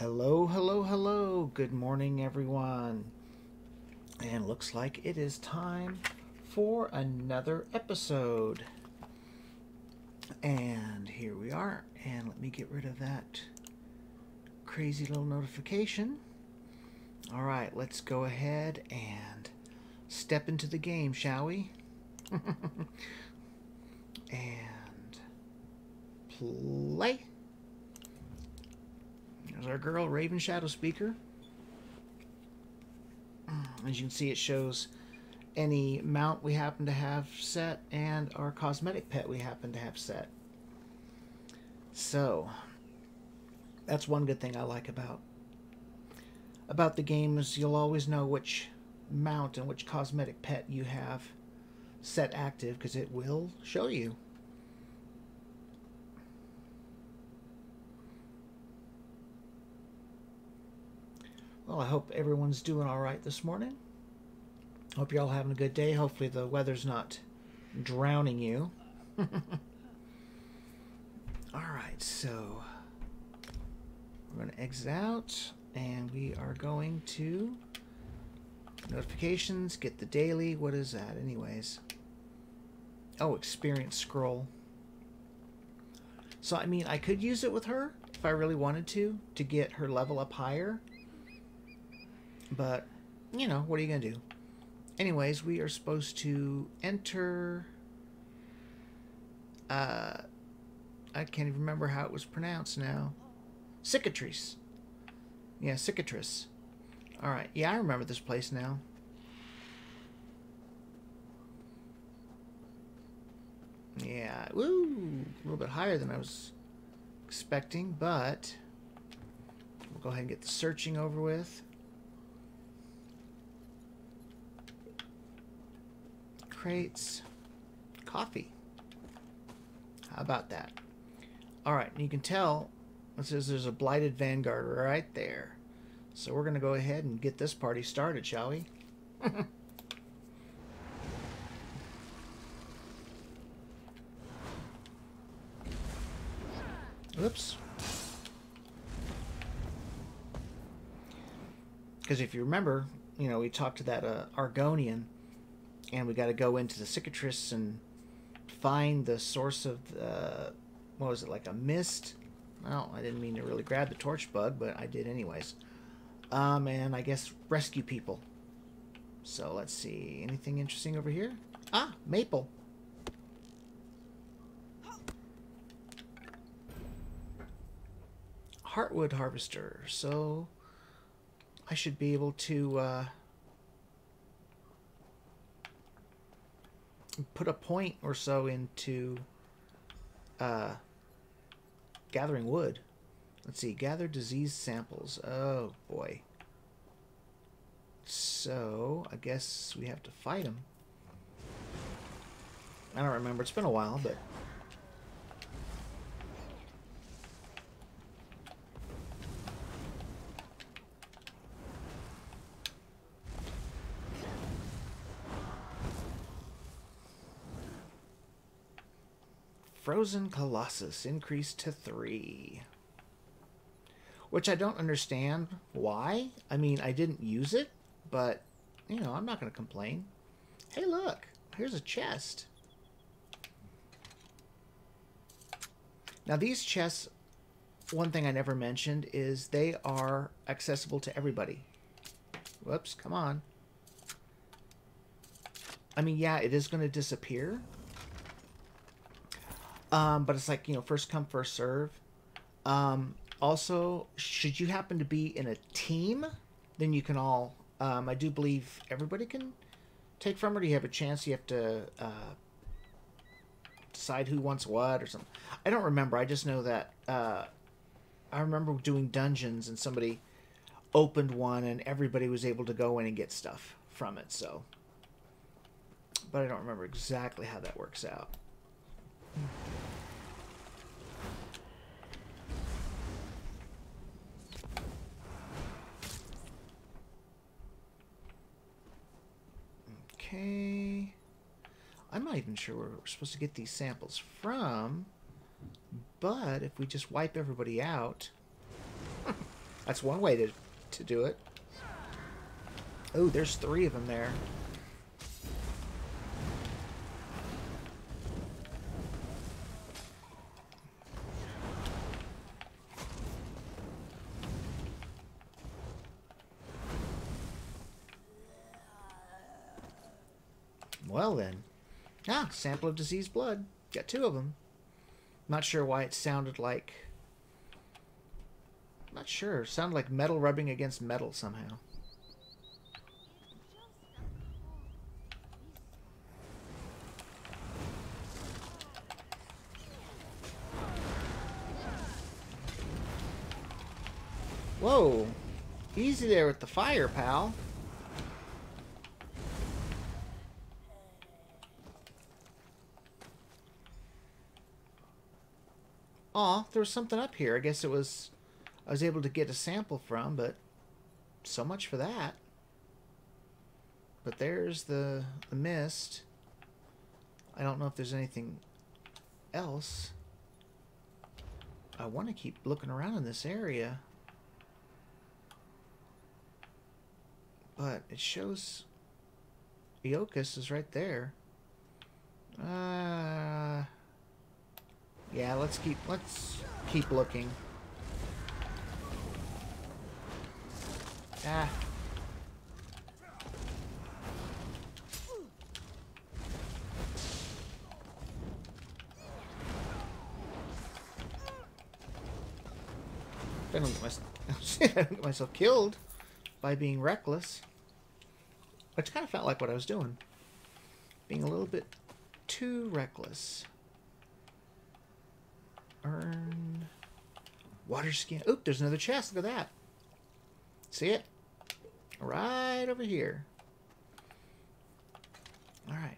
Hello, hello, hello. Good morning, everyone. And looks like it is time for another episode. And here we are. And let me get rid of that crazy little notification. All right, let's go ahead and step into the game, shall we? and play. There's our girl, Raven Shadow Speaker. Mm, as you can see, it shows any mount we happen to have set and our cosmetic pet we happen to have set. So, that's one good thing I like about about the game is you'll always know which mount and which cosmetic pet you have set active because it will show you. Well, I hope everyone's doing all right this morning. Hope you're all having a good day. Hopefully, the weather's not drowning you. all right, so we're going to exit out and we are going to notifications, get the daily. What is that, anyways? Oh, experience scroll. So, I mean, I could use it with her if I really wanted to, to get her level up higher. But, you know, what are you going to do? Anyways, we are supposed to enter... Uh, I can't even remember how it was pronounced now. Cicatrice. Yeah, Cicatrice. Alright, yeah, I remember this place now. Yeah, woo! A little bit higher than I was expecting, but we'll go ahead and get the searching over with. Crates. Coffee. How about that? Alright, you can tell it says there's a blighted vanguard right there. So we're going to go ahead and get this party started, shall we? Oops. Because if you remember, you know, we talked to that uh, Argonian, and we got to go into the cicatrice and find the source of, uh, what was it, like a mist? Well, I didn't mean to really grab the torch bug, but I did anyways. Um, and I guess rescue people. So let's see. Anything interesting over here? Ah, maple. Heartwood harvester. So I should be able to uh, put a point or so into uh, gathering wood. Let's see, gather disease samples. Oh, boy. So, I guess we have to fight them. I don't remember. It's been a while, but... Frozen Colossus increased to three. Which I don't understand why. I mean, I didn't use it, but, you know, I'm not going to complain. Hey, look. Here's a chest. Now, these chests, one thing I never mentioned is they are accessible to everybody. Whoops, come on. I mean, yeah, it is going to disappear, um, but it's like, you know, first come, first serve. Um, also, should you happen to be in a team, then you can all, um, I do believe everybody can take from it. You have a chance. You have to uh, decide who wants what or something. I don't remember. I just know that uh, I remember doing dungeons and somebody opened one and everybody was able to go in and get stuff from it. So, but I don't remember exactly how that works out. Okay. I'm not even sure where we're supposed to get these samples from, but if we just wipe everybody out, That's one way to, to do it. Oh, there's three of them there. Sample of diseased blood. Got two of them. Not sure why it sounded like... Not sure. Sounded like metal rubbing against metal somehow. Whoa. Easy there with the fire, pal. There was something up here. I guess it was... I was able to get a sample from, but... So much for that. But there's the, the mist. I don't know if there's anything else. I want to keep looking around in this area. But it shows Iokas is right there. Uh, yeah, let's keep let's keep looking. Ah. I don't get myself, killed by being reckless. Which kind of felt like what I was doing. Being a little bit too reckless. Earn water skin. Oop, there's another chest. Look at that. See it? Right over here. All right.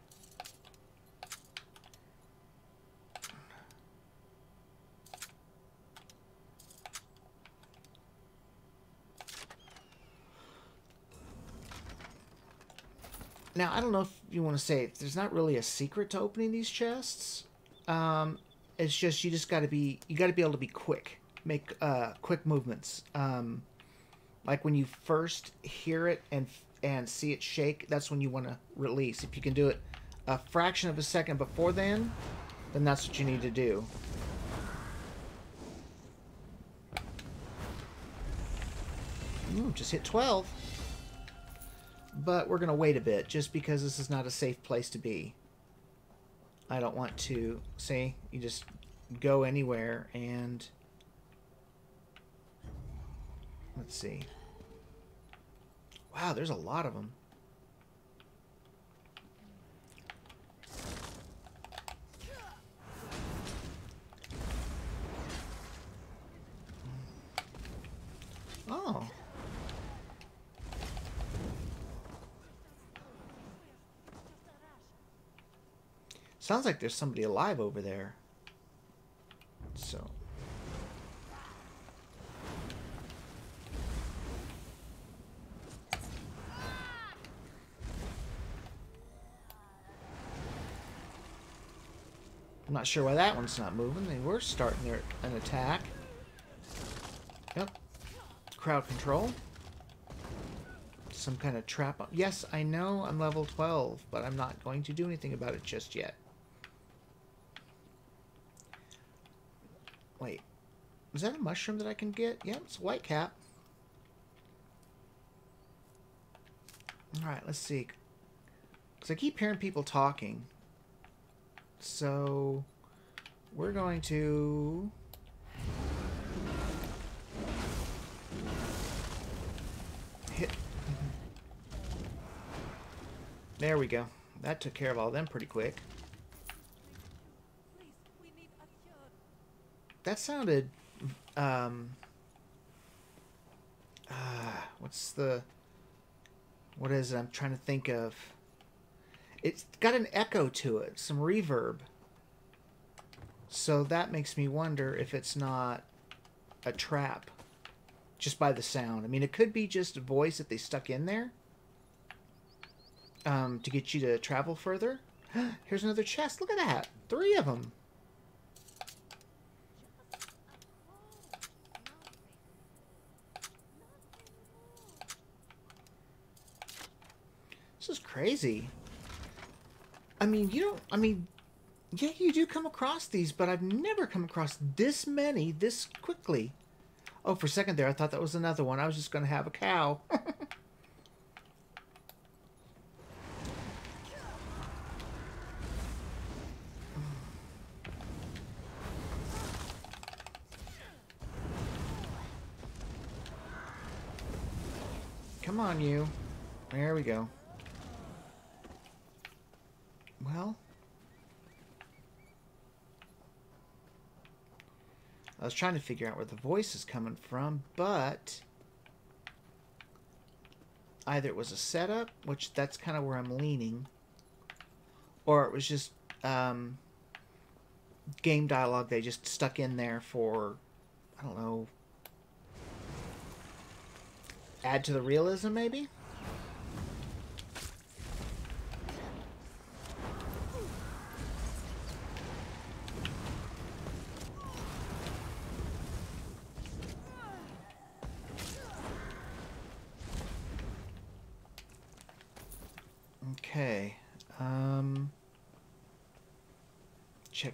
Now, I don't know if you want to say there's not really a secret to opening these chests. Um, it's just you just got to be you got to be able to be quick, make uh, quick movements. Um, like when you first hear it and and see it shake, that's when you want to release. If you can do it a fraction of a second before then, then that's what you need to do. Ooh, just hit 12 but we're going to wait a bit just because this is not a safe place to be. I don't want to, see, you just go anywhere and let's see. Wow, there's a lot of them. Oh. Sounds like there's somebody alive over there. So. I'm not sure why that one's not moving. They were starting their, an attack. Yep. Crowd control. Some kind of trap. Yes, I know I'm level 12, but I'm not going to do anything about it just yet. Wait. Is that a mushroom that I can get? Yep, it's a white cap. Alright, let's see. Because I keep hearing people talking. So, we're going to... Hit. There we go. That took care of all them pretty quick. That sounded um uh, what's the what is it i'm trying to think of? It's got an echo to it some reverb. So that makes me wonder if it's not a trap just by the sound. I mean it could be just a voice that they stuck in there um, to get you to travel further. Here's another chest. Look at that. Three of them crazy. I mean, you don't. I mean, yeah, you do come across these, but I've never come across this many this quickly. Oh, for a second there, I thought that was another one. I was just going to have a cow. Come on, you. There we go. Well. I was trying to figure out where the voice is coming from, but either it was a setup, which that's kind of where I'm leaning, or it was just um, game dialogue they just stuck in there for, I don't know, add to the realism, maybe?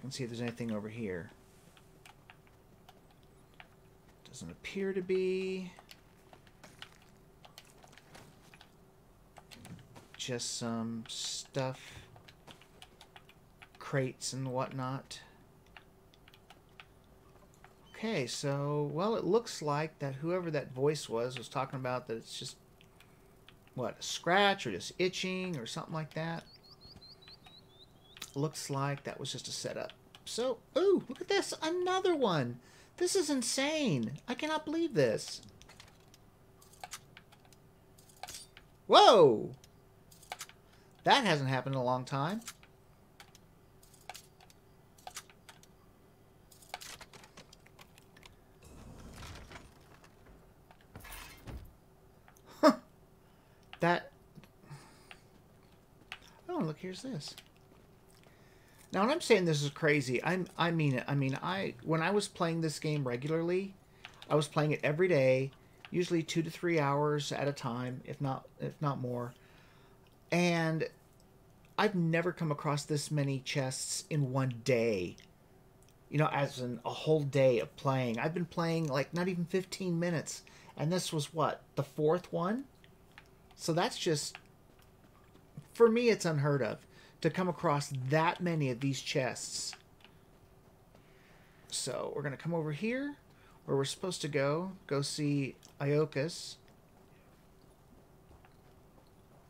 And see if there's anything over here. Doesn't appear to be. Just some stuff. Crates and whatnot. Okay, so, well, it looks like that whoever that voice was was talking about that it's just what, a scratch or just itching or something like that. Looks like that was just a setup. So, ooh, look at this, another one. This is insane. I cannot believe this. Whoa! That hasn't happened in a long time. that oh look here's this now when i'm saying this is crazy. I'm i mean it. I mean i when i was playing this game regularly i was playing it every day usually two to three hours at a time if not if not more. And i've never come across this many chests in one day you know as in a whole day of playing. I've been playing like not even 15 minutes and this was what the fourth one? So that's just, for me, it's unheard of to come across that many of these chests. So we're going to come over here where we're supposed to go. Go see Iokas.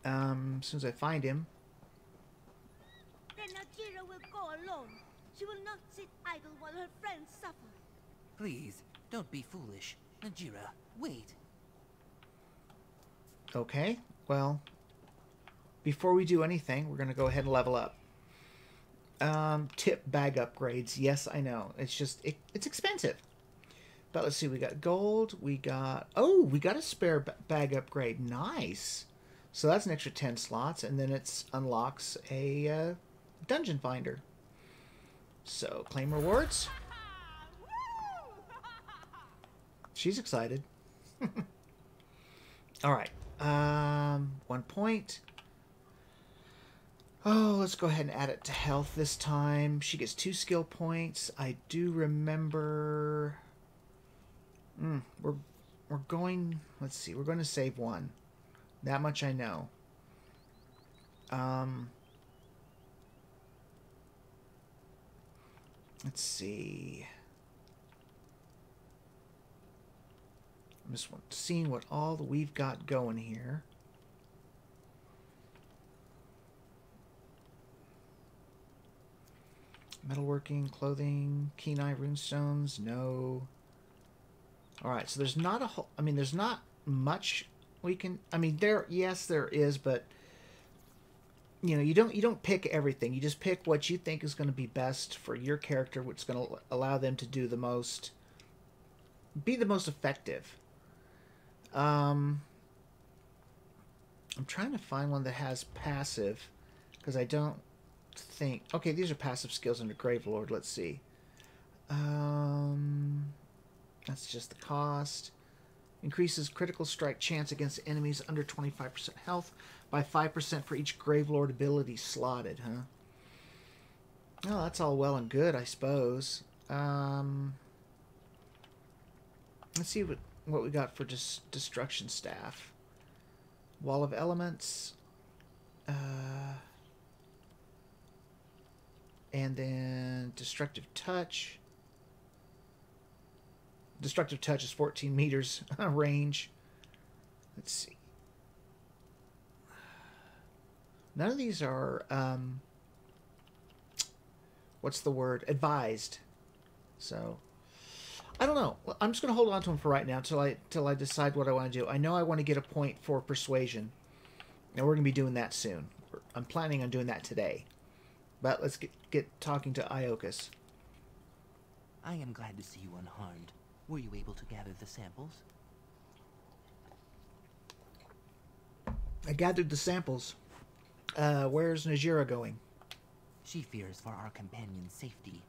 Um, as soon as I find him. Then Najira will go alone. She will not sit idle while her friends suffer. Please, don't be foolish. Najira, wait. Okay, well, before we do anything, we're going to go ahead and level up. Um, tip bag upgrades. Yes, I know. It's just, it, it's expensive. But let's see, we got gold, we got, oh, we got a spare bag upgrade. Nice. So that's an extra 10 slots, and then it unlocks a uh, dungeon finder. So, claim rewards. She's excited. All right. Um, one point. Oh, let's go ahead and add it to health this time. She gets two skill points. I do remember. Mm, we're we're going. Let's see. We're going to save one. That much I know. Um. Let's see. I'm just seeing what all we've got going here. Metalworking, clothing, Kenai runestones, no. Alright, so there's not a whole, I mean, there's not much we can, I mean, there, yes, there is, but, you know, you don't, you don't pick everything. You just pick what you think is going to be best for your character, what's going to allow them to do the most, be the most effective. Um, I'm trying to find one that has passive because I don't think. Okay, these are passive skills under Gravelord. Let's see. Um, that's just the cost. Increases critical strike chance against enemies under 25% health by 5% for each Gravelord ability slotted, huh? Well, that's all well and good, I suppose. Um, let's see what, what we got for dis- Destruction Staff. Wall of Elements. Uh, and then Destructive Touch. Destructive Touch is 14 meters range. Let's see. None of these are, um, what's the word? Advised. So, I don't know. I'm just going to hold on to them for right now till I till I decide what I want to do. I know I want to get a point for persuasion, and we're going to be doing that soon. I'm planning on doing that today. But let's get get talking to Iokas. I am glad to see you unharmed. Were you able to gather the samples? I gathered the samples. Uh, where's Najira going? She fears for our companion's safety.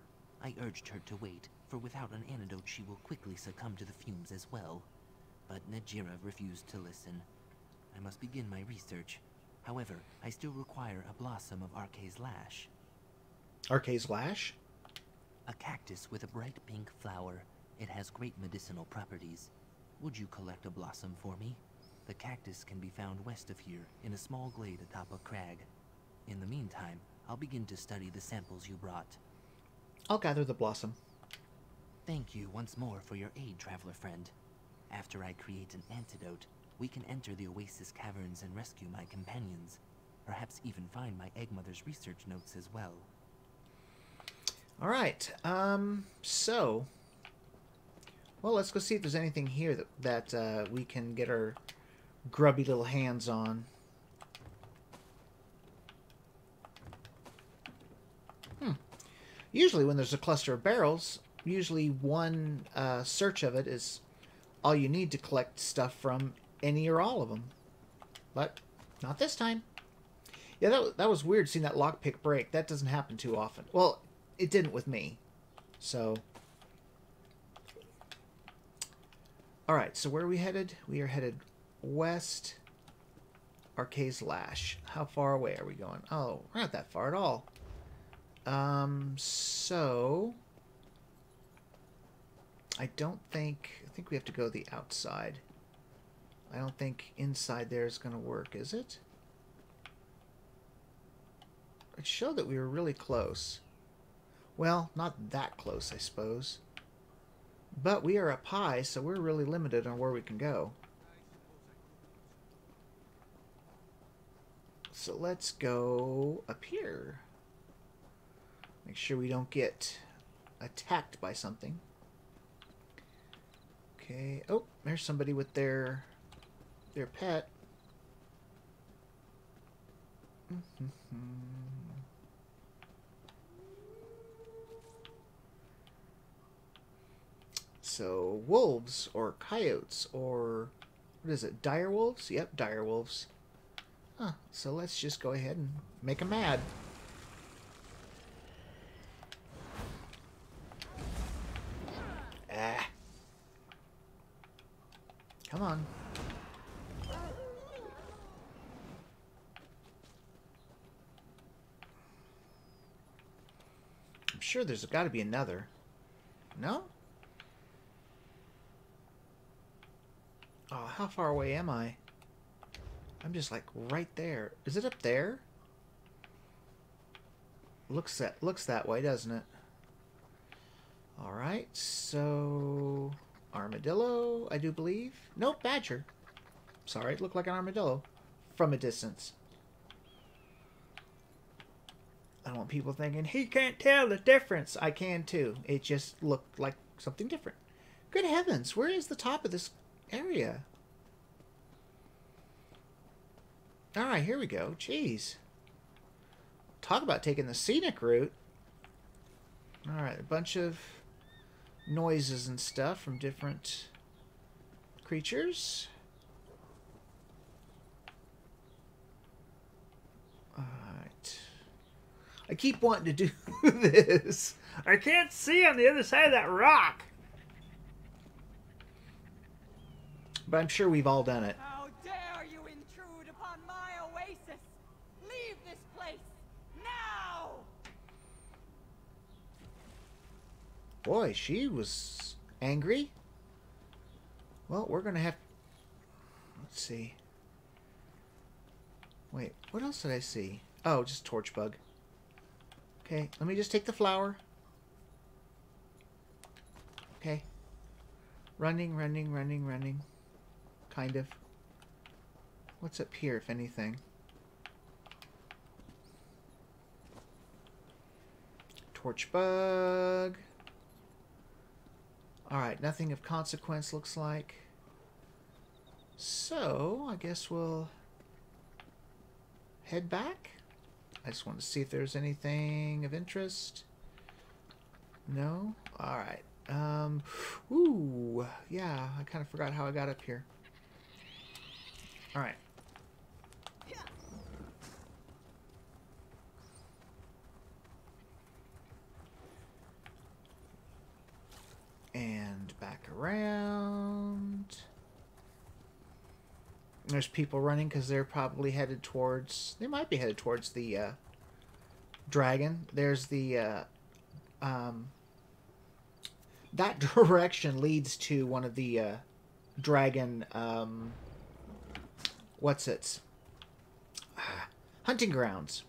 I urged her to wait, for without an antidote she will quickly succumb to the fumes as well. But Najira refused to listen. I must begin my research. However, I still require a blossom of Arkay's Lash. Arkay's Lash? A cactus with a bright pink flower. It has great medicinal properties. Would you collect a blossom for me? The cactus can be found west of here, in a small glade atop a crag. In the meantime, I'll begin to study the samples you brought. I'll gather the blossom. Thank you once more for your aid, traveler friend. After I create an antidote, we can enter the Oasis caverns and rescue my companions. Perhaps even find my egg mother's research notes as well. All right. Um. So. Well, let's go see if there's anything here that that uh, we can get our grubby little hands on. Hmm. Usually, when there's a cluster of barrels, usually one uh, search of it is all you need to collect stuff from any or all of them. But not this time. Yeah, that, that was weird seeing that lockpick break. That doesn't happen too often. Well, it didn't with me. So. Alright, so where are we headed? We are headed west. Arkay's Lash. How far away are we going? Oh, we're not that far at all. Um, so... I don't think... I think we have to go the outside. I don't think inside there is going to work, is it? It showed that we were really close. Well, not that close, I suppose. But we are up high, so we're really limited on where we can go. So let's go up here. Make sure we don't get attacked by something. Okay. Oh, there's somebody with their their pet. So wolves or coyotes or what is it? Dire wolves? Yep, dire wolves. Huh. So let's just go ahead and make them mad. Ah. Come on. I'm sure there's got to be another. No? Oh, how far away am I? I'm just like right there. Is it up there? Looks that looks that way, doesn't it? All right. So armadillo, I do believe. Nope, badger. Sorry, it looked like an armadillo from a distance. I don't want people thinking he can't tell the difference. I can too. It just looked like something different. Good heavens, where is the top of this area? All right, here we go. Jeez. Talk about taking the scenic route. All right, a bunch of noises and stuff from different creatures. All right. I keep wanting to do this. I can't see on the other side of that rock. But I'm sure we've all done it. How dare you intrude upon my oasis? Leave this place now! Boy, she was angry. Well, we're gonna have. Let's see. Wait, what else did I see? Oh, just torch bug. Okay, let me just take the flower. Okay. Running, running, running, running. Kind of. What's up here, if anything? Torch bug. Alright, nothing of consequence looks like. So, I guess we'll head back. I just want to see if there's anything of interest. No? Alright. Um, ooh, yeah, I kind of forgot how I got up here. Alright. And back around. There's people running because they're probably headed towards. They might be headed towards the uh, dragon. There's the. Uh, um, that direction leads to one of the uh, dragon. Um, what's it? hunting grounds.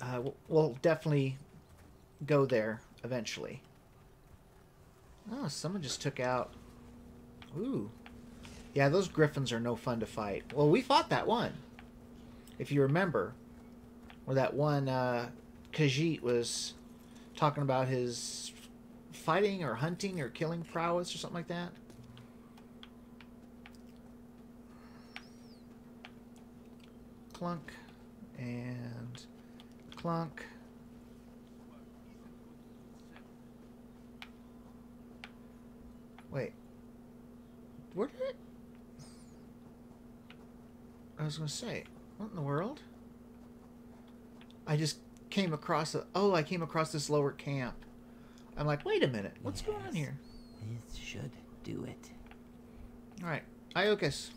Uh, we'll definitely go there eventually. Oh, someone just took out. Ooh. Yeah, those griffins are no fun to fight. Well, we fought that one. If you remember. Where that one uh, Khajiit was talking about his fighting or hunting or killing prowess or something like that. Clunk. And clunk. Wait. Where did it? I was going to say, what in the world? I just came across a. Oh, I came across this lower camp. I'm like, wait a minute, what's going on here? This should do it. All right, Iokas,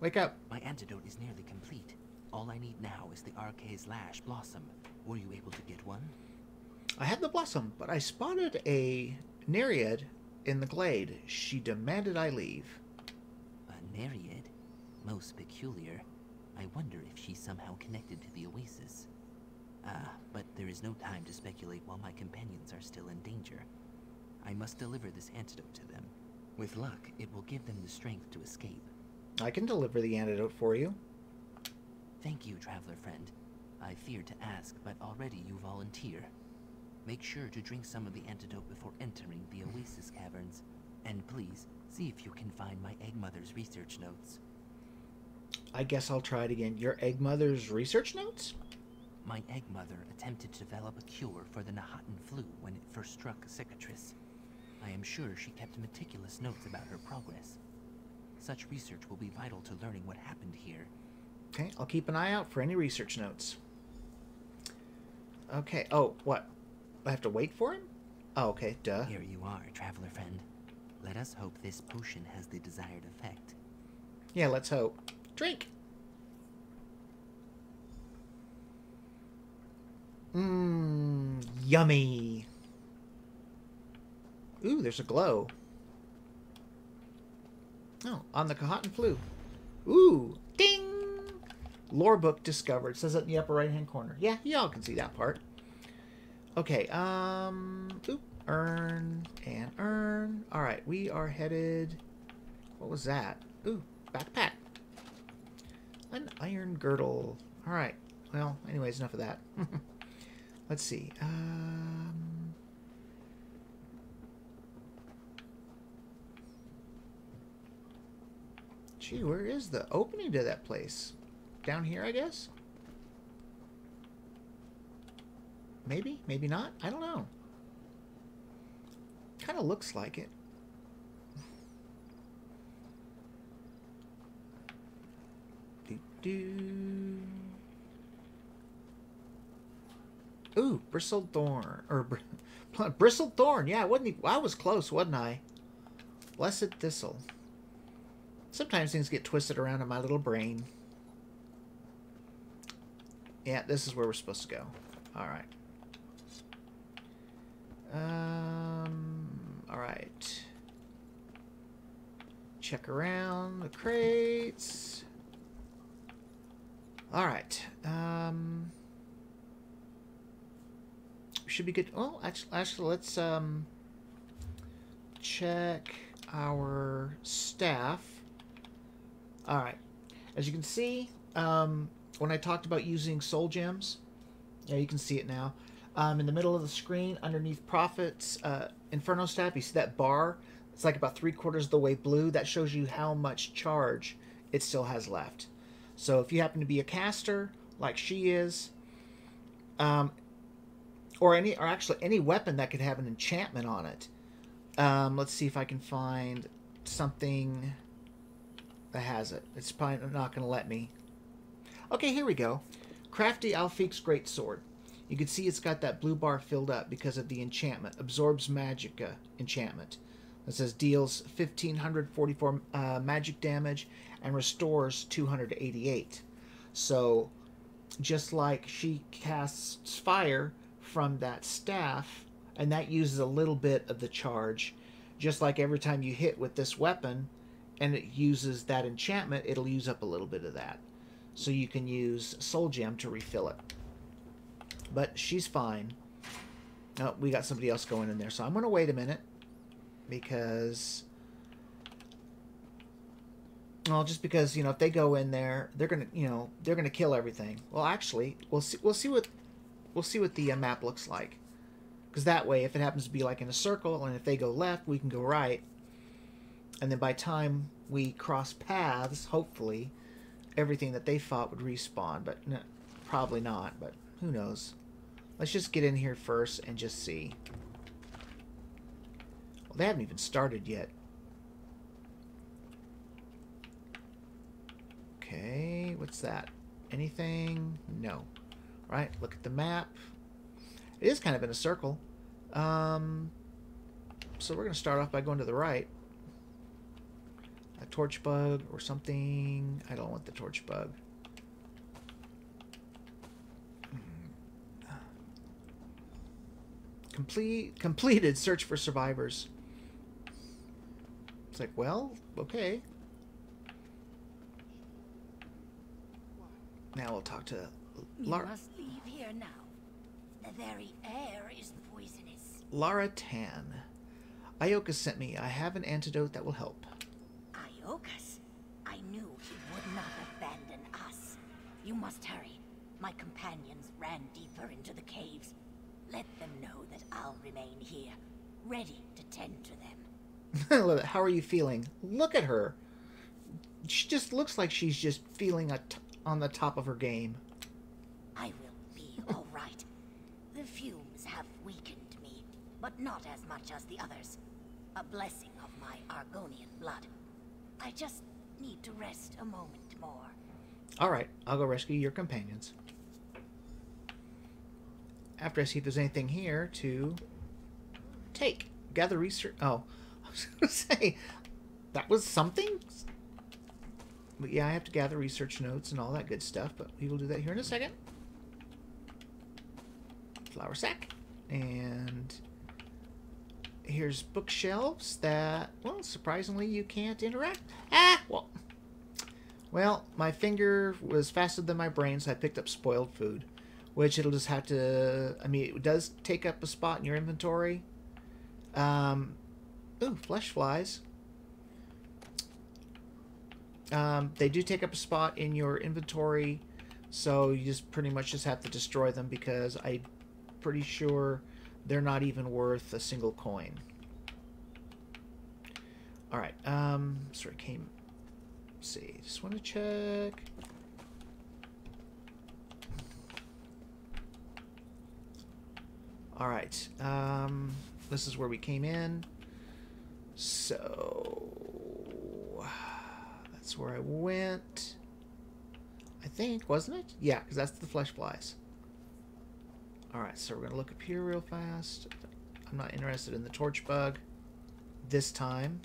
wake up. My antidote is nearly complete. All I need now is the Arkay's Lash Blossom. Were you able to get one? I had the blossom, but I spotted a Nereid in the glade. She demanded I leave. A Nereid? Most peculiar. I wonder if she's somehow connected to the Oasis. Ah, but there is no time to speculate while my companions are still in danger. I must deliver this antidote to them. With luck, it will give them the strength to escape. I can deliver the antidote for you. Thank you, traveler friend. I feared to ask, but already you volunteer. Make sure to drink some of the antidote before entering the Oasis caverns. And please, see if you can find my egg mother's research notes. I guess I'll try it again. Your egg mother's research notes? My egg mother attempted to develop a cure for the Knahaten flu when it first struck Cicatrice. I am sure she kept meticulous notes about her progress. Such research will be vital to learning what happened here. Okay, I'll keep an eye out for any research notes. Okay, oh, what? I have to wait for him? Oh, okay, duh. Here you are, traveler friend. Let us hope this potion has the desired effect. Yeah, let's hope. Drink. Mmm, yummy. Ooh, there's a glow. Oh, on the Knahaten flu. Ooh, ding! Lore book discovered. says it in the upper right hand corner. Yeah, y'all can see that part. Okay, um, oop, earn and earn. All right, we are headed. What was that? Ooh, backpack. An iron girdle. All right. Well, anyways, enough of that. Let's see. Um, gee, where is the opening to that place? Down here, I guess? Maybe? Maybe not? I don't know. Kind of looks like it. Do do. Ooh, bristled thorn or br- bristled thorn. Yeah, wasn't he? I was close, wasn't I? Blessed Thistle. Sometimes things get twisted around in my little brain. Yeah, this is where we're supposed to go. Alright. Um, alright. Check around the crates. Alright. Um, should be good. Oh, actually, actually let's um, check our staff. Alright. As you can see, um, when I talked about using soul gems, yeah, you can see it now. Um, in the middle of the screen, underneath Prophet's uh, Inferno Staff, you see that bar? It's like about three quarters of the way blue. That shows you how much charge it still has left. So if you happen to be a caster, like she is, um, or any, or actually any weapon that could have an enchantment on it. Um, let's see if I can find something that has it. It's probably not going to let me. Okay, here we go. Crafty Alfiq's Great Sword. You can see it's got that blue bar filled up because of the enchantment. Absorbs Magicka enchantment. It says deals 1544 uh, magic damage and restores 288. So, just like she casts fire from that staff, and that uses a little bit of the charge, just like every time you hit with this weapon and it uses that enchantment, it'll use up a little bit of that. So you can use Soul Gem to refill it. But she's fine. Oh, we got somebody else going in there. So I'm going to wait a minute. Because... Well, just because, you know, if they go in there, they're going to, you know, they're to kill everything. Well, actually, we'll see, we'll see what, we'll see what the uh, map looks like. Because that way, if it happens to be like in a circle, and if they go left, we can go right. And then by time we cross paths, hopefully, everything that they fought would respawn. But no, probably not, but who knows. Let's just get in here first and just see. Well, they haven't even started yet. Okay, what's that? Anything? No. Right, look at the map. It is kind of in a circle. Um, so we're going to start off by going to the right. A torch bug or something. I don't want the torch bug. Hmm. Complete completed search for survivors. It's like, well, okay. Now we'll talk to Lara, must leave here now. The very air is poisonous. Lara Tan. Ioka sent me. I have an antidote that will help. Iokas, I knew he would not abandon us. You must hurry. My companions ran deeper into the caves. Let them know that I'll remain here, ready to tend to them. How are you feeling? Look at her. She just looks like she's just feeling a t- on the top of her game. I will be all right. The fumes have weakened me, but not as much as the others. A blessing of my Argonian blood. I just need to rest a moment more. All right, I'll go rescue your companions. After I see if there's anything here to take. Gather research. Oh, I was going to say that was something. But yeah, I have to gather research notes and all that good stuff. But we will do that here in a second. Flour sack. And here's bookshelves that, well, surprisingly, you can't interact. Ah, well. Well, my finger was faster than my brain, so I picked up spoiled food. Which it'll just have to. I mean, it does take up a spot in your inventory. Um, ooh, flesh flies. Um, they do take up a spot in your inventory, so you just pretty much just have to destroy them because I'm pretty sure they're not even worth a single coin. All right. Um, sorry, came. Let's see, just want to check. All right. Um, this is where we came in. So that's where I went. I think, wasn't it? Yeah, because that's the flesh flies. All right, so we're gonna look up here real fast. I'm not interested in the torch bug this time.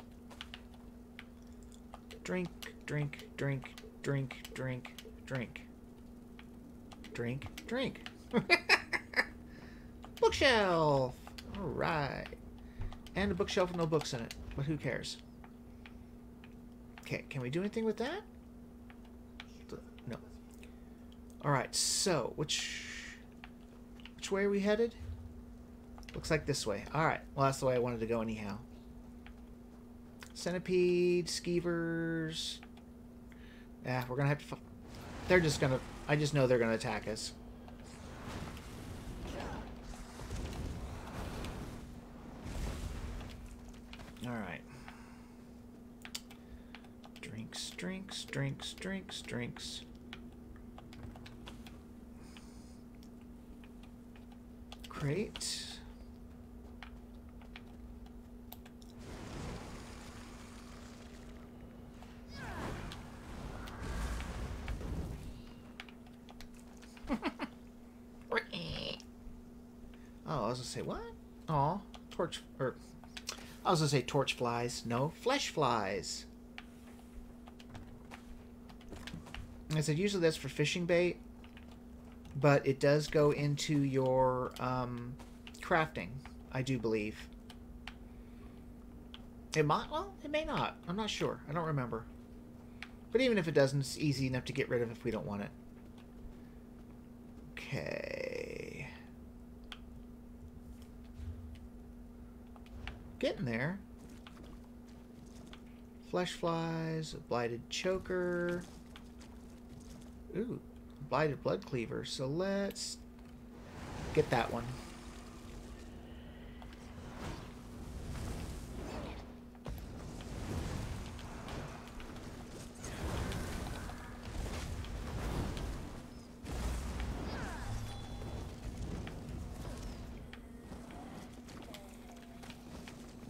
Drink, drink, drink, drink, drink, drink. Drink, drink. bookshelf! Alright. And a bookshelf with no books in it. But who cares? Okay, can we do anything with that? No. Alright, so, which... Which way are we headed? Looks like this way. Alright, well that's the way I wanted to go anyhow. Centipede, skeevers. Yeah, we're gonna have to... They're just gonna... I just know they're gonna attack us. Alright. Drinks, drinks, drinks, drinks, drinks. Crate. Oh, I was gonna say what? Oh, torch or I was gonna say torch flies. No, flesh flies. I said usually that's for fishing bait, but it does go into your um, crafting. I do believe. It might. Well, it may not. I'm not sure. I don't remember. But even if it doesn't, it's easy enough to get rid of if we don't want it. Okay. Getting there. Flesh flies, blighted choker. Ooh, blighted blood cleaver. So let's get that one.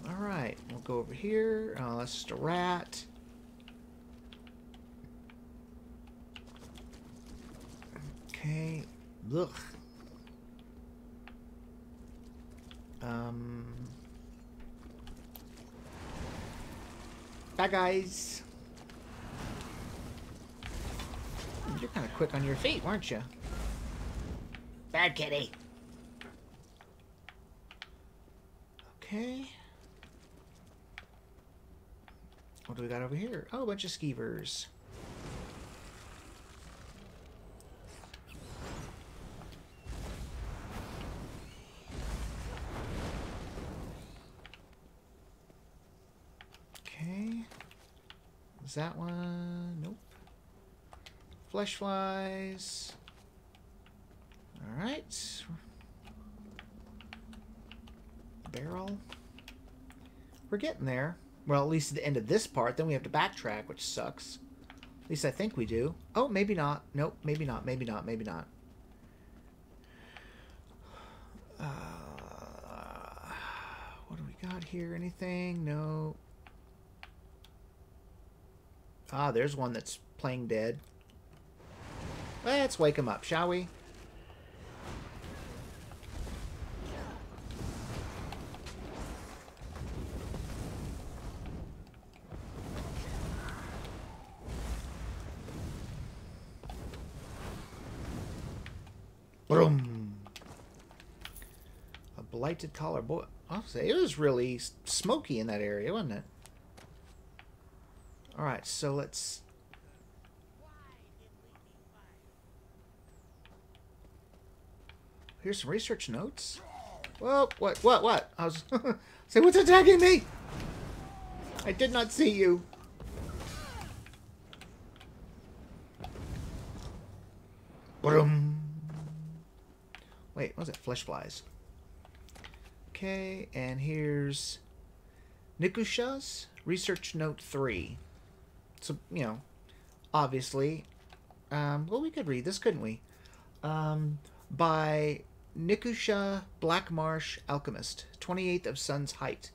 Alright, we'll go over here. Uh, oh, that's just a rat. Okay. Ugh. Um. Bye, guys. You're kind of quick on your feet, weren't you? Bad kitty. Okay. What do we got over here? Oh, a bunch of skeevers. Okay. Is that one? Nope. Flesh flies. Alright. Barrel. We're getting there. Well, at least at the end of this part, then we have to backtrack, which sucks. At least I think we do. Oh, maybe not. Nope, maybe not, maybe not, maybe not. Uh, what do we got here? Anything? No. Ah, there's one that's playing dead. Let's wake him up, shall we? Boom. A blighted collar. Boy, I'll say it was really smoky in that area, wasn't it? All right, so let's. Here's some research notes. Whoa! What? What? What? I was say, what's attacking me? I did not see you. Boom. Wait, what was it? Flesh flies. Okay, and here's Nikusha's Research Note 3. So, you know, obviously, um, well, we could read this, couldn't we? Um, by Nikusha Blackmarsh Alchemist, 28th of Sun's Height.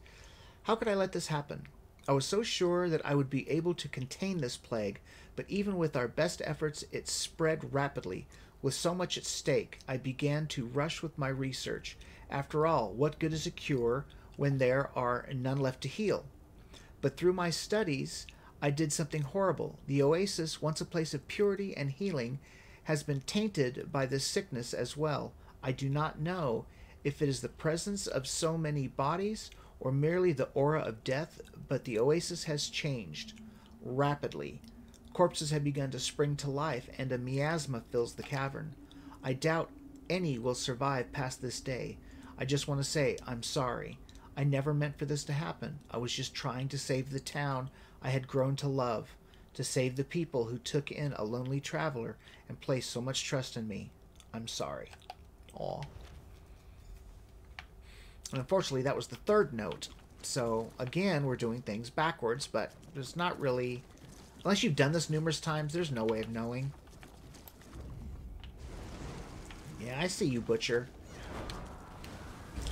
How could I let this happen? I was so sure that I would be able to contain this plague, but even with our best efforts, it spread rapidly. With so much at stake, I began to rush with my research. After all, what good is a cure when there are none left to heal? But through my studies, I did something horrible. The oasis, once a place of purity and healing, has been tainted by this sickness as well. I do not know if it is the presence of so many bodies or merely the aura of death, but the oasis has changed rapidly. Corpses have begun to spring to life, and a miasma fills the cavern. I doubt any will survive past this day. I just want to say I'm sorry. I never meant for this to happen. I was just trying to save the town I had grown to love, to save the people who took in a lonely traveler and placed so much trust in me. I'm sorry. Aw. And unfortunately, that was the third note. So, again, we're doing things backwards, but there's not really... Unless you've done this numerous times, there's no way of knowing. Yeah, I see you, Butcher.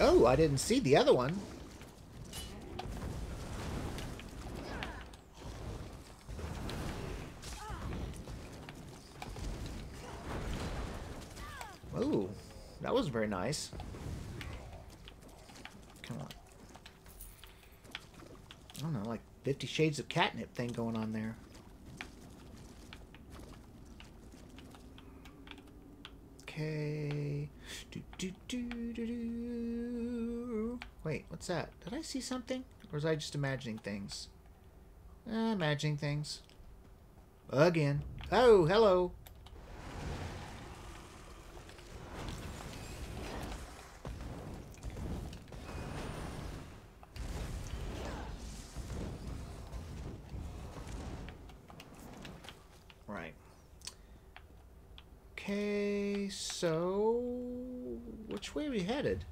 Oh, I didn't see the other one. Ooh, that was very nice. Come on. I don't know, like Fifty Shades of Catnip thing going on there. Okay. Do, do, do, do, do. Wait, what's that? Did I see something? Or was I just imagining things? Eh, imagining things. Again. Oh, hello. Right. Okay, so which way are we headed?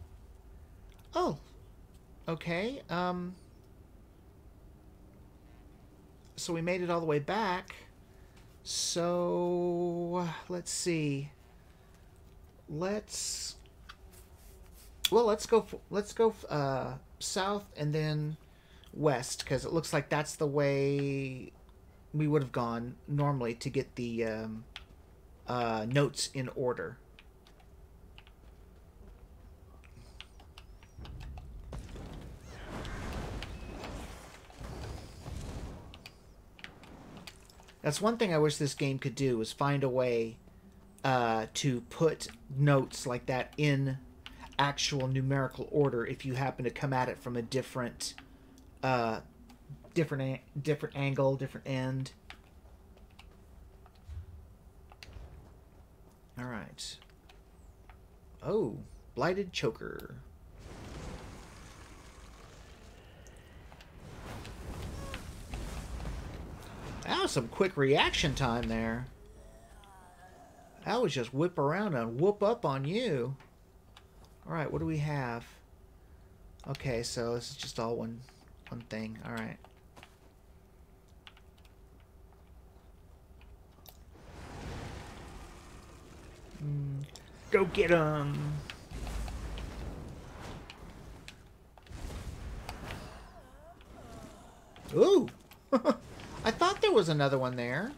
Oh, okay. Um, so we made it all the way back. So let's see. Let's well, let's go. Let's go uh, south and then west because it looks like that's the way we would have gone normally to get the um, uh, notes in order. That's one thing I wish this game could do is find a way uh, to put notes like that in actual numerical order if you happen to come at it from a different uh, different different angle, different end. All right. Oh, blighted choker. That was some quick reaction time there. That was just whip around and whoop up on you. All right, what do we have? Okay, so this is just all one one thing. All Go get him. Ooh. I thought there was another one there.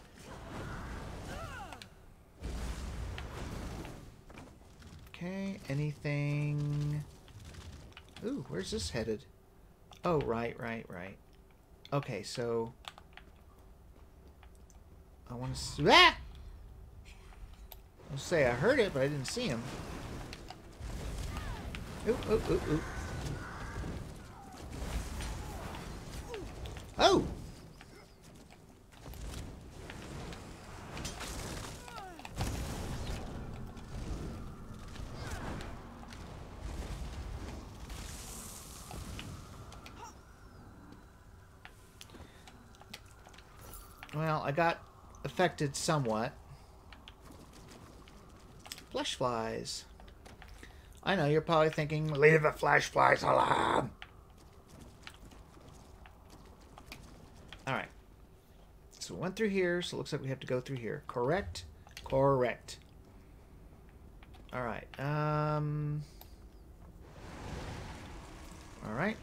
Okay, anything... Ooh, where's this headed? Oh, right, right, right. Okay, so... I want to... Ah! I'll say I heard it, but I didn't see him. Ooh, ooh, ooh, ooh. Oh! Well, I got affected somewhat. Flesh flies. I know, you're probably thinking, leave the flesh flies alone. Alright. So we went through here, so it looks like we have to go through here. Correct? Correct. Alright, um... Alright.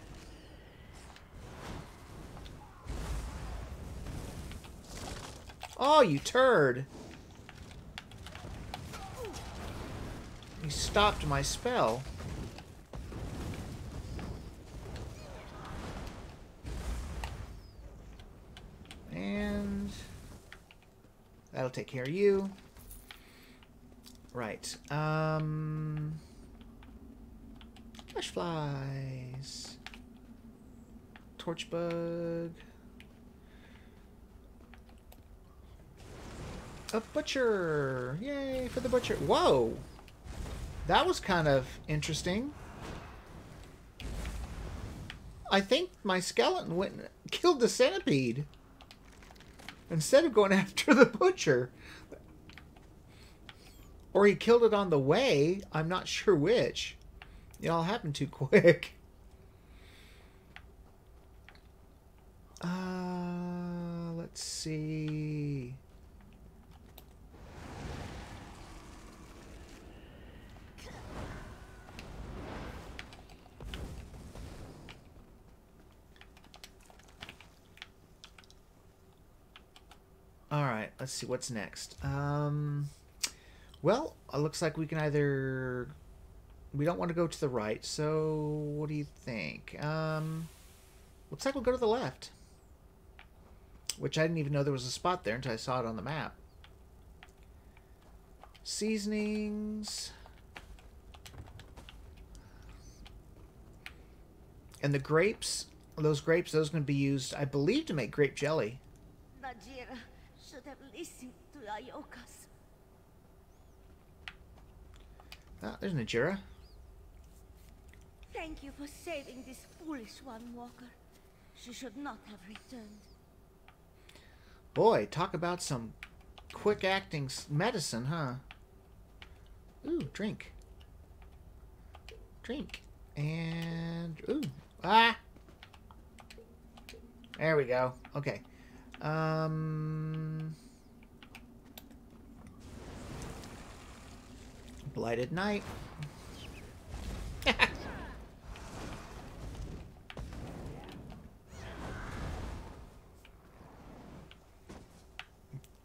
Oh, you turd! Stopped my spell. And that'll take care of you. Right. Um. Flesh flies. Torch bug. A butcher! Yay for the butcher. Whoa! That was kind of interesting. I think my skeleton went and killed the centipede instead of going after the butcher. Or he killed it on the way. I'm not sure which. It all happened too quick. Uh, let's see. All right, let's see what's next. Um, well, it looks like we can either we don't want to go to the right, so what do you think? Um, looks like we'll go to the left. Which I didn't even know there was a spot there until I saw it on the map. Seasonings. And the grapes, those grapes, those are going to be used, I believe, to make grape jelly. Najira should have listened to Iokas. Ah, there's Najira. Thank you for saving this foolish one, Walker. She should not have returned. Boy, talk about some quick acting medicine, huh? Ooh, drink. Drink. And ooh. Ah. There we go. Okay. Um Blighted Night.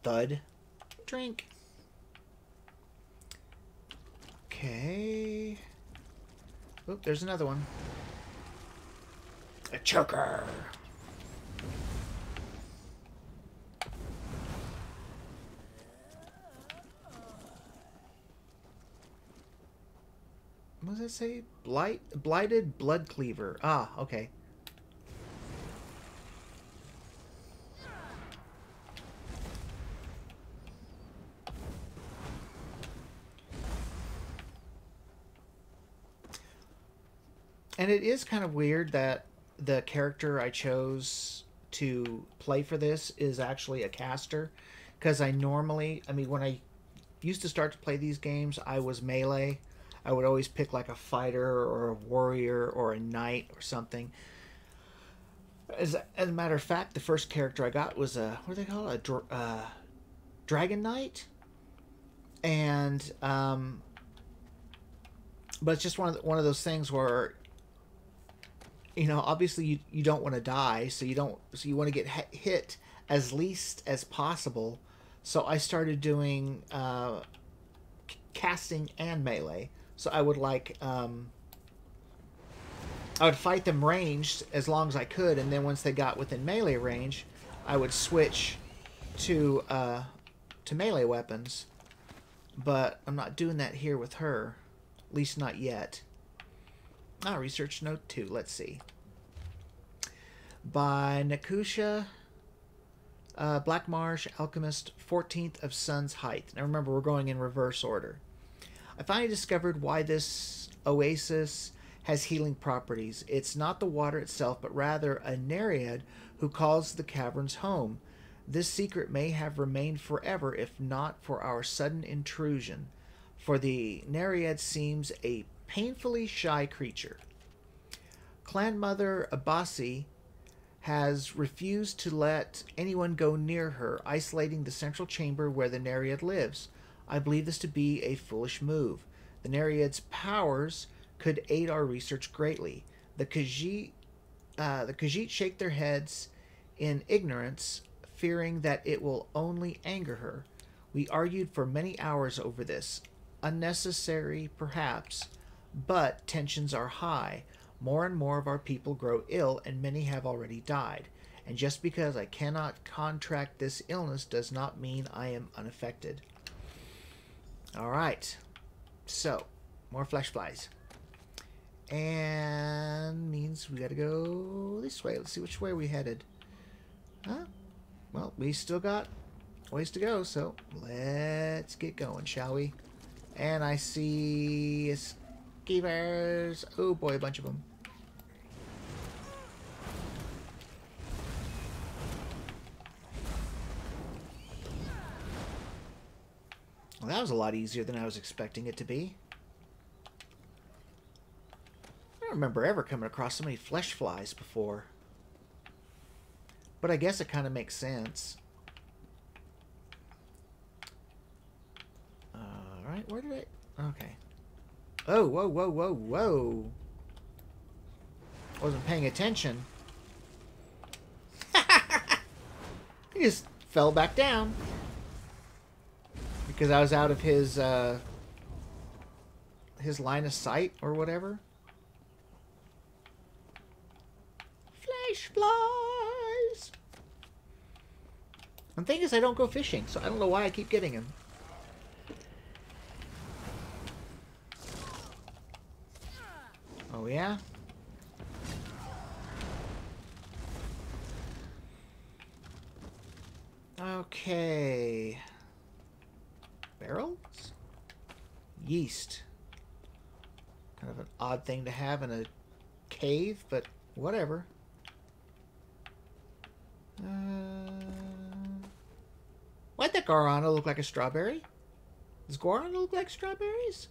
Thud. Drink. Okay. Oop, there's another one. A choker. Does it say? Blight, blighted blood cleaver. Ah, okay. And it is kind of weird that the character I chose to play for this is actually a caster. Because I normally, I mean, when I used to start to play these games, I was melee. I would always pick like a fighter or a warrior or a knight or something. As, as a matter of fact, the first character I got was a, what do they call it? A uh, dragon knight. And, um, but it's just one of the, one of those things where you know obviously you, you don't want to die so you don't so you want to get hit- as least as possible so i started doing uh, casting and melee so i would like um, i would fight them ranged as long as i could and then once they got within melee range i would switch to uh, to melee weapons but i'm not doing that here with her at least not yet Ah, research note two. Let's see. By Nakusha, uh, Black Marsh, Alchemist, 14th of Sun's Height. Now remember, we're going in reverse order. I finally discovered why this oasis has healing properties. It's not the water itself, but rather a Nereid who calls the caverns home. This secret may have remained forever if not for our sudden intrusion, for the Nereid seems a painfully shy creature. Clan Mother Abasi has refused to let anyone go near her, isolating the central chamber where the Nereid lives. I believe this to be a foolish move. The Nereid's powers could aid our research greatly. The Khajiit, uh, the Khajiit shake their heads in ignorance, fearing that it will only anger her. We argued for many hours over this. Unnecessary, perhaps, but tensions are high. More and more of our people grow ill, and many have already died. And just because I cannot contract this illness does not mean I am unaffected. All right. So, more flesh flies. And means we got to go this way. Let's see which way we headed. Huh? Well, we still got ways to go, so let's get going, shall we? And I see skeevers. Oh boy, a bunch of them. Well, that was a lot easier than I was expecting it to be. I don't remember ever coming across so many flesh flies before. But I guess it kind of makes sense. Alright, where did I... Okay. Oh, whoa, whoa, whoa, whoa. Wasn't paying attention. he just fell back down. Because I was out of his, uh... His line of sight, or whatever. Flash flies! The thing is, I don't go fishing, so I don't know why I keep getting him. Oh, yeah? Okay. Barrels? Yeast. Kind of an odd thing to have in a cave, but whatever. Uh, why'd that guarana look like a strawberry? Does guarana look like strawberries?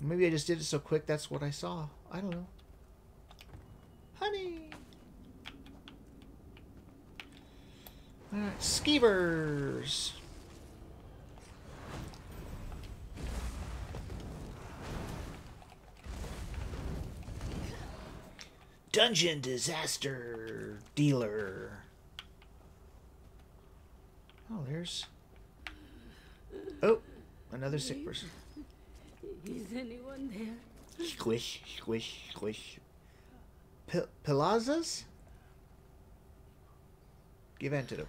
Maybe I just did it so quick that's what I saw. I don't know. Honey! Alright, skeevers! Dungeon Disaster Dealer. Oh, there's... Oh, another sick person. Is anyone there? Squish, squish, squish. P- Pilazas? Give them.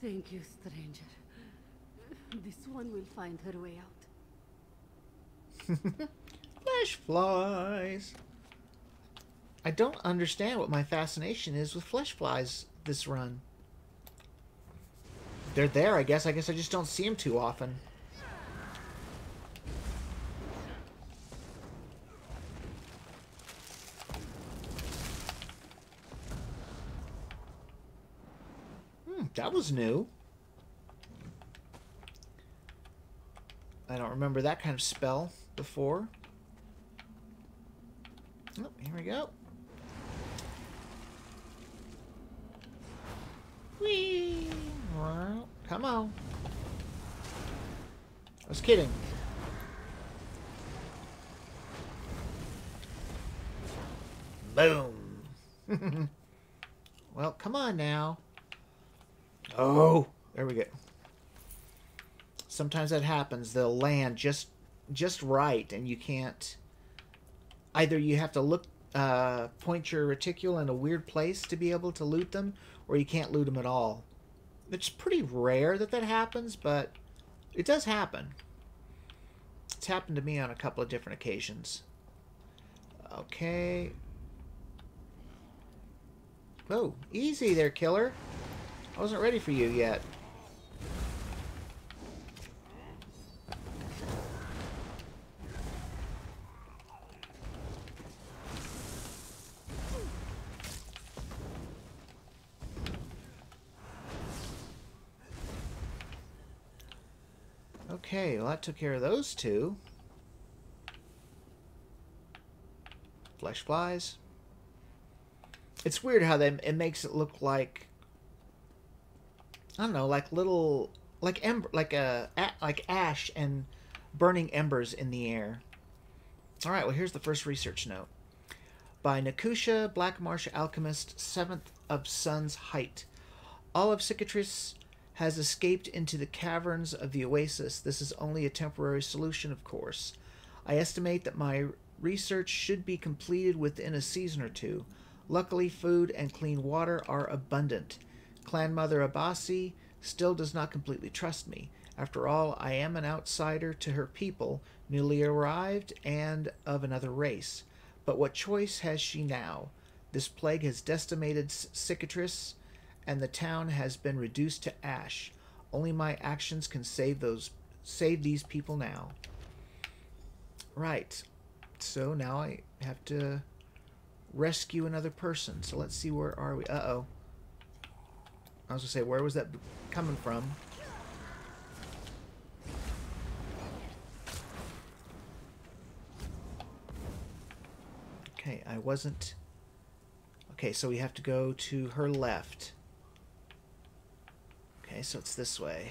Thank you, stranger. This one will find her way out. Flesh flies. I don't understand what my fascination is with flesh flies this run. They're there, I guess. I guess I just don't see them too often. Hmm, that was new. I don't remember that kind of spell before. Oh, here we go. Whee! Come on. I was kidding. Boom. well, come on now. Oh, there we go. Sometimes that happens. They'll land just just right, and you can't. Either you have to look, uh, point your reticule in a weird place to be able to loot them, or you can't loot them at all. It's pretty rare that that happens, but it does happen. It's happened to me on a couple of different occasions. Okay. Oh, easy there, killer. I wasn't ready for you yet. That took care of those two. Flesh flies. It's weird how they it makes it look like I don't know, like little like ember like a, like ash and burning embers in the air. All right, well here's the first research note. By Nakusha, Black Marsh Alchemist, 7th of Sun's Height. All of Cicatrice has escaped into the caverns of the oasis. This is only a temporary solution, of course. I estimate that my research should be completed within a season or two. Luckily, food and clean water are abundant. Clan Mother Abasi still does not completely trust me. After all, I am an outsider to her people, newly arrived and of another race. But what choice has she now? This plague has decimated Cicatrice, and the town has been reduced to ash. Only my actions can save those save these people now. Right. So now I have to rescue another person. So let's see where are we? Uh-oh. I was going to say where was that coming from? Okay, I wasn't Okay, so we have to go to her left. Okay, so it's this way.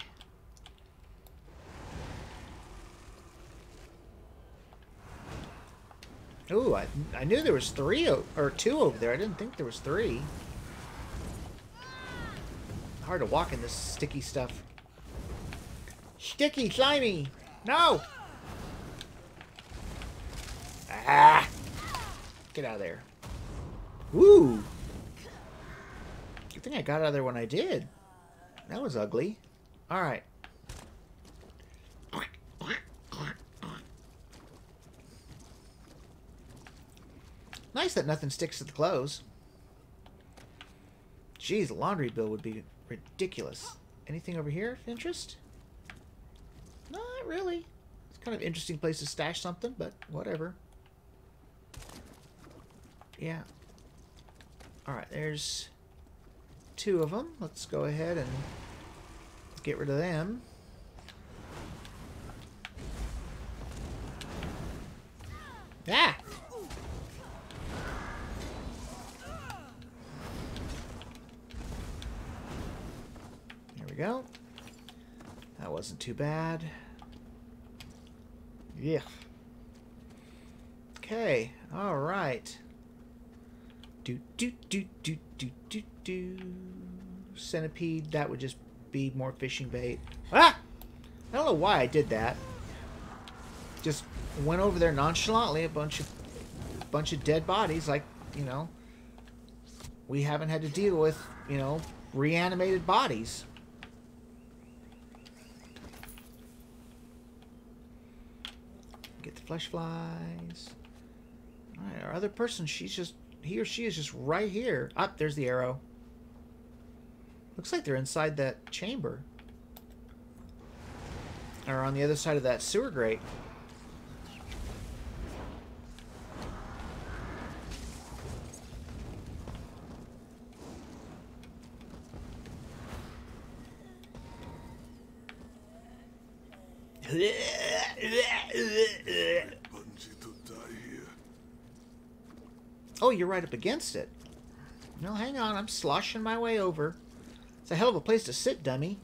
Ooh, I, I knew there was three or two over there. I didn't think there was three. Hard to walk in this sticky stuff. Sticky, slimy! No! Ah! Get out of there. Ooh! Good thing I got out of there when I did. That was ugly. Alright. Nice that nothing sticks to the clothes. Geez, laundry bill would be ridiculous. Anything over here of interest? Not really. It's kind of interesting place to stash something, but whatever. Yeah. Alright, there's two of them. Let's go ahead and get rid of them. Ah! There we go. That wasn't too bad. Yeah. Okay, alright. Do do do do do do do centipede, that would just be more fishing bait. Ah! I don't know why I did that. Just went over there nonchalantly, a bunch of bunch of dead bodies, like, you know, we haven't had to deal with, you know, reanimated bodies. Get the flesh flies. Alright, our other person, she's just... He or she is just right here. Up, ah, there's the arrow. Looks like they're inside that chamber. Or on the other side of that sewer grate. Oh, you're right up against it. No, hang on. I'm sloshing my way over. It's a hell of a place to sit, dummy.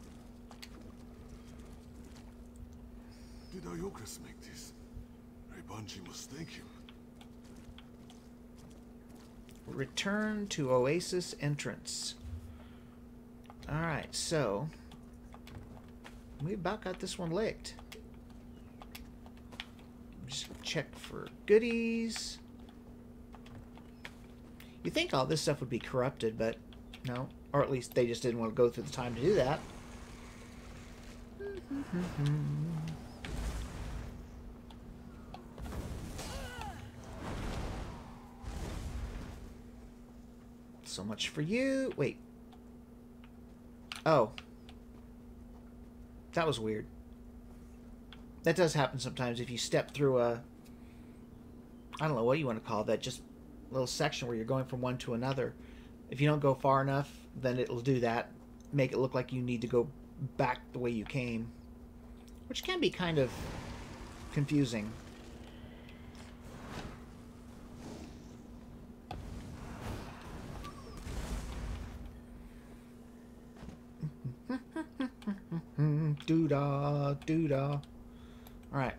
Did Iokas make this? Reibanji must thank him. Return to Oasis entrance. Alright, so... We about got this one licked. Just check for goodies. You think all this stuff would be corrupted, but no. Or at least they just didn't want to go through the time to do that. so much for you. Wait. Oh. That was weird. That does happen sometimes if you step through a... I don't know what you want to call that. Just little section where you're going from one to another. If you don't go far enough, then it'll do that. Make it look like you need to go back the way you came. Which can be kind of confusing. Doo-dah, doo-dah. Alright.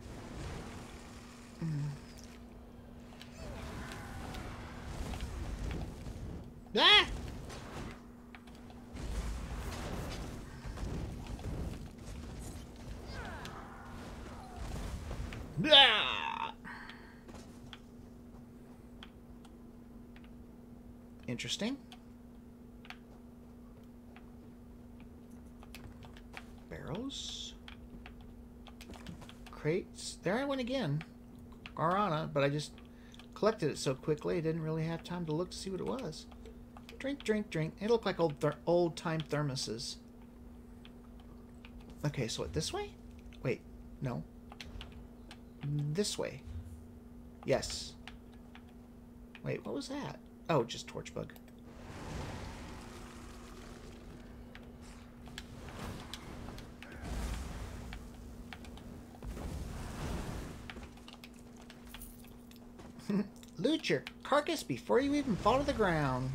Ah! Interesting. Barrels. Crates. There I went again. Arana, but I just collected it so quickly I didn't really have time to look to see what it was. Drink, drink, drink. It look like old old time thermoses. Okay, so what, this way? Wait, no. This way. Yes. Wait, what was that? Oh, just torchbug. Loot your carcass before you even fall to the ground.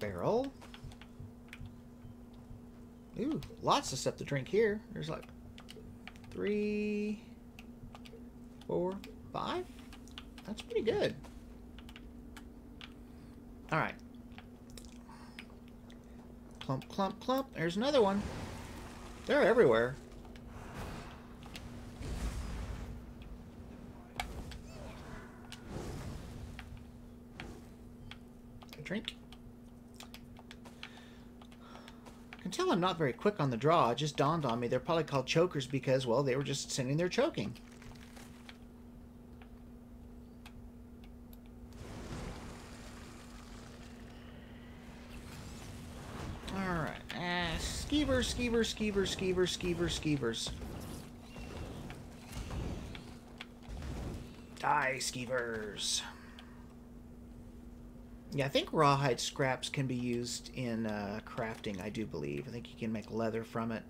Barrel. Ooh, lots of stuff to drink here. There's like three, four, five. That's pretty good. All right. Clump, clump, clump. There's another one. They're everywhere. Drink. I'm not very quick on the draw. It just dawned on me they're probably called chokers because, well, they were just sitting there choking. Alright. Uh, skeevers, skeevers, skeevers, skeevers, skeevers, skeevers. Die, skeevers. Yeah, I think rawhide scraps can be used in uh, crafting, I do believe. I think you can make leather from it.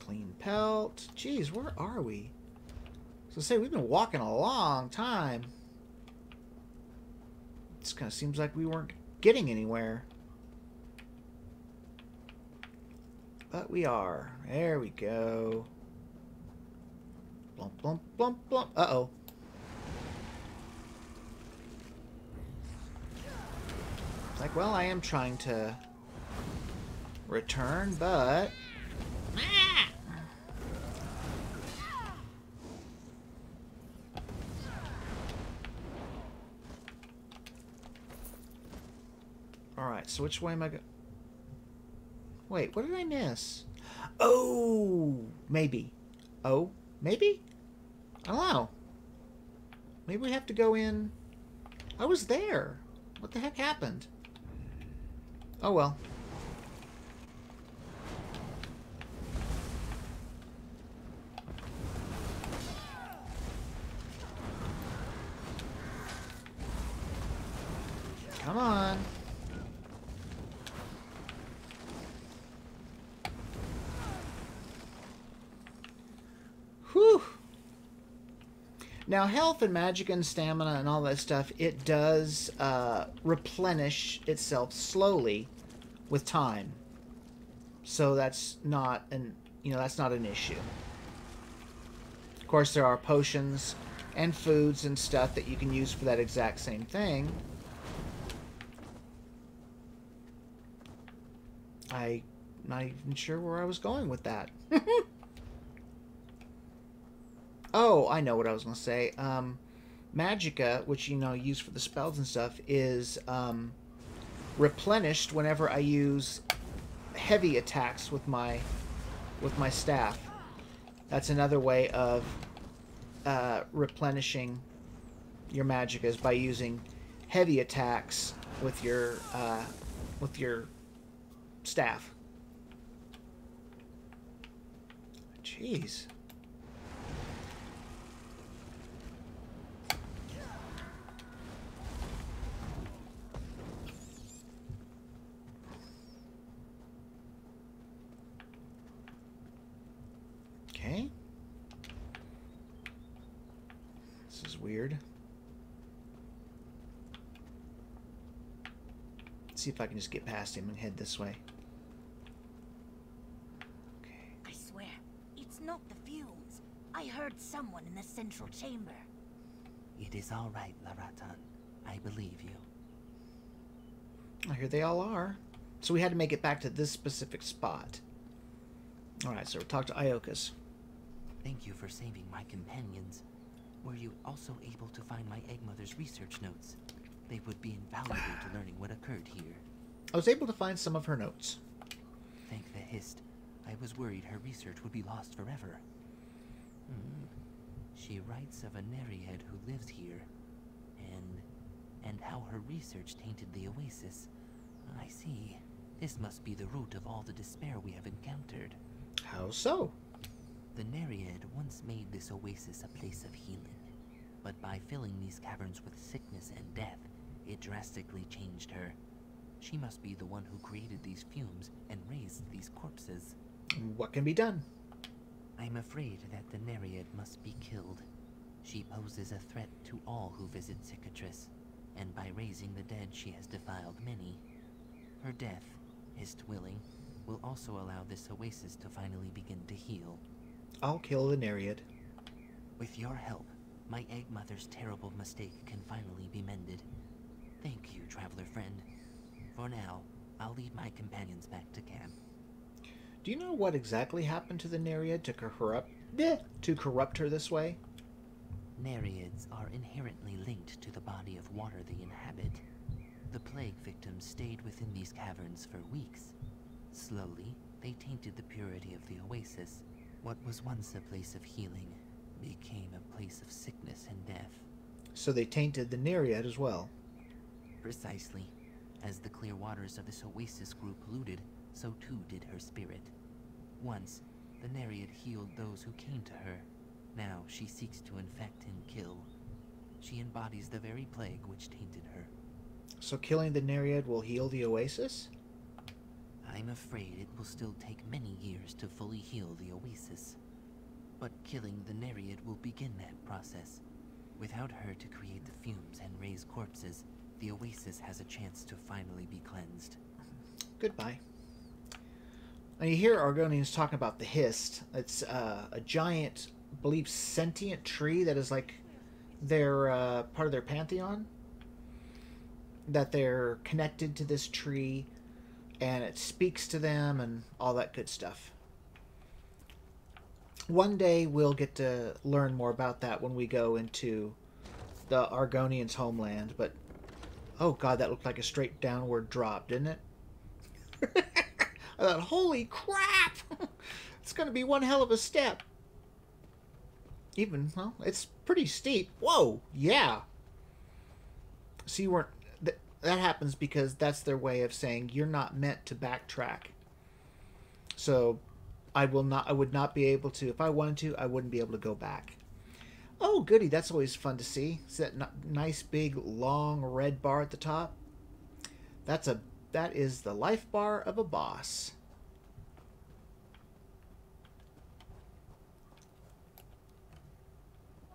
Clean pelt. Jeez, where are we? So say we've been walking a long time. This kind of seems like we weren't getting anywhere. But we are. There we go. Blump, blump, blump, blump. Uh-oh. Like, well, I am trying to return, but... Alright, so which way am I going? Wait, what did I miss? Oh, maybe. Oh, maybe? I don't know. Maybe we have to go in... I was there. What the heck happened? Oh, well. Come on. Whew. Now, health and magic and stamina and all that stuff, it does uh, replenish itself slowly with time. So that's not an you know that's not an issue. Of course, there are potions and foods and stuff that you can use for that exact same thing. I'm not even sure where I was going with that. Oh, I know what I was going to say. Um, Magicka, which you know use for the spells and stuff, is um, replenished whenever I use heavy attacks with my with my staff. That's another way of uh, replenishing your Magickas by using heavy attacks with your uh, with your staff. Jeez. Okay. This is weird. Let's see if I can just get past him and head this way. Okay. I swear, it's not the fumes. I I heard someone in the central chamber. It is all right, Laratan. I believe you. Oh, here they all are. So we had to make it back to this specific spot. Alright, so we'll talk to Iokas. Thank you for saving my companions. Were you also able to find my egg mother's research notes? They would be invaluable to learning what occurred here. I was able to find some of her notes. Thank the Hist. I was worried her research would be lost forever. Hmm. She writes of a Nereid who lives here, and and how her research tainted the oasis. I see. This must be the root of all the despair we have encountered. How so? The Nereid once made this oasis a place of healing, but by filling these caverns with sickness and death, it drastically changed her. She must be the one who created these fumes and raised these corpses. What can be done? I'm afraid that the Nereid must be killed. She poses a threat to all who visit Cicatrice, and by raising the dead she has defiled many. Her death, Hist willing, will also allow this oasis to finally begin to heal. I'll kill the Nereid. With your help, my egg mother's terrible mistake can finally be mended. Thank you, traveler friend. For now, I'll lead my companions back to camp. Do you know what exactly happened to the Nereid to corrupt eh, to corrupt her this way? Nereids are inherently linked to the body of water they inhabit. The plague victims stayed within these caverns for weeks. Slowly, they tainted the purity of the oasis. What was once a place of healing became a place of sickness and death. So they tainted the Nereid as well. Precisely. As the clear waters of this oasis grew polluted, so too did her spirit. Once, the Nereid healed those who came to her. Now she seeks to infect and kill. She embodies the very plague which tainted her. So killing the Nereid will heal the oasis? I'm afraid it will still take many years to fully heal the oasis. But killing the Nereid will begin that process. Without her to create the fumes and raise corpses, the oasis has a chance to finally be cleansed. Goodbye. And you hear Argonians talking about the Hist. It's uh, a giant, I believe, sentient tree that is like their uh, part of their pantheon. That they're connected to this tree, and it speaks to them and all that good stuff. One day we'll get to learn more about that when we go into the Argonians' homeland. But oh god, that looked like a straight downward drop, didn't it? I thought, holy crap! it's to be one hell of a step. Even, well, it's pretty steep. Whoa, yeah. So you weren't. Th- that happens because that's their way of saying you're not meant to backtrack. So I will not. I would not be able to. If I wanted to, I wouldn't be able to go back. Oh, goody! That's always fun to see. It's that n- nice big long red bar at the top. That's a that is the life bar of a boss.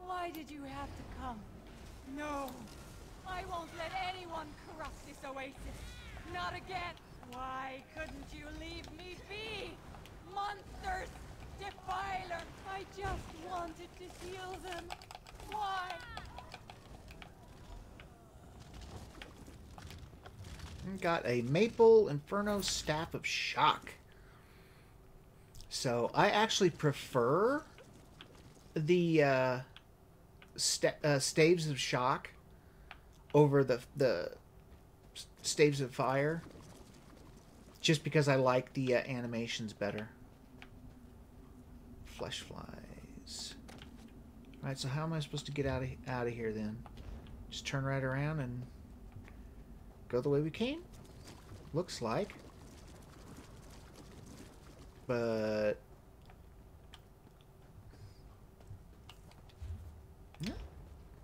Why did you have to come? No. I won't let anyone corrupt this oasis. Not again. Why couldn't you leave me be? Monsters! Defiler! I just wanted to heal them. Why? Got a Maple Inferno Staff of Shock. So I actually prefer the uh, sta- uh, Staves of Shock over the the Staves of Fire, just because I like the uh, animations better. Flesh flies. All right, so how am I supposed to get out of out of here then? Just turn right around and go the way we came? Looks like. But... Yeah.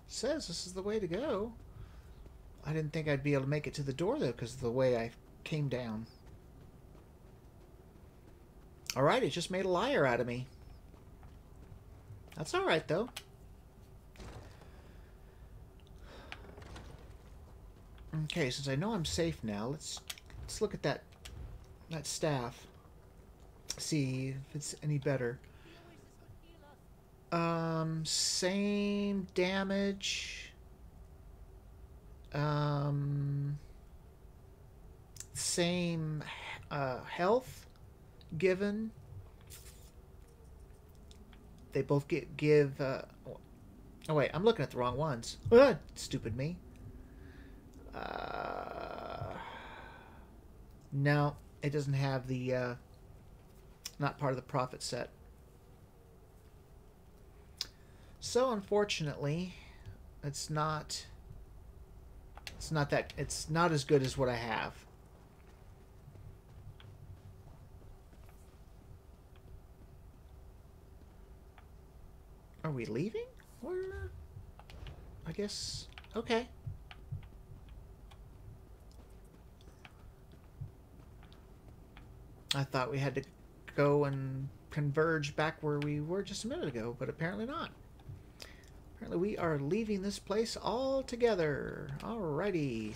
Says this is the way to go. I didn't think I'd be able to make it to the door, though, because of the way I came down. Alright, it just made a liar out of me. That's alright, though. Okay, since I know I'm safe now, let's let's look at that that staff. See if it's any better. Um, same damage. Um, same uh, health given. They both get give. Uh, oh wait, I'm looking at the wrong ones. Ah, stupid me. Uh, no, it doesn't have the. Uh, not part of the profit set. So unfortunately, it's not. It's not that. It's not as good as what I have. Are we leaving? Or I guess okay. I thought we had to go and converge back where we were just a minute ago, but apparently not. Apparently we are leaving this place altogether. Alrighty.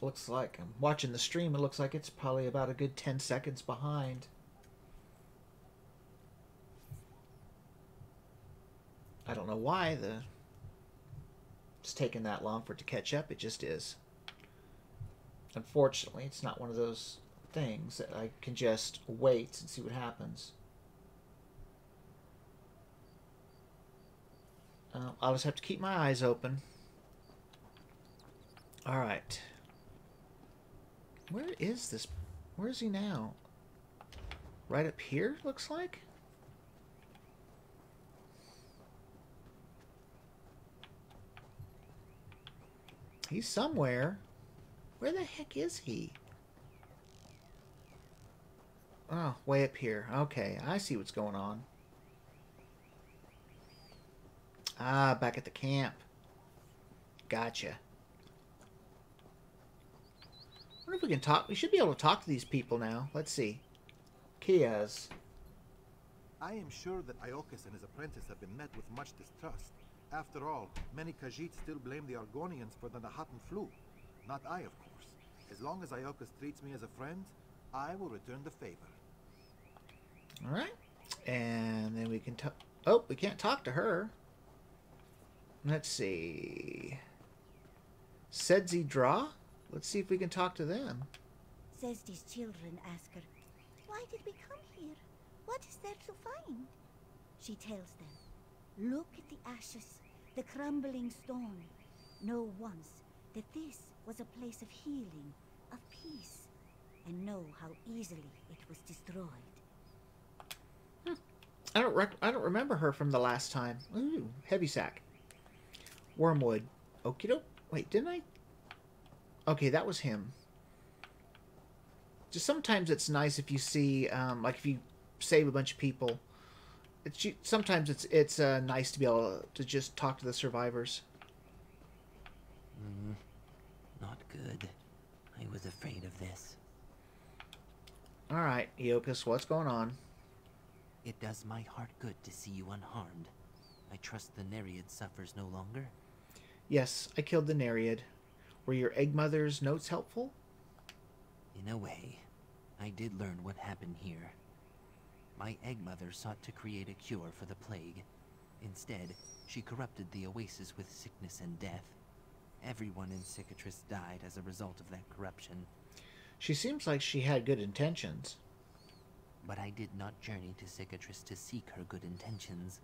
Looks like I'm watching the stream. It looks like it's probably about a good 10 seconds behind. I don't know why the it's taking that long for it to catch up. It just is. Unfortunately, it's not one of those things that I can just wait and see what happens. Uh, I'll just have to keep my eyes open. All right. Where is this? Where is he now? Right up here, looks like? He's somewhere. Where the heck is he? Oh, way up here. Okay, I see what's going on. Ah, back at the camp. Gotcha. Wonder if we can talk. We should be able to talk to these people now. Let's see. Kias. I am sure that Iokas and his apprentice have been met with much distrust. After all, many Khajiit still blame the Argonians for the Knahaten flu. Not I, of course. As long as Iokas treats me as a friend, I will return the favor. Alright. And then we can talk... Oh, we can't talk to her. Let's see. Sedzi Draw? Let's see if we can talk to them. Says these children ask her, Why did we come here? What is there to find? She tells them, Look at the ashes, the crumbling stone. Know once that this was a place of healing, of peace, and know how easily it was destroyed. Hmm. I don't rec- I don't remember her from the last time. Ooh, heavy sack. Wormwood. Okie doke. Wait, didn't I? Okay, that was him. Just sometimes it's nice if you see, um, like if you save a bunch of people. It's sometimes it's it's uh, nice to be able to just talk to the survivors. Mm, not good. I was afraid of this. All right, Iokas, what's going on? It does my heart good to see you unharmed. I trust the Nereid suffers no longer? Yes, I killed the Nereid. Were your egg mother's notes helpful? In a way. I did learn what happened here. My egg mother sought to create a cure for the plague. Instead, she corrupted the oasis with sickness and death. Everyone in Cicatrice died as a result of that corruption. She seems like she had good intentions. But I did not journey to Cicatrice to seek her good intentions.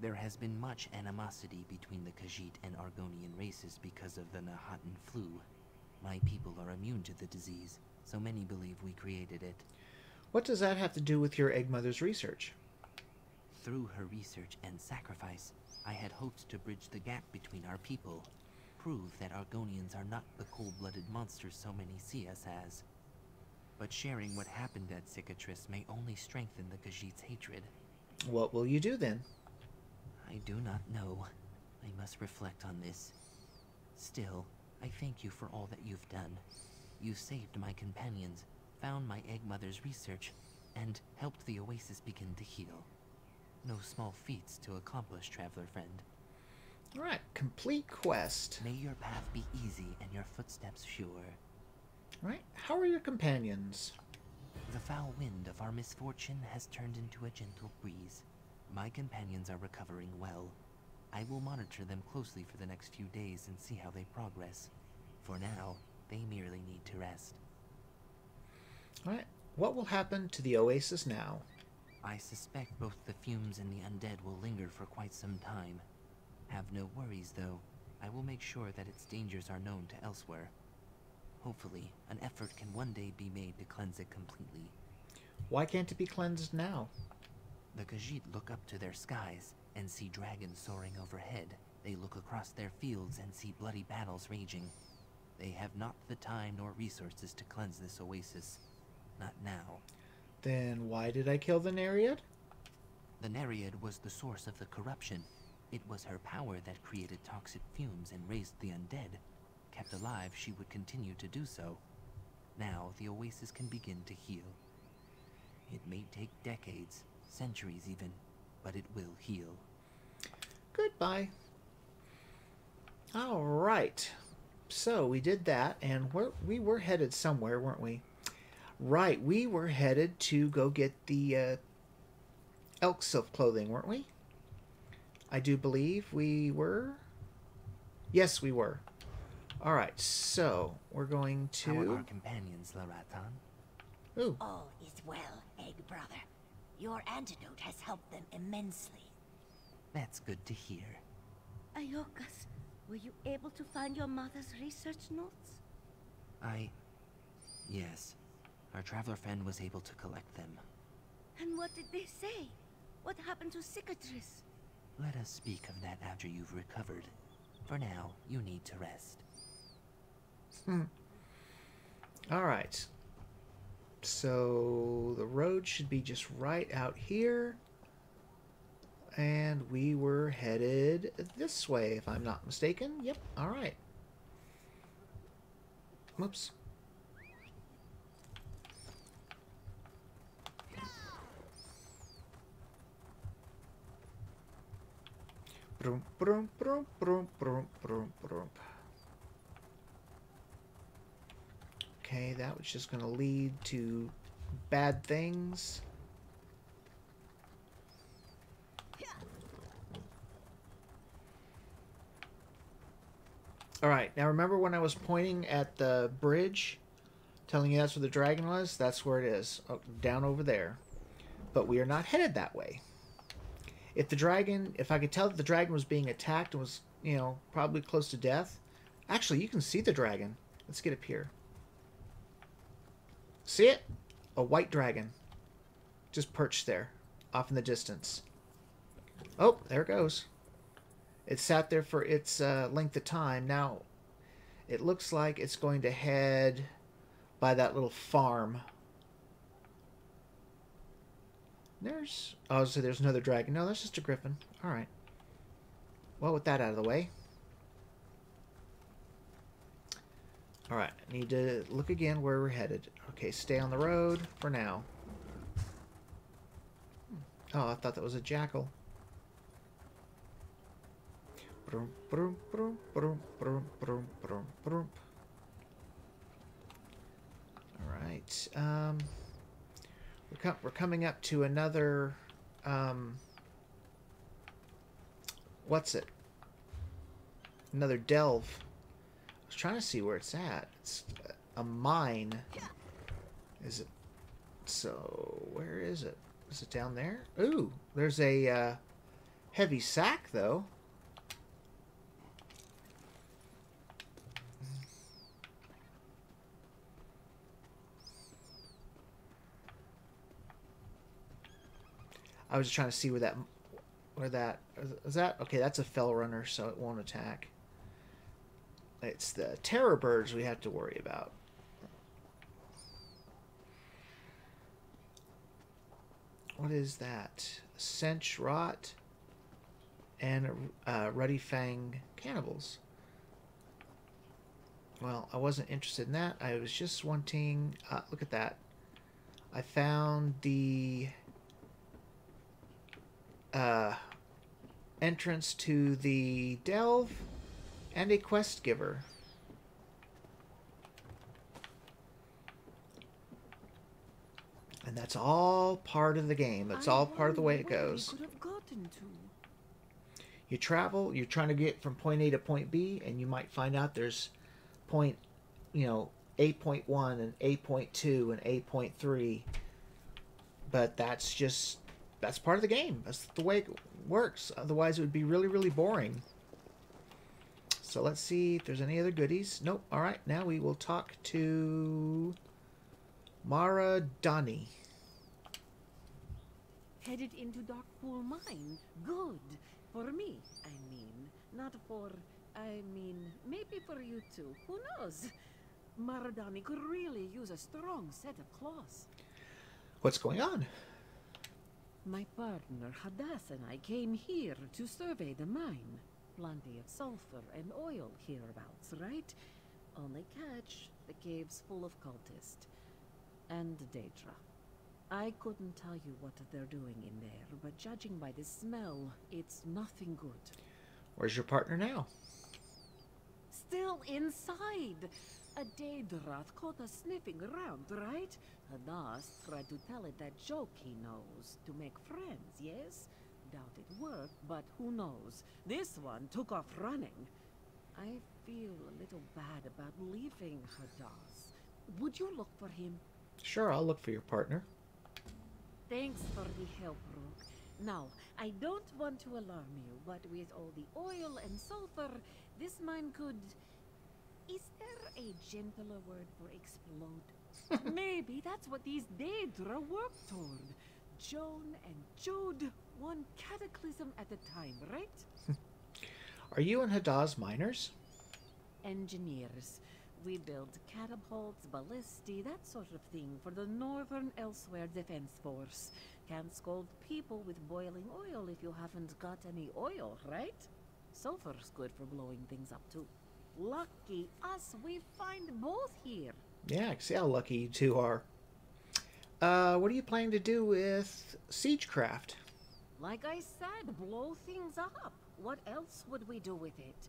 There has been much animosity between the Khajiit and Argonian races because of the Knahaten flu. My people are immune to the disease, so many believe we created it. What does that have to do with your egg mother's research? Through her research and sacrifice, I had hoped to bridge the gap between our people, prove that Argonians are not the cold-blooded monsters so many see us as. But sharing what happened at Cicatrice may only strengthen the Khajiit's hatred. What will you do then? I do not know. I must reflect on this. Still, I thank you for all that you've done. You saved my companions, found my egg mother's research, and helped the oasis begin to heal. No small feats to accomplish, traveler friend. All right, complete quest. May your path be easy and your footsteps sure. All right, how are your companions? The foul wind of our misfortune has turned into a gentle breeze. My companions are recovering well. I will monitor them closely for the next few days and see how they progress. For now, they merely need to rest. All right, what will happen to the oasis now? I suspect both the fumes and the undead will linger for quite some time. Have no worries, though. I will make sure that its dangers are known to elsewhere. Hopefully, an effort can one day be made to cleanse it completely. Why can't it be cleansed now? The Khajiit look up to their skies and see dragons soaring overhead. They look across their fields and see bloody battles raging. They have not the time nor resources to cleanse this oasis. Not now. Then why did I kill the Nereid? The Nereid was the source of the corruption. It was her power that created toxic fumes and raised the undead. Kept alive, she would continue to do so. Now, the oasis can begin to heal. It may take decades, centuries even, but it will heal. Goodbye. All right. So we did that, and we're, we were headed somewhere, weren't we? Right, we were headed to go get the uh, elk silk clothing, weren't we? I do believe we were. Yes, we were. All right, so we're going How are our to. companions, Laratan? Ooh, All is well, Egg Brother. Your antidote has helped them immensely. That's good to hear. Iokas, were you able to find your mother's research notes? I... Yes. Our traveler friend was able to collect them. And what did they say? What happened to Cicatrice? Let us speak of that after you've recovered. For now, you need to rest. Hmm. all right. So the road should be just right out here. And we were headed this way, if I'm not mistaken. Yep, all right. Whoops. Okay, that was just going to lead to bad things. All right, now remember when I was pointing at the bridge, telling you that's where the dragon was? That's where it is, oh, down over there. But we are not headed that way. If the dragon, if I could tell that the dragon was being attacked and was, you know, probably close to death, actually, you can see the dragon. Let's get up here. See it? A white dragon. Just perched there, off in the distance. Oh, there it goes. It sat there for its uh, length of time. Now, it looks like it's going to head by that little farm. There's. Oh, so there's another dragon. No, that's just a griffin. All right. Well, with that out of the way. All right. Need to look again where we're headed. Okay, stay on the road for now. Oh, I thought that was a jackal. Brum, brum, brum, brum, brum, brum, brum, brum. All right. Um, we're, com- we're coming up to another. Um, what's it? Another delve. I was trying to see where it's at. It's a mine. Is it? So where is it? Is it down there? Ooh, there's a uh, heavy sack though. I was just trying to see where that, where that is that. Okay, that's a fell runner, so it won't attack. It's the terror birds we have to worry about. What is that? Cinch rot and uh, ruddy fang cannibals. Well, I wasn't interested in that. I was just wanting. Uh, look at that. I found the uh, entrance to the delve and a quest giver. And that's all part of the game. That's all part of the way it wonder where we goes. could have gotten to. You travel, you're trying to get from point A to point B, and you might find out there's point, you know, 8.1 and 8.2 and 8.3. But that's just, that's part of the game. That's the way it works. Otherwise, it would be really, really boring. So let's see if there's any other goodies. Nope. All right. Now we will talk to Mara Donnie. Headed into Darkpool Mine. Good. For me, I mean. Not for. I mean, maybe for you too. Who knows? Maradani could really use a strong set of claws. What's going on? My partner Hadaz and I came here to survey the mine. Plenty of sulfur and oil hereabouts, right? Only catch, the cave's full of cultists. And Daedra. I couldn't tell you what they're doing in there, but judging by the smell, it's nothing good. Where's your partner now? Still inside! A Daedroth caught us sniffing around, right? Hadaz tried to tell it that joke he knows, to make friends, yes? Doubt it worked, but who knows? This one took off running. I feel a little bad about leaving Hadaz. Would you look for him? Sure, I'll look for your partner. Thanks for the help, Rook. Now, I don't want to alarm you, but with all the oil and sulfur, this mine could... Is there a gentler word for explode? Maybe that's what these Daedra work toward. Jone and Jode, one cataclysm at a time, right? Are you and Hadaz miners? Engineers. We build catapults, ballistae, that sort of thing for the Northern Elsweyr Defense Force. Can't scold people with boiling oil if you haven't got any oil, right? Sulfur's good for blowing things up too. Lucky us, we find both here. Yeah, see how lucky you two are. Uh, what are you planning to do with Siegecraft? Like I said, blow things up. What else would we do with it?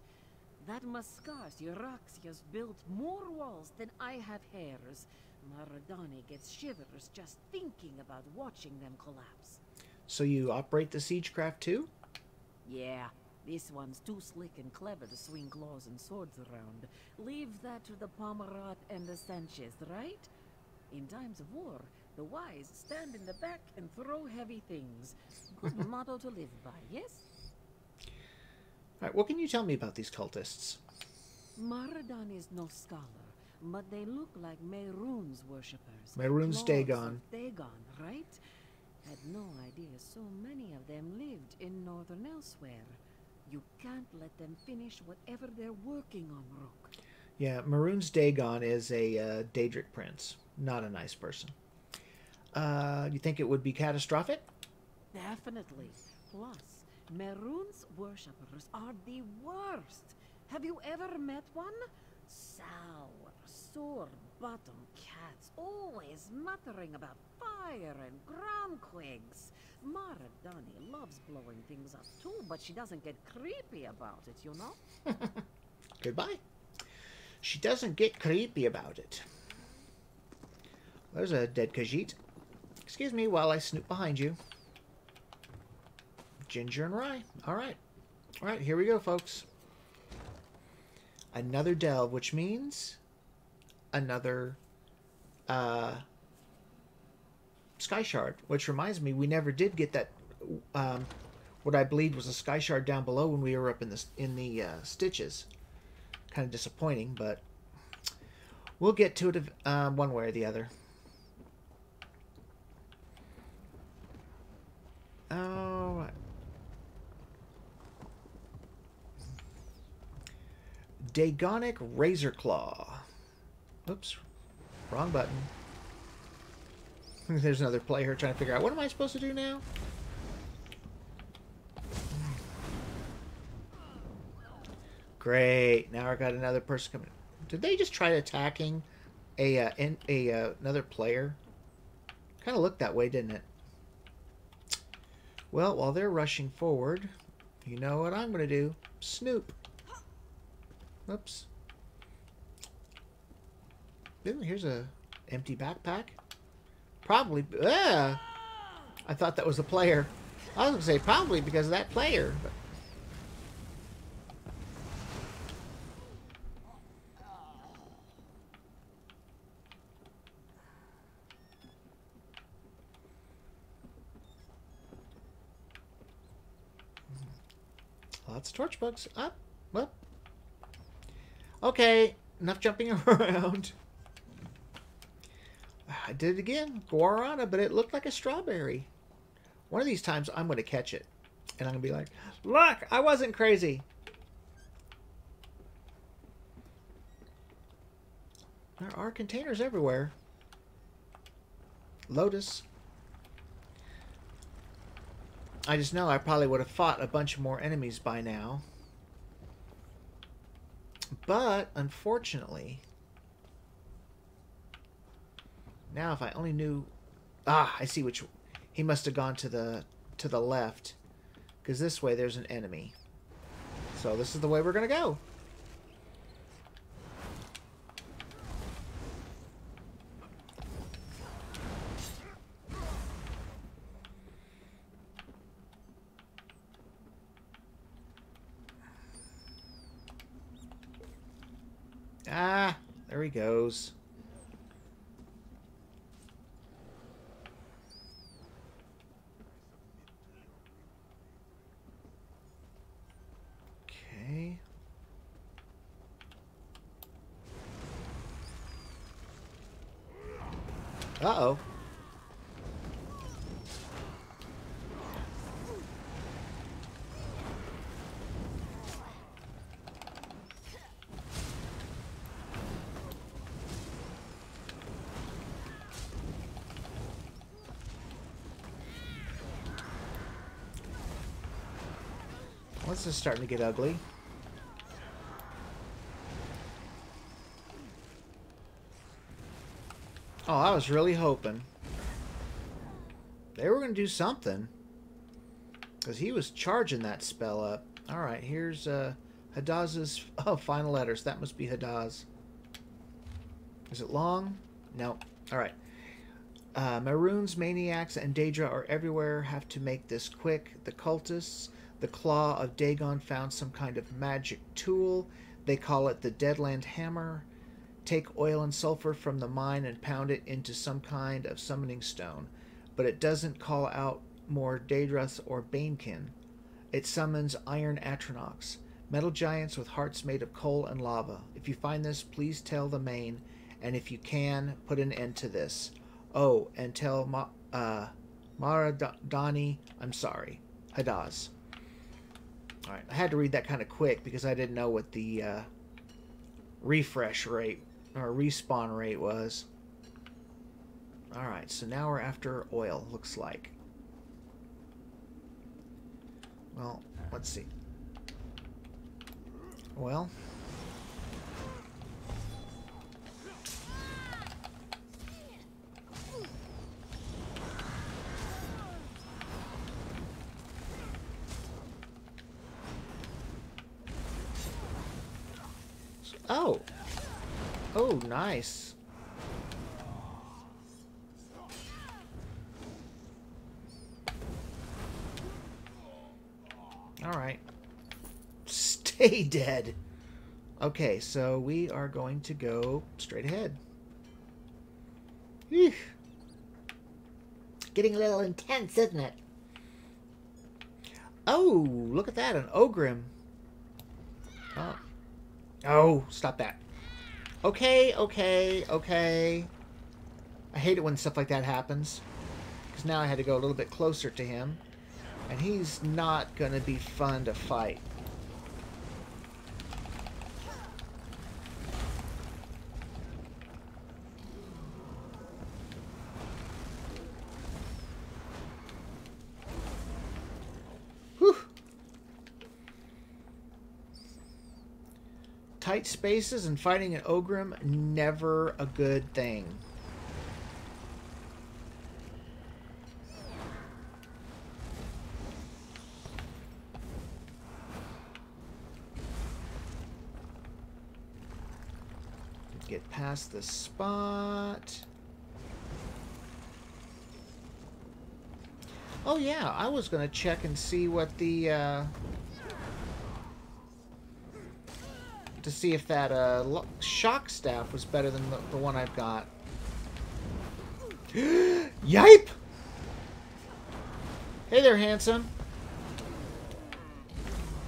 That Muskas Euraxia's built more walls than I have hairs. Maradani gets shivers just thinking about watching them collapse. So you operate the Siegecraft too? Yeah, this one's too slick and clever to swing claws and swords around. Leave that to the Pahmar-raht and the Sanchez, right? In times of war, the wise stand in the back and throw heavy things. Good motto to live by, yes? What can you tell me about these cultists? Maradani is no scholar, but they look like Mehrunes worshippers. Mehrunes Dagon. Dagon, right? Had no idea so many of them lived in northern Elsweyr. You can't let them finish whatever they're working on, Rook. Yeah, Mehrunes Dagon is a uh, Daedric prince, not a nice person. Uh, you think it would be catastrophic? Definitely. Plus, Mehrunes worshippers are the worst. Have you ever met one? Sour, sore-bottom cats, always muttering about fire and ground quakes. Maradani loves blowing things up too, but she doesn't get creepy about it, you know? Goodbye. She doesn't get creepy about it. There's a dead Khajiit. Excuse me while I snoop behind you. Ginger and rye. All right. All right, here we go, folks. Another delve, which means another uh, sky shard. Which reminds me, we never did get that. Um, what I believed was a sky shard down below when we were up in the in the uh, stitches. Kind of disappointing, but we'll get to it um, one way or the other. All right. Dagonic Razor Claw. Oops. Wrong button. There's another player trying to figure out what am I supposed to do now? Great. Now I got another person coming. Did they just try attacking a uh, in, a uh, another player? Kind of looked that way, didn't it? Well, while they're rushing forward, you know what I'm going to do? Snoop. Oops. Ooh, here's a empty backpack. Probably. Ah! I thought that was a player. I was to say probably because of that player. But Lots of torch bugs. Up. Okay, enough jumping around. Ah, I did it again. Guarana, but it looked like a strawberry. One of these times I'm going to catch it. And I'm going to be like, look, I wasn't crazy. There are containers everywhere. Lotus. I just know I probably would have fought a bunch more enemies by now. But, unfortunately, now if I only knew... Ah, I see which... He must have gone to the to the left. Because this way there's an enemy. So this is the way we're going to go. Ah, there he goes. Okay. Uh-oh. This is starting to get ugly. Oh, I was really hoping. They were going to do something. Because he was charging that spell up. Alright, here's uh, Hadaz's oh, final letters. That must be Hadaz. Is it long? No. Alright. Uh, Mehrunes, Maniacs, and Daedra are everywhere. Have to make this quick. The cultists the claw of Dagon found some kind of magic tool. They call it the Deadland Hammer. Take oil and sulfur from the mine and pound it into some kind of summoning stone. But it doesn't call out more Daedras or Banekin. It summons iron Atronachs, metal giants with hearts made of coal and lava. If you find this, please tell the main, and if you can, put an end to this. Oh, and tell Ma- uh, Maradani I'm sorry. Hadaz. Alright, I had to read that kind of quick because I didn't know what the uh, refresh rate or respawn rate was. Alright, so now we're after oil, looks like. Well, let's see. Well... Oh, nice. Alright. Stay dead. Okay, so we are going to go straight ahead. Eesh. Getting a little intense, isn't it? Oh, look at that, an Ogrim. Oh. Oh, stop that. Okay, okay, okay. I hate it when stuff like that happens. Because now I had to go a little bit closer to him. And he's not going to be fun to fight. tight spaces and fighting an ogrim never a good thing. Get past the spot. Oh yeah, I was going to check and see what the... Uh to see if that uh, shock staff was better than the, the one I've got. Yipe! Hey there, handsome.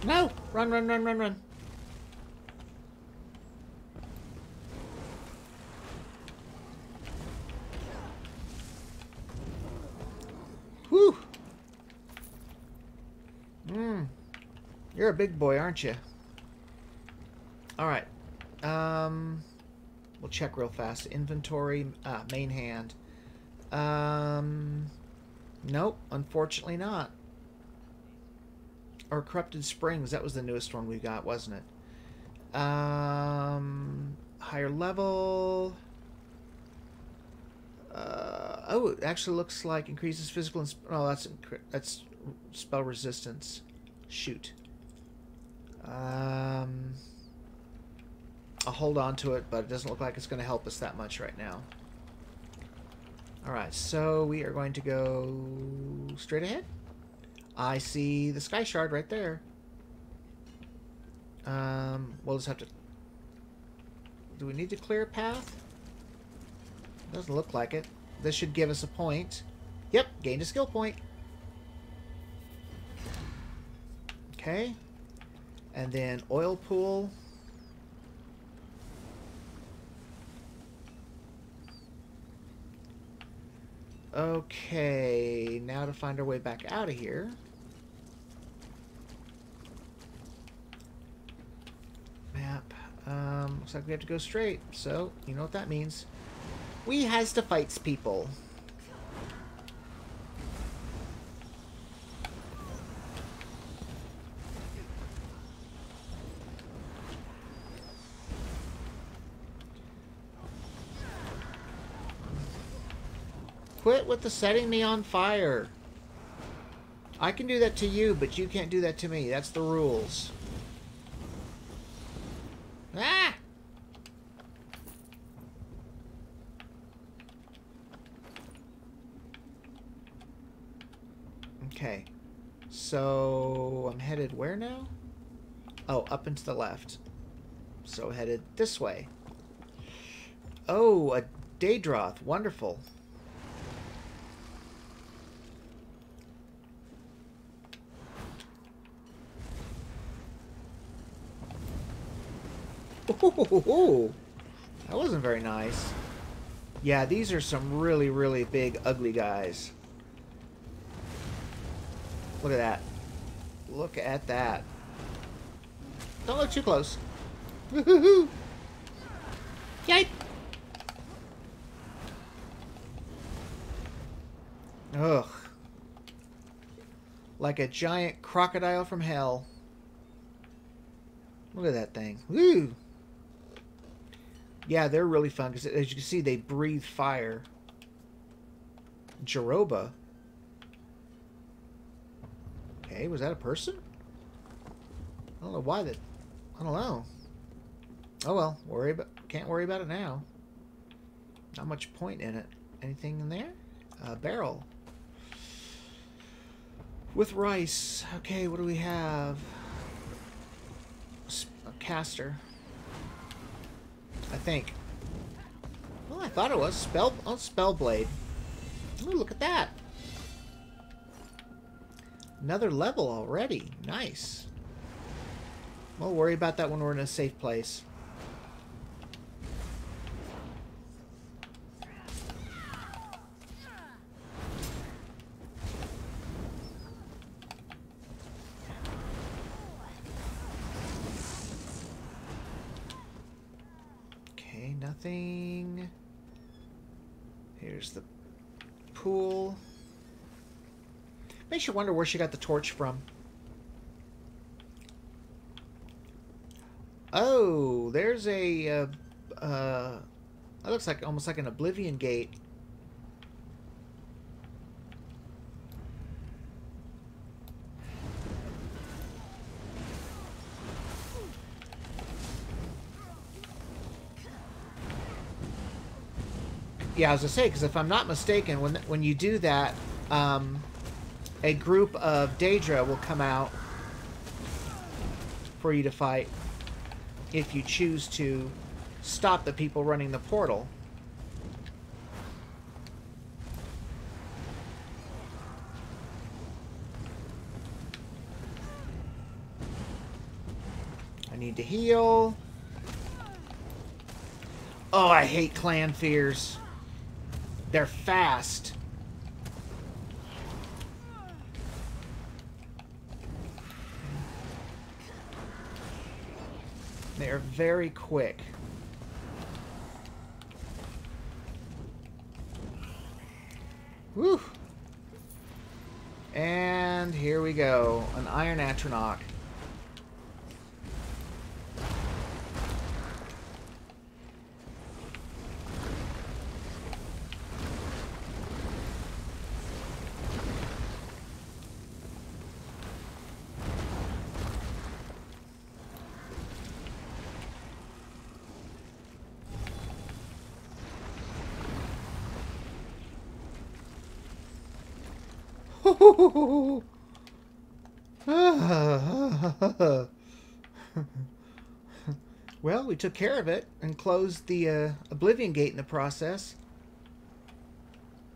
No! Run, run, run, run, run. Whew. Mmm. You're a big boy, aren't you? Alright. Um, we'll check real fast. Inventory, ah, main hand. Um, nope, unfortunately not. Or Corrupted Springs, that was the newest one we got, wasn't it? Um, higher level. Uh, oh, it actually looks like increases physical and oh, that's that's spell resistance. Shoot. Um, I'll hold on to it, but it doesn't look like it's going to help us that much right now. All right, so we are going to go straight ahead. I see the sky shard right there. Um, we'll just have to. Do we need to clear a path? Doesn't look like it. This should give us a point. Yep, gained a skill point. Okay. And then oil pool. Okay, now to find our way back out of here. Map. Um, looks like we have to go straight, so you know what that means. We has to fights people. The setting me on fire. I can do that to you, but you can't do that to me. That's the rules. Ah! Okay. So I'm headed where now? Oh, up and to the left. So headed this way. Oh, a Daedroth. Wonderful. That wasn't very nice. Yeah, these are some really, really big, ugly guys. Look at that. Look at that. Don't look too close. Woohoo! Yipe! Ugh. Like a giant crocodile from hell. Look at that thing. Woo! Yeah, they're really fun because as you can see, they breathe fire. Jeroba. Okay, was that a person? I don't know why that. I don't know. Oh well, worry about. Can't worry about it now. Not much point in it. Anything in there? A barrel. With rice. Okay, what do we have? A caster. I think. Well, I thought it was spell. Oh, spell blade. Ooh, look at that. Another level already. Nice. We'll worry about that when we're in a safe place. Okay, nothing. Here's the pool. Makes you wonder where she got the torch from. Oh, there's a. Uh, uh, that looks like almost like an Oblivion Gate. Yeah, I was gonna say because if I'm not mistaken, when when you do that, um, a group of Daedra will come out for you to fight if you choose to stop the people running the portal. I need to heal. Oh, I hate clannfears. They're fast. They're very quick. Whew. And here we go. An Iron Atronach. well, we took care of it and closed the uh, Oblivion Gate in the process.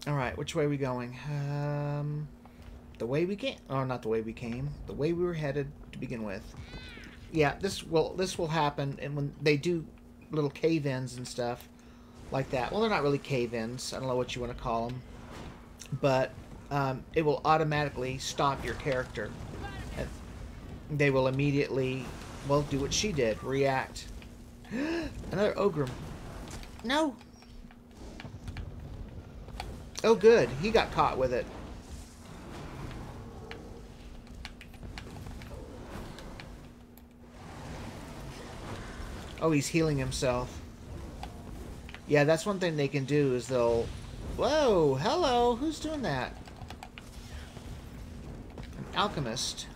Alright, which way are we going? Um, the way we came. Oh, not the way we came. The way we were headed to begin with. Yeah, this will this will happen, and when they do little cave-ins and stuff like that. Well, they're not really cave-ins. I don't know what you want to call them, but um, it will automatically stop your character. And they will immediately, well, do what she did, react. Another Ogrim. No. Oh, good. He got caught with it. Oh, he's healing himself. Yeah, that's one thing they can do is they'll... Whoa, hello, who's doing that? An alchemist.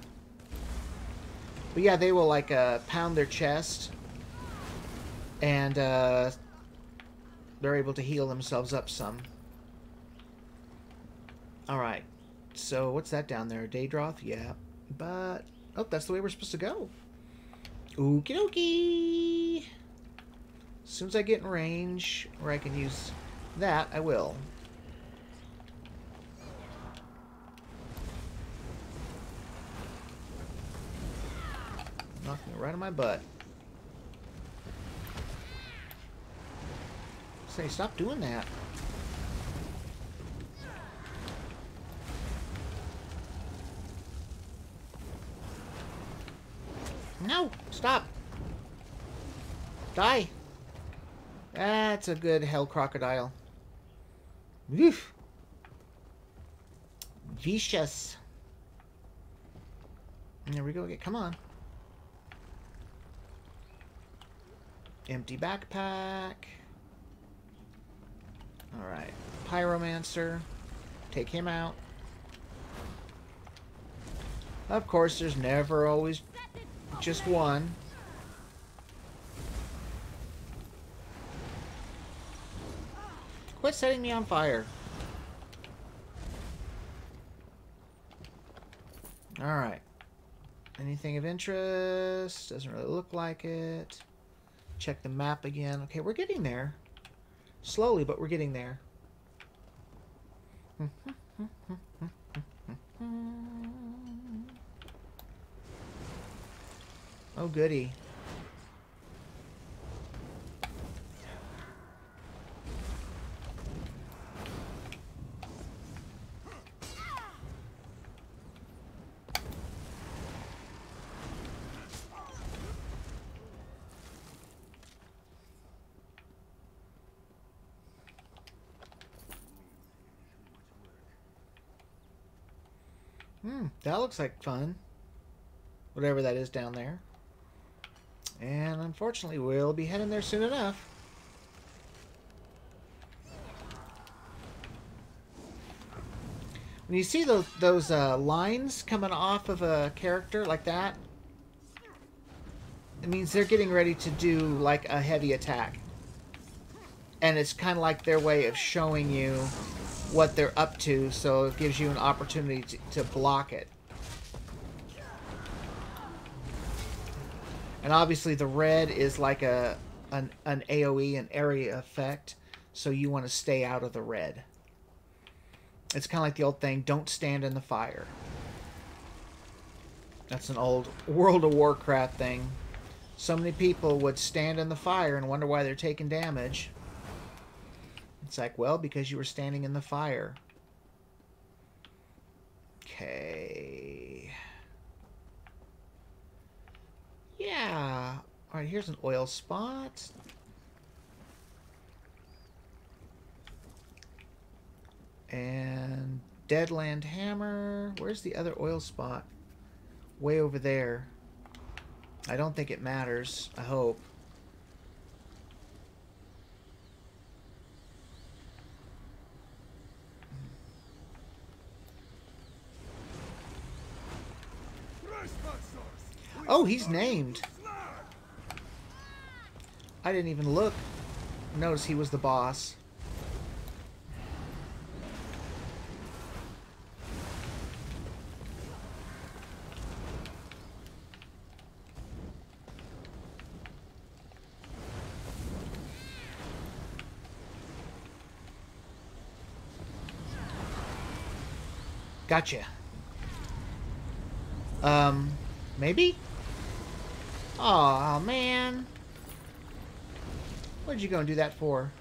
But yeah, they will like uh, pound their chest and uh, they're able to heal themselves up some. Alright, so what's that down there? Daedroth? Yeah, but... Oh, that's the way we're supposed to go. Okie dokie! As soon as I get in range where I can use that, I will. Knocking it right on my butt. Say, stop doing that. No! Stop! Die! That's a good hell crocodile. Oof. Vicious. And there we go again. Come on. Empty backpack. Alright. Pyromancer. Take him out. Of course, there's never always just one. Quit setting me on fire. Alright. Anything of interest? Doesn't really look like it. Check the map again. Okay, we're getting there. Slowly, but we're getting there. oh, goody. Hmm, that looks like fun. Whatever that is down there. And unfortunately, we'll be heading there soon enough. When you see those those uh, lines coming off of a character like that, it means they're getting ready to do like a heavy attack. and it's kind of like their way of showing you what they're up to, so it gives you an opportunity to, to block it. And obviously the red is like a an, an AoE, an area effect, so you want to stay out of the red. It's kind of like the old thing, don't stand in the fire. That's an old World of Warcraft thing. So many people would stand in the fire and wonder why they're taking damage. It's like, well, because you were standing in the fire. Okay. Yeah. Alright, here's an oil spot. And Deadland Hammer. Where's the other oil spot? Way over there. I don't think it matters. I hope. Oh, he's named. I didn't even look. Notice he was the boss. Gotcha. Um, maybe? Oh, man. What'd you go and do that for?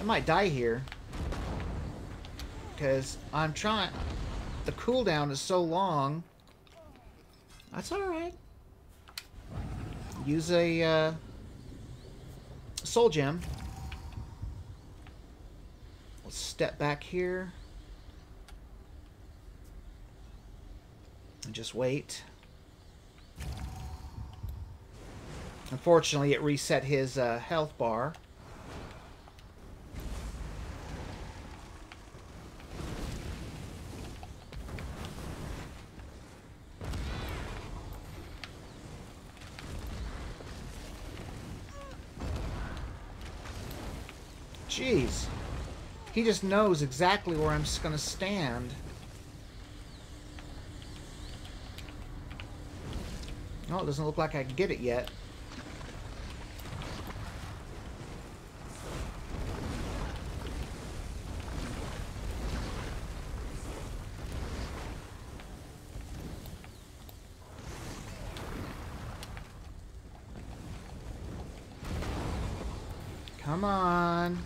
I might die here. Because I'm trying... The cooldown is so long. That's alright. Use a uh, soul gem. Let's step back here. Just wait. Unfortunately, it reset his uh, health bar. Jeez. He just knows exactly where I'm going to stand. It doesn't look like I can get it yet. Come on.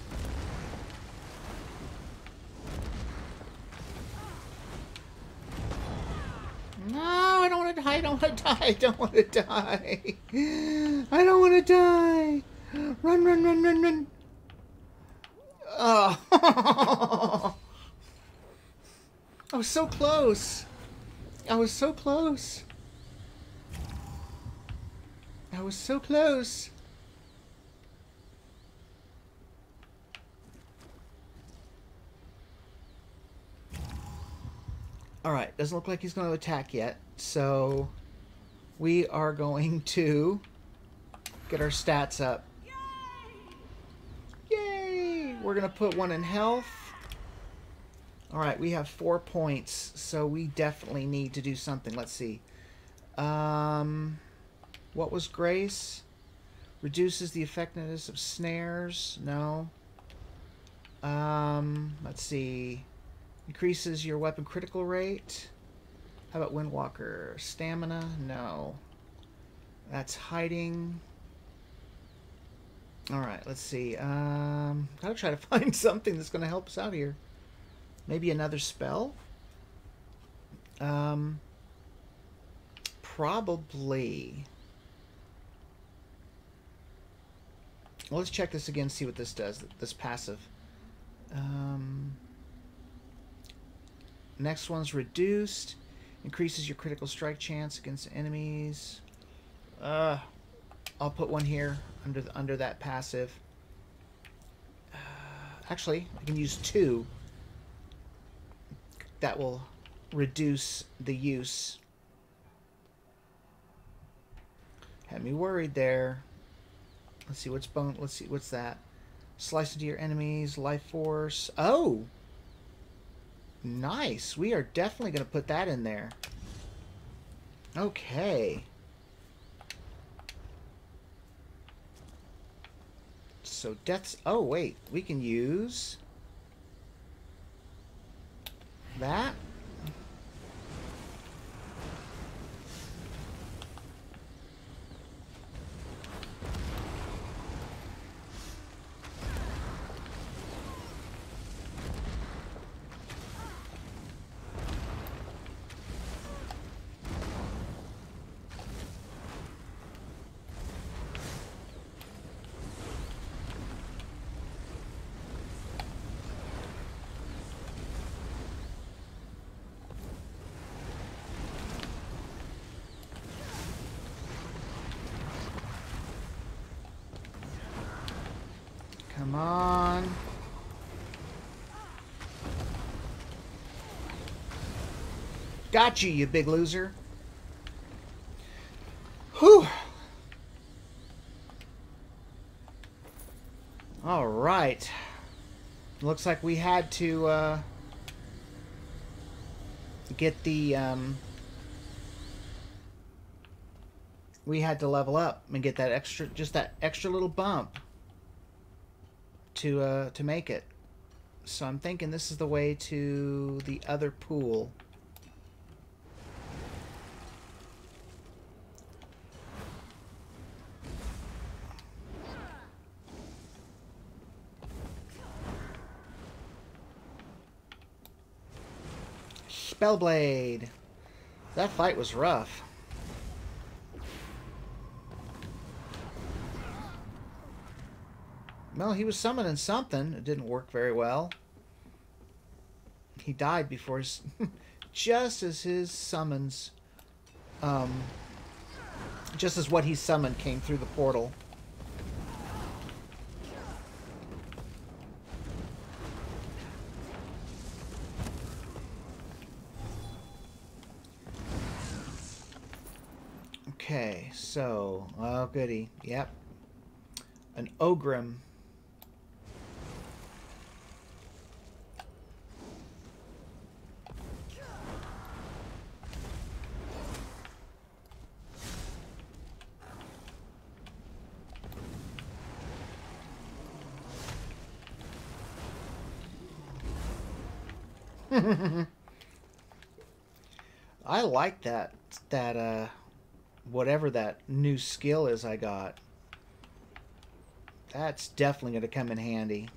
No, I don't want to die. I don't want to die. I don't want to die. Run, run, run, run, run. Oh. I was so close. I was so close. I was so close. Alright, doesn't look like he's going to attack yet. So, we are going to get our stats up. Yay! We're going to put one in health. Alright, we have four points, so we definitely need to do something. Let's see. Um, what was Grace? Reduces the effectiveness of snares? No. Um, let's see. Increases your weapon critical rate. How about Windwalker? Stamina? No. That's hiding. Alright, let's see. Um, gotta try to find something that's to help us out here. Maybe another spell? Um, probably. Well, let's check this again, see what this does, this passive. Um... Next one's reduced. Increases your critical strike chance against enemies. Uh, I'll put one here under the, under that passive. Uh, actually, I can use two. That will reduce the use. Had me worried there. Let's see what's bone. Let's see what's that. Slice into your enemies. Life force. Oh, nice. We are definitely going to put that in there. Okay. So death's... Oh, wait. We can use... That? Come on. Got you, you big loser. Whew. All right. Looks like we had to uh, get the um, we had to level up and get that extra just that extra little bump to uh, to make it. So I'm thinking this is the way to the other pool. Spellblade. That fight was rough. Well, he was summoning something. It didn't work very well. He died before his... just as his summons... Um, just as what he summoned came through the portal. So... Oh, goody. Yep. An Ogrim. I like that that uh whatever that new skill is I got. That's definitely going to come in handy.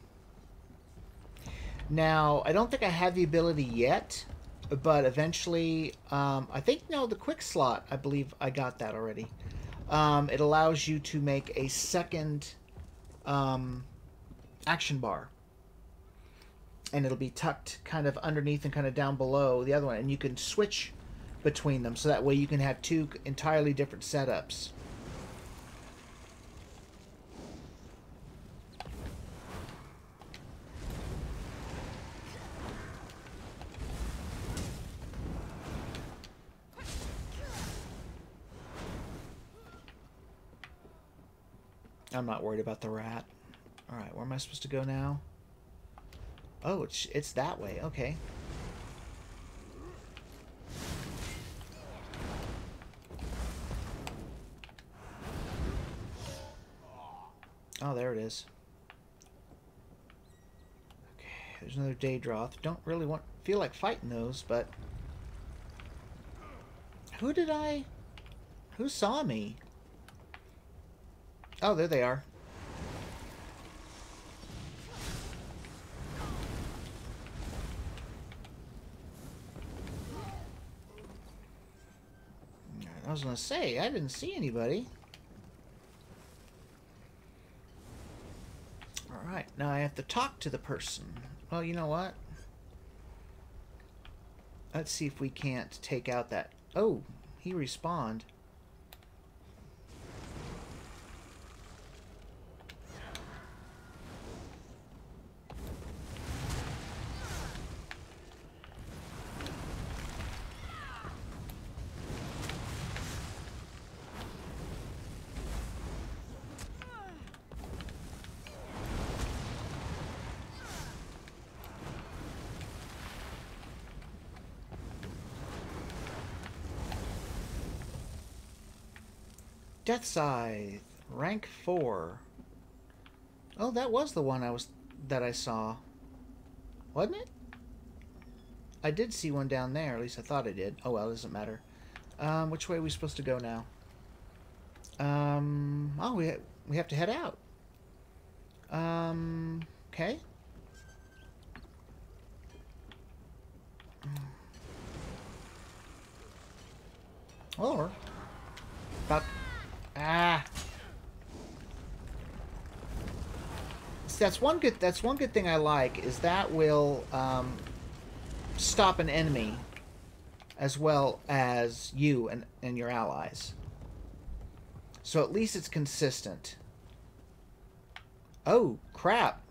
Now, I don't think I have the ability yet, but eventually, um, I think, no, the quick slot, I believe I got that already. Um, it allows you to make a second um, action bar. And it'll be tucked kind of underneath and kind of down below the other one. And you can switch between them so that way you can have two entirely different setups. I'm not worried about the rat. Alright, where am I supposed to go now? Oh, it's, it's that way. Okay. Oh, there it is. Okay, there's another Daedroth. Don't really want feel like fighting those, but who did I? Who saw me? Oh, there they are. I was gonna say I didn't see anybody. Alright, now I have to talk to the person. Well, you know what? Let's see if we can't take out that... Oh, he respawned. Death Scythe, rank four. Oh, that was the one I was that I saw, wasn't it? I did see one down there. At least I thought I did. Oh well, it doesn't matter. Um, which way are we supposed to go now? Um, oh, we ha we have to head out. Um, okay. Or about ah. See, that's one good. That's one good thing I like is that will um, stop an enemy as well as you and, and your allies. So at least it's consistent. Oh, crap.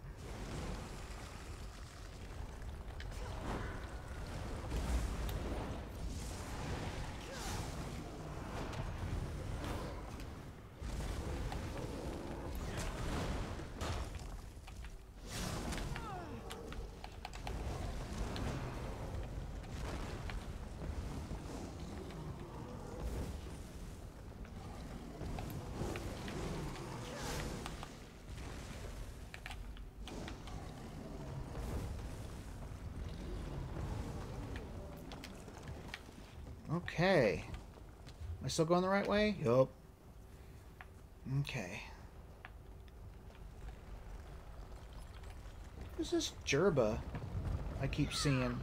Okay. Am I still going the right way? Yup. Okay. Who's this Jerba I keep seeing?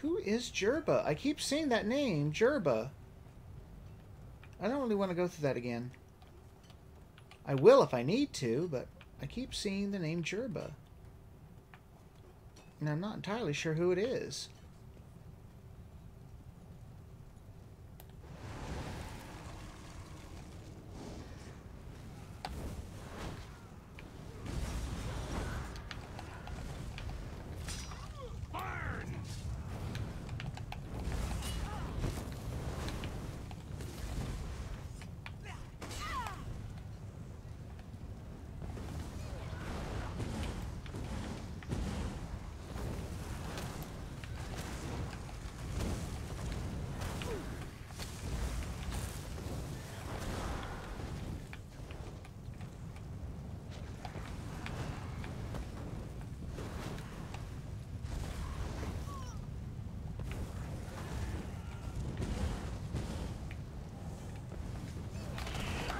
Who is Jerba? I keep seeing that name, Jerba. I don't really want to go through that again. I will if I need to, but I keep seeing the name Jerba. And I'm not entirely sure who it is.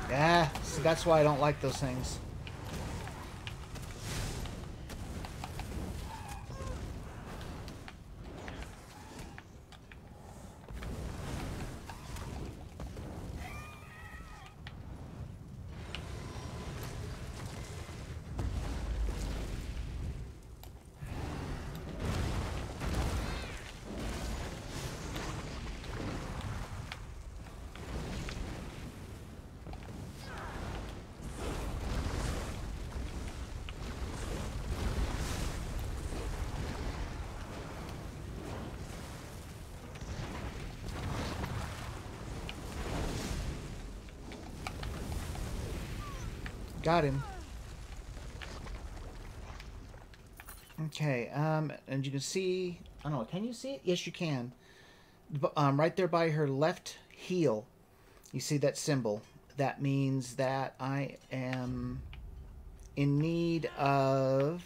Yeah, so that's why I don't like those things. Got him. Okay, um, and you can see, I don't know, can you see it? Yes, you can. Um, right there by her left heel, you see that symbol. That means that I am in need of,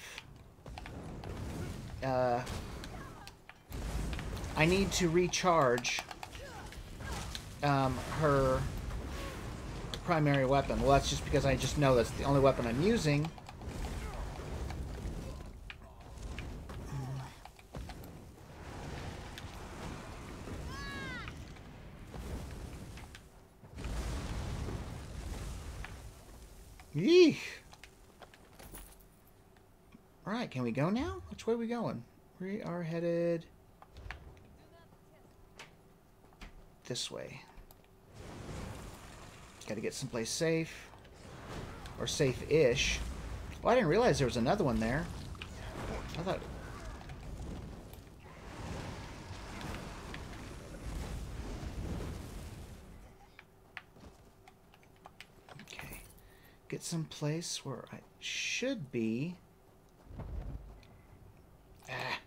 uh, I need to recharge, um, her primary weapon. Well, that's just because I just know that's the only weapon I'm using. Yeesh. Alright, can we go now? Which way are we going? We are headed this way. Gotta get someplace safe. Or safe-ish. Well, I didn't realize there was another one there. I thought... Okay. Get someplace where I should be. Ah,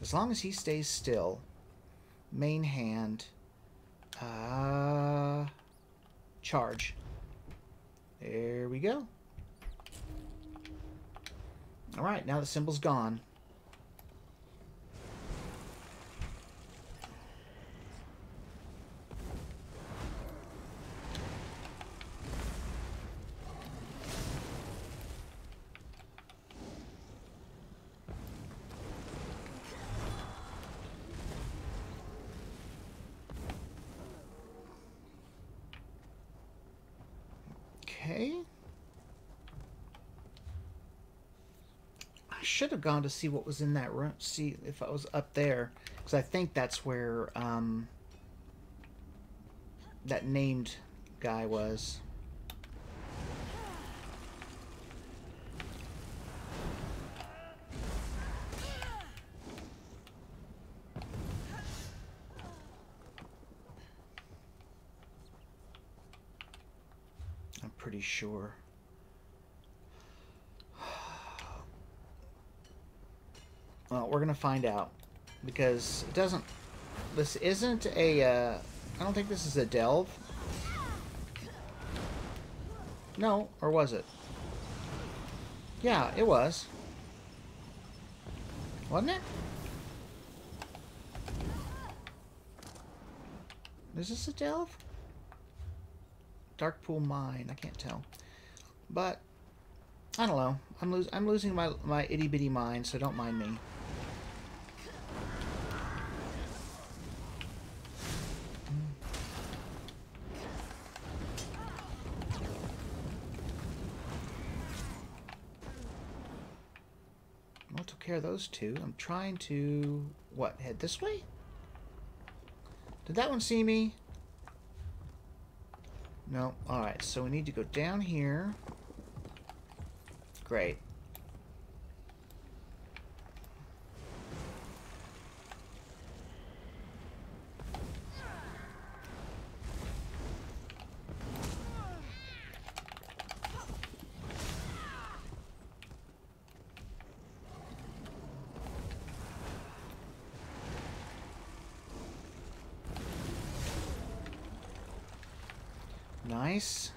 As long as he stays still. Main hand. Uh, charge. There we go. Alright, now the symbol's gone. Okay. I should have gone to see what was in that room. See if I was up there, because I think that's where um, that named guy was. I'm pretty sure. Gonna find out because it doesn't. This isn't a. Uh, I don't think this is a delve. No, or was it? Yeah, it was. Wasn't it? Is this a delve? Dark Pool Mine. I can't tell. But I don't know. I'm losing. I'm losing my my itty bitty mind, so don't mind me. Well, took care of those two. I'm trying to what head this way. Did that one see me? No. Alright, so we need to go down here. Great. Nice.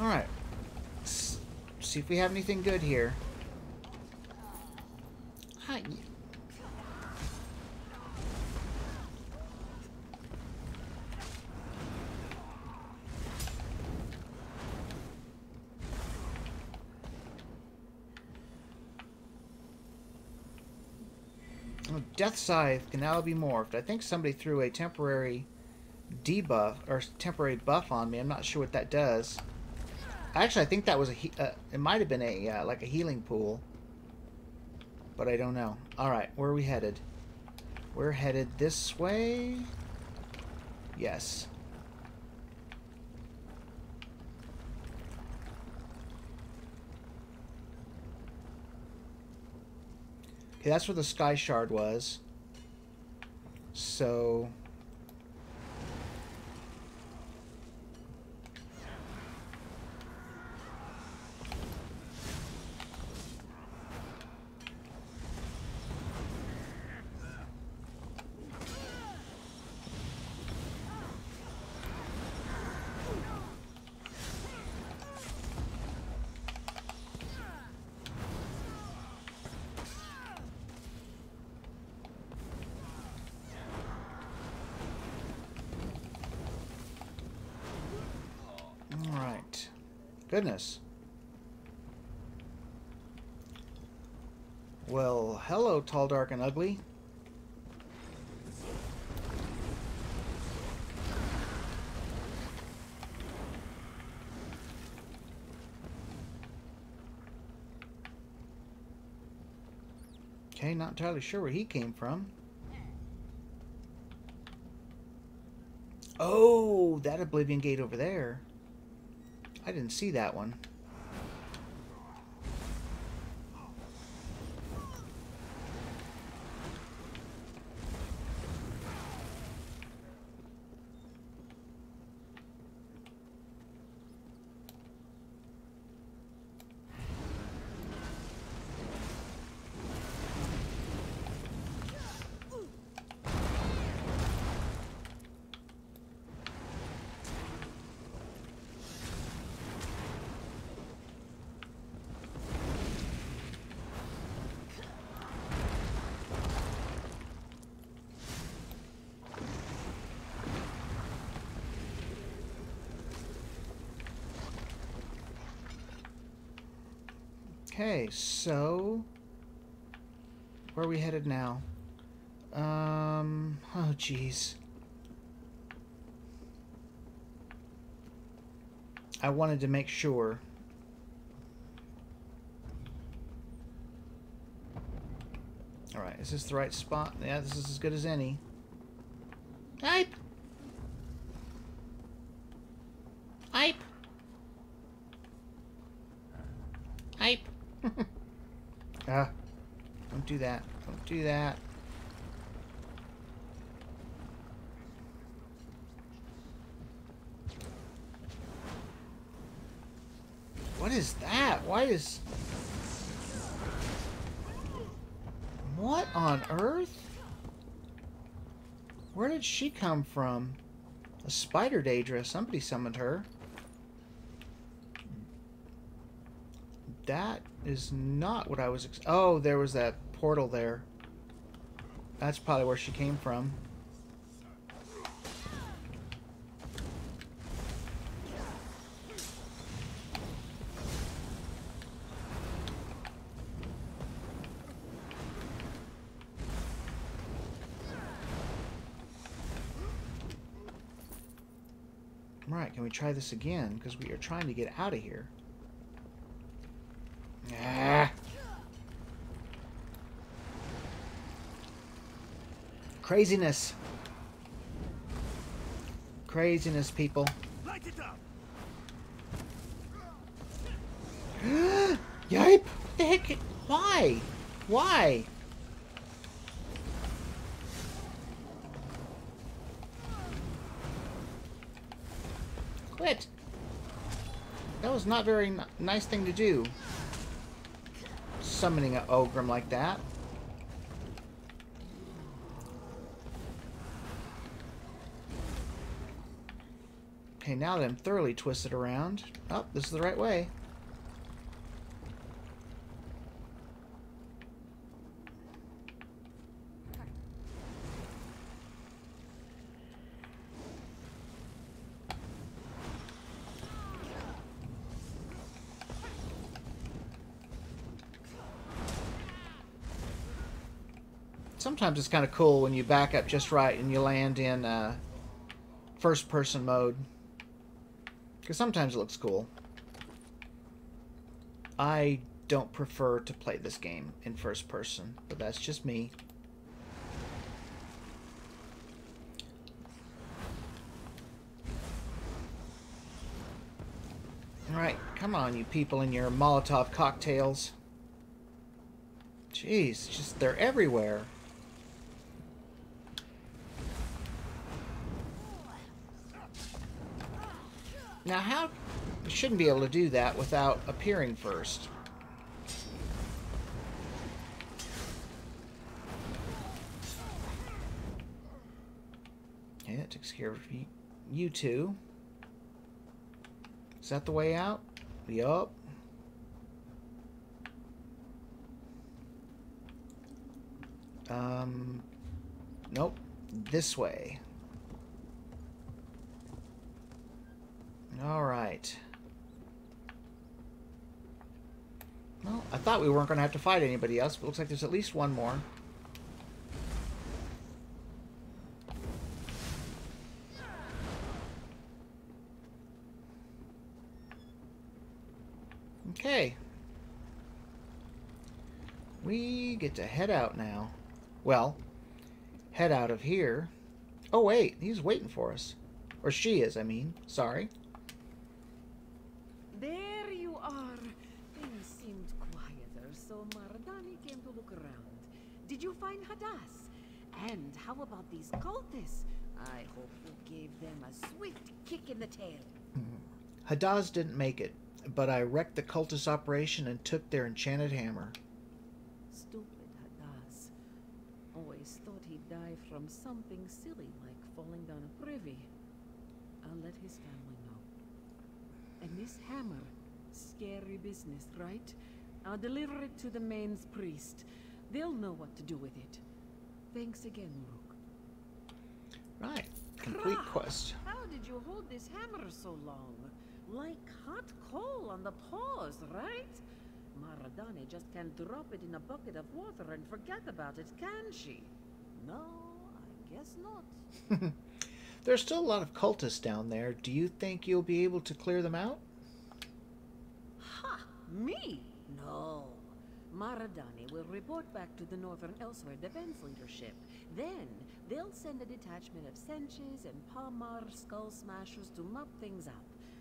Alright. Let's see if we have anything good here. Hi. Oh, Death Scythe can now be morphed. I think somebody threw a temporary debuff or temporary buff on me. I'm not sure what that does. Actually, I think that was a. Uh, it might have been a uh, like a healing pool, but I don't know. All right, where are we headed? We're headed this way. Yes. Okay, that's where the sky shard was. So All right. Goodness. Well, hello, tall, dark, and ugly. Okay, not entirely sure where he came from. Oh, that Oblivion Gate over there. I didn't see that one. Okay, so where are we headed now? Um, oh jeez. I wanted to make sure. All right, is this the right spot? Yeah, this is as good as any. Hype. Hype. Hype. ah, don't do that. Don't do that. What is that? Why is... What on earth? Where did she come from? A spider Daedra. Somebody summoned her. That is not what I was... oh, there was that portal there. That's probably where she came from. All right, can we try this again? Because we are trying to get out of here. Ah. Craziness. Craziness, people. Light it up! Yipe! What the heck? Why? Why? Quit! That was not very n nice thing to do. Summoning an Ogrim like that. Now that I'm thoroughly twisted around. Oh, this is the right way. Sometimes it's kind of cool when you back up just right and you land in uh, first person mode. Because sometimes it looks cool. I don't prefer to play this game in first person, but that's just me. Alright, come on, you people in your Molotov cocktails. Jeez, just they're everywhere. Now, how... You shouldn't be able to do that without appearing first. Okay, that takes care of you two. Is that the way out? Yup. Um, nope. This way. All right. Well, I thought we weren't going to have to fight anybody else, but looks like there's at least one more. Okay. We get to head out now. Well, head out of here. Oh, wait. He's waiting for us. Or she is, I mean. Sorry. There you are. Things seemed quieter, so Maradani came to look around. Did you find Hadaz? And how about these cultists? I hope you gave them a swift kick in the tail. Hadaz didn't make it, but I wrecked the cultist operation and took their enchanted hammer. Stupid Hadaz. Always thought he'd die from something silly like falling down a privy. I'll let his family know. And this hammer, scary business, right? I'll deliver it to the mains priest. They'll know what to do with it. Thanks again, Rook. Right. Complete quest. How did you hold this hammer so long? Like hot coal on the paws, right? Maradani just can't drop it in a bucket of water and forget about it, can she? No, I guess not. There's still a lot of cultists down there. Do you think you'll be able to clear them out? Ha! Me? No. Maradani will report back to the Northern Elsweyr defense leadership. Then, they'll send a detachment of Senches and Pahmar Skull Smashers to mop things up.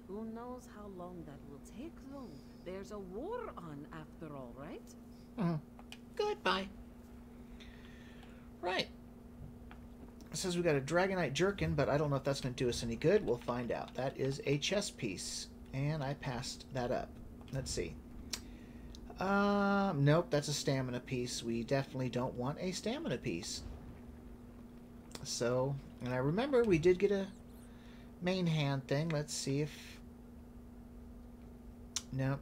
Who knows how long that will take, though? There's a war on, after all, right? Mm-hmm. Goodbye. Right. It says we got a Dragonite Jerkin, but I don't know if that's going to do us any good. We'll find out. That is a chess piece, and I passed that up. Let's see. Um, nope, that's a stamina piece. We definitely don't want a stamina piece. So, and I remember we did get a main hand thing. Let's see if... No,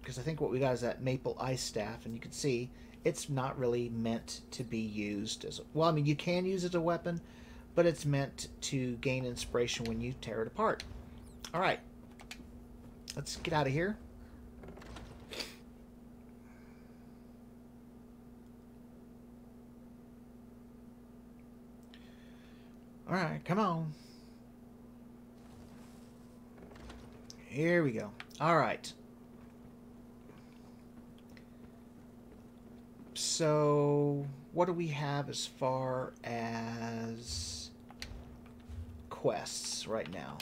because I think what we got is that maple ice staff, and you can see it's not really meant to be used as... Well, I mean, you can use it as a weapon, but it's meant to gain inspiration when you tear it apart. All right. Let's get out of here. All right, come on. Here we go. All right. So, what do we have as far as quests right now?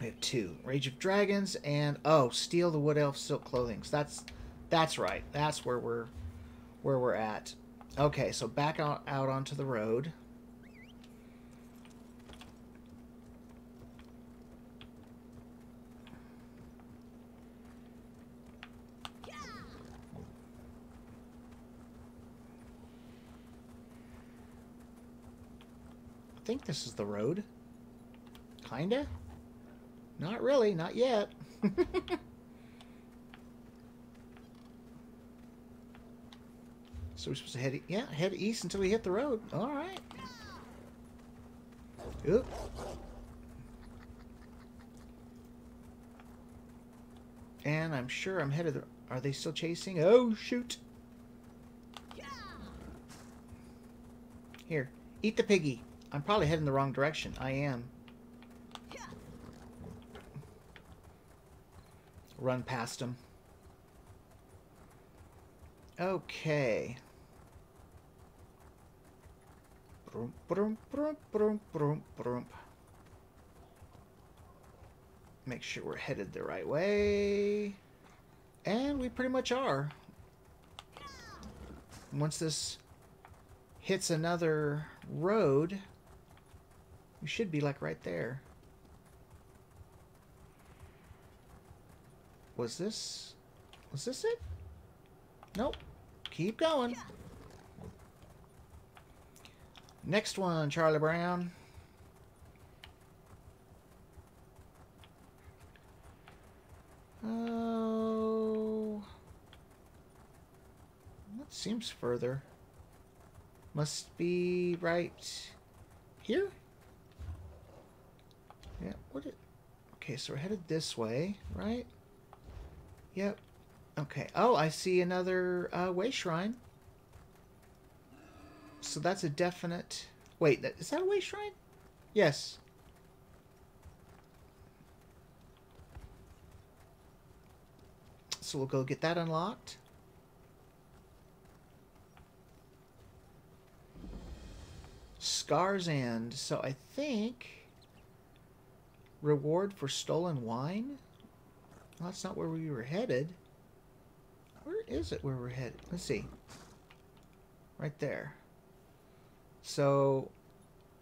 We have two: Rage of Dragons and oh, steal the Wood Elf silk clothing. So that's that's right. That's where we're where we're at. Okay, so back out out onto the road. Think this is the road. Kinda? Not really, not yet. so we're supposed to head, yeah, head east until we hit the road. All right. Oop. And I'm sure I'm headed. Are they still chasing? Oh shoot! Here, eat the piggy. I'm probably heading the wrong direction. I am. Run past him. Okay. Make sure we're headed the right way. And we pretty much are. Once this hits another road, we should be like right there. Was this... Was this it? Nope. Keep going. Next one, Charlie Brown. Oh... That seems further. Must be right here? Yeah, what it... Okay, so we're headed this way, right? Yep. Okay. Oh, I see another uh, way shrine. So that's a definite... Wait, is that a way shrine? Yes. So we'll go get that unlocked. Scar's End. So I think... Reward for stolen wine? Well, that's not where we were headed. Where is it where we're headed? Let's see. Right there. So,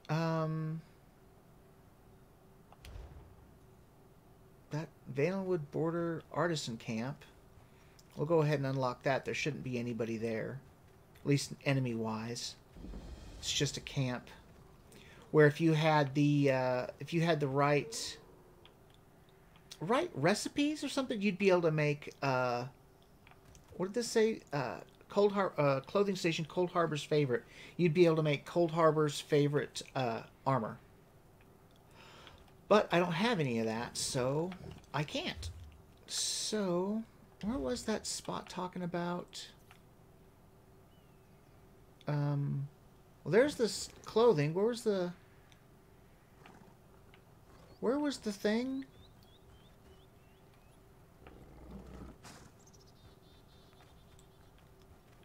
um... That Valenwood Border Artisan Camp. We'll go ahead and unlock that. There shouldn't be anybody there. At least enemy-wise. It's just a camp. Where if you had the, uh, if you had the right right recipes or something, you'd be able to make. Uh, what did this say? Uh, Cold Har- uh, clothing station Coldharbour's favorite. You'd be able to make Coldharbour's favorite uh, armor. But I don't have any of that, so I can't. So where was that spot talking about? Um, well, there's this clothing. Where was the... Where was the thing?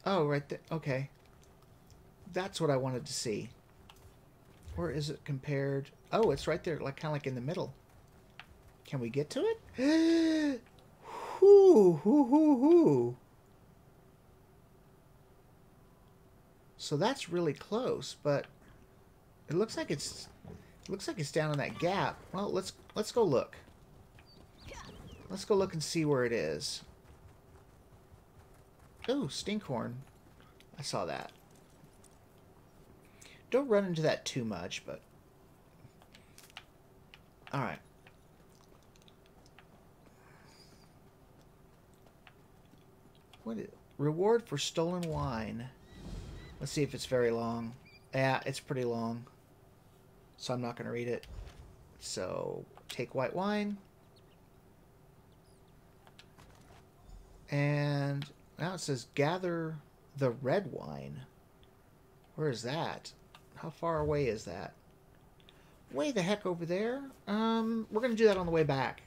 Oh, right there. Okay. That's what I wanted to see. Where is it compared? Oh, it's right there, like kind of like in the middle. Can we get to it? Hoo, hoo, hoo, hoo. So that's really close, but it looks like it's it looks like it's down in that gap. Well, let's let's go look. Let's go look and see where it is. Oh, stinkhorn. I saw that. Don't run into that too much, but... Alright. What is... Reward for stolen wine. Let's see if it's very long. Yeah, it's pretty long. So I'm not going to read it. So, take white wine. And now it says gather the red wine. Where is that? How far away is that? Way the heck over there? Um, we're going to do that on the way back.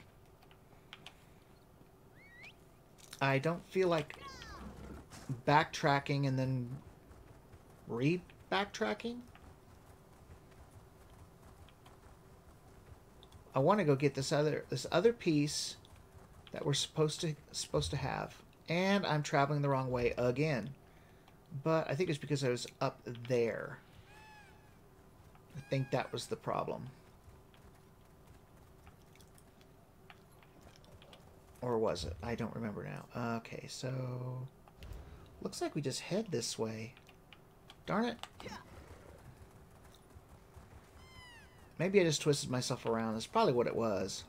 I don't feel like backtracking and then re-backtracking. I want to go get this other this other piece that we're supposed to supposed to have, and I'm traveling the wrong way again. But I think it's because I was up there. I think that was the problem. Or was it? I don't remember now. Okay, so... Looks like we just head this way. Darn it. Maybe I just twisted myself around. That's probably what it was.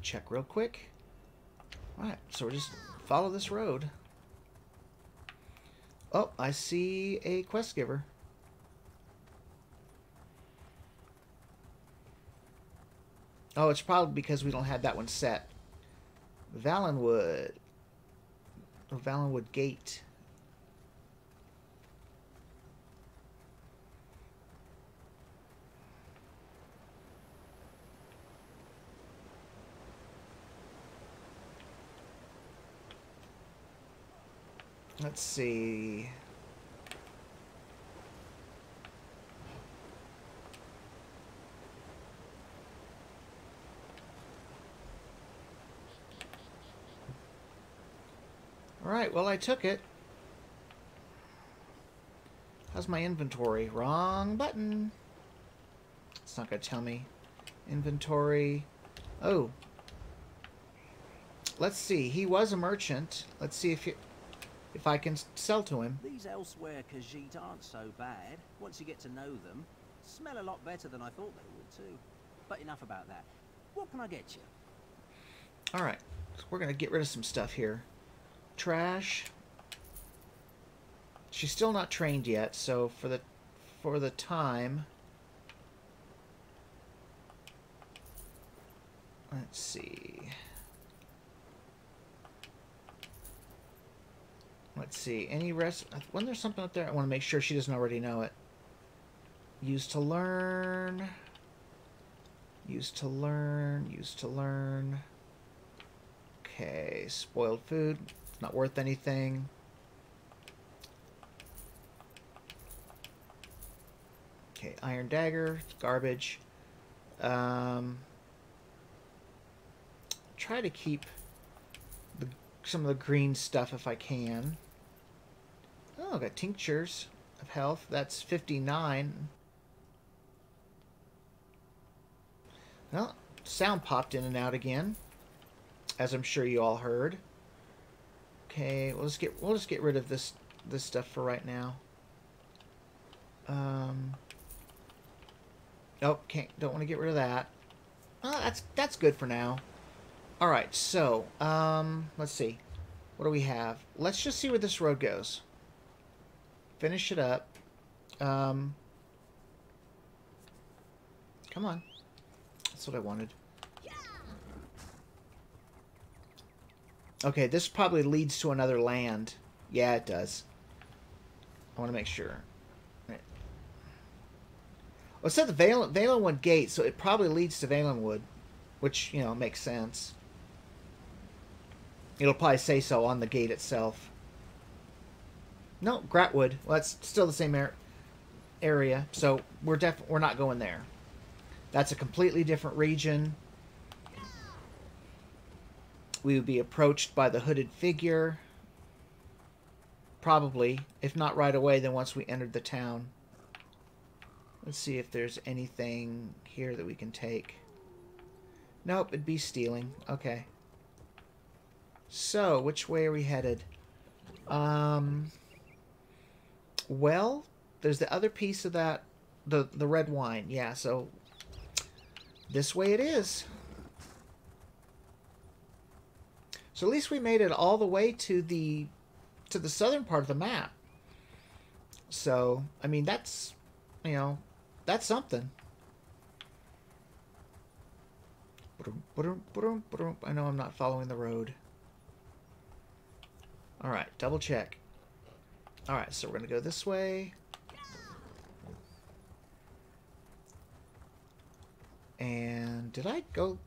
Check real quick. Alright, so we're just follow this road. Oh, I see a quest giver. Oh, it's probably because we don't have that one set. Valenwood. Oh, Valenwood Gate. Let's see. Alright, well I took it. How's my inventory? Wrong button. It's not going to tell me. Inventory. Oh. Let's see. He was a merchant. Let's see if he, if I can sell to him. These Elsweyr Khajiit aren't so bad, once you get to know them. Smell a lot better than I thought they would, too. But enough about that. What can I get you? Alright, so we're going to get rid of some stuff here. Trash. She's still not trained yet, so for the for the time... Let's see... Let's see. Any rest? When there's something up there, I want to make sure she doesn't already know it. Use to learn. Use to learn. Use to learn. Okay. Spoiled food. Not worth anything. Okay. Iron dagger. It's garbage. Um, try to keep the, some of the green stuff if I can. Oh, got tinctures of health. That's 59. Well, sound popped in and out again, as I'm sure you all heard. Okay, we'll just get we'll just get rid of this this stuff for right now. Um. Nope, can't. Don't want to get rid of that. Oh, that's that's good for now. All right, so um, let's see. What do we have? Let's just see where this road goes finish it up. Um, Come on. That's what I wanted. Okay, this probably leads to another land. Yeah, it does. I want to make sure. Well, it said the Valen, Valenwood Gate, so it probably leads to Valenwood, which, you know, makes sense. It'll probably say so on the gate itself. No, Grahtwood. Well, that's still the same er area, so we're def we're not going there. That's a completely different region. We would be approached by the hooded figure. Probably. If not right away, then once we entered the town. Let's see if there's anything here that we can take. Nope, it'd be stealing. Okay. So, which way are we headed? Um, well, there's the other piece of that, the, the red wine. Yeah, so this way it is. So at least we made it all the way to the to the southern part of the map. So, I mean, that's, you know, that's something. I know I'm not following the road. Alright, double check. Alright, so we're going to go this way. And did I go...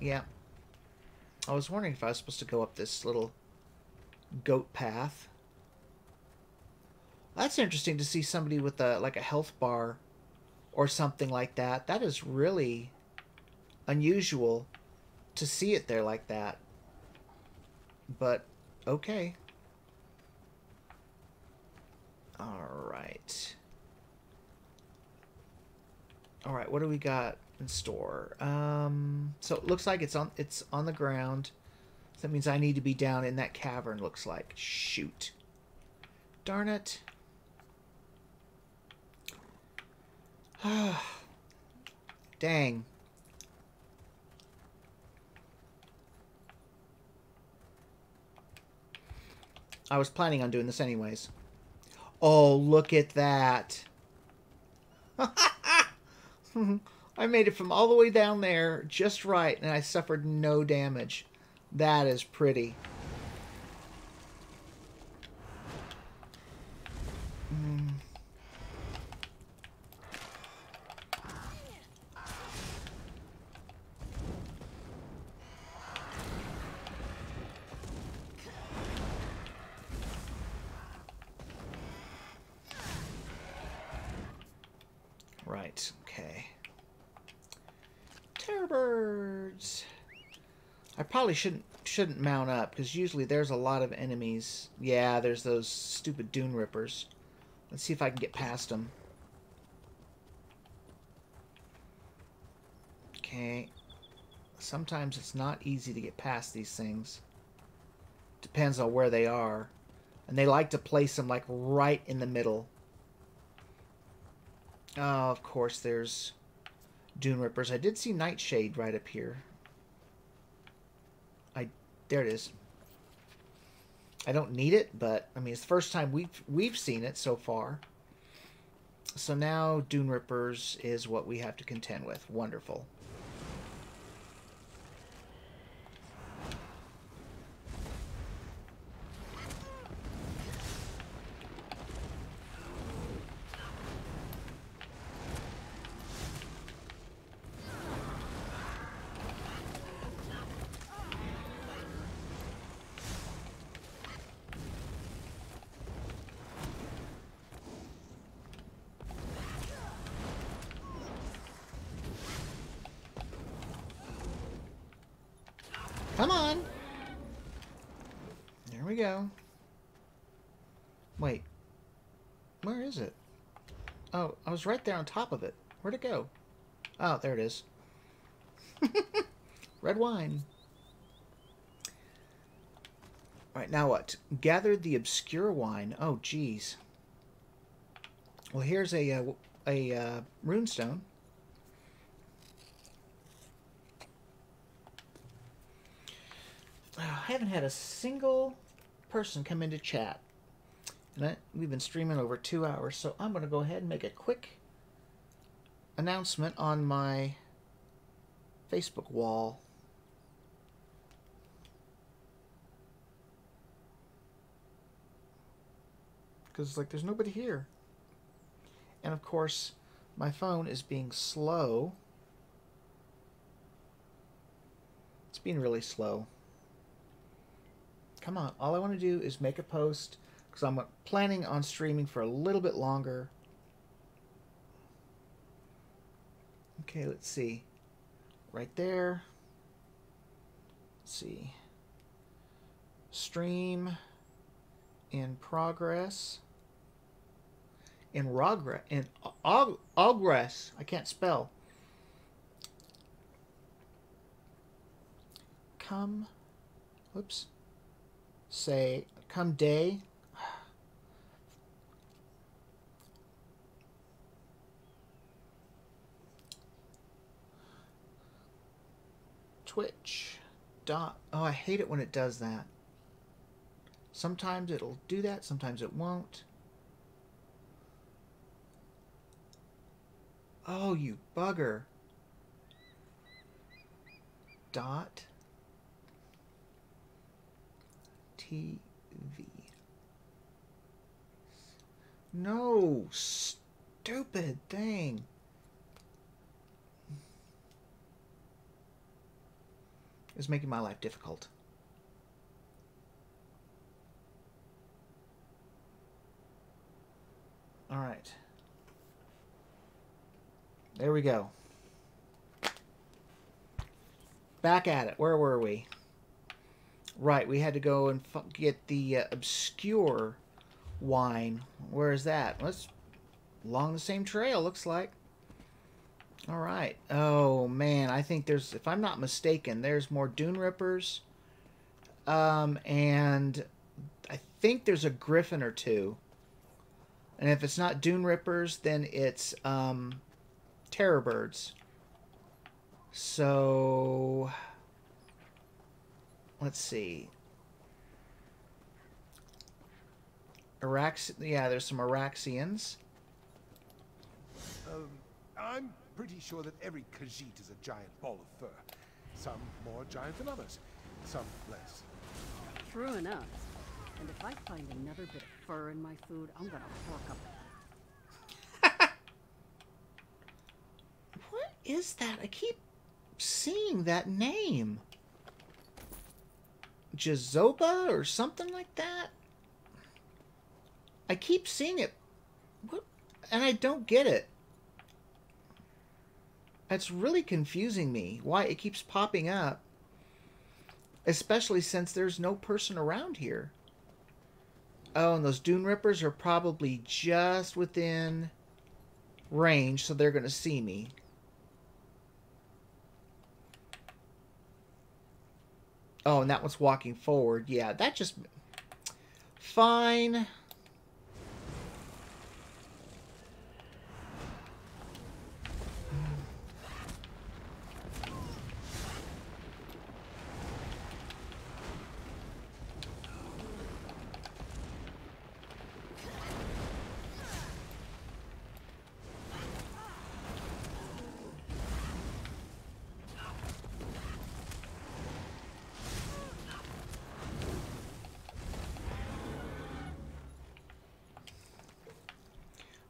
Yeah. I was wondering if I was supposed to go up this little goat path. That's interesting to see somebody with a like a health bar or something like that. That is really unusual to see it there like that. But okay. All right. All right, what do we got in store? Um, so it looks like it's on it's on the ground. So that means I need to be down in that cavern. Looks like. Shoot. Darn it. Dang. I was planning on doing this anyways. Oh, look at that. I made it from all the way down there just right, and I suffered no damage. That is pretty. Mm. Right, okay. Terror birds. I probably shouldn't shouldn't mount up because usually there's a lot of enemies. Yeah, there's those stupid dune rippers. Let's see if I can get past them. Okay. Sometimes it's not easy to get past these things. Depends on where they are. And they like to place them like right in the middle. Oh, of course, there's Dune Rippers. I did see Nightshade right up here. There it is. I don't need it, but I mean it's the first time we've we've seen it so far. So now Dune Rippers is what we have to contend with. Wonderful. Come on. There we go. Wait. Where is it? Oh, I was right there on top of it. Where'd it go? Oh, there it is. Red wine. All right, now what? Gather the obscure wine. Oh, geez. Well, here's a, uh, a uh, runestone. I haven't had a single person come into chat. And I, we've been streaming over two hours, so I'm going to go ahead and make a quick announcement on my Facebook wall. Because, like, there's nobody here. And, of course, my phone is being slow. It's being really slow. Come on. All I want to do is make a post because I'm planning on streaming for a little bit longer. Okay, let's see. Right there. Let's see. Stream in progress. In progress. In progress. I can't spell. Come. Whoops. Say. Come day. Twitch. Dot. Oh, I hate it when it does that. Sometimes it'll do that, sometimes it won't. Oh, you bugger. Dot. TV. No, stupid thing. Is making my life difficult. All right. There we go. Back at it. Where were we? Right, we had to go and get the uh, obscure wine. Where is that? Well, it's along the same trail, looks like. All right. Oh man, I think there's, if I'm not mistaken, there's more Dune Rippers, um, and I think there's a Griffin or two. And if it's not Dune Rippers, then it's um, Terror Birds. So let's see. Arax, yeah, there's some Araxians. Um, I'm pretty sure that every Khajiit is a giant ball of fur. Some more giant than others, some less. True enough. And if I find another bit of fur in my food, I'm gonna fork up. what is that? I keep seeing that name. Jazoba or something like that? I keep seeing it. What? And I don't get it. That's really confusing me. Why it keeps popping up. Especially since there's no person around here. Oh, and those Dune Rippers are probably just within range, so they're going to see me. Oh, and that one's walking forward. Yeah, that just... Fine.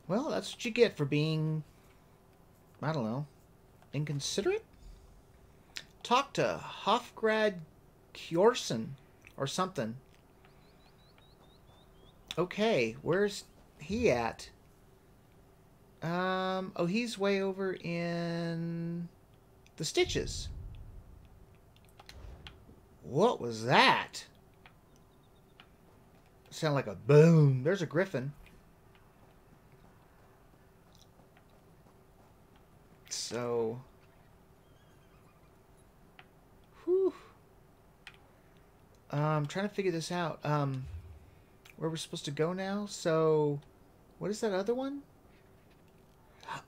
Well, that's what you get for being, I don't know, inconsiderate? Talk to Hofgrad Kjorsen or something. Okay, where's he at? Um, oh, he's way over in the Stitches. What was that? Sound like a boom. There's a griffin. So, whew. I'm um, trying to figure this out. Um, where we're supposed to go now. So, what is that other one?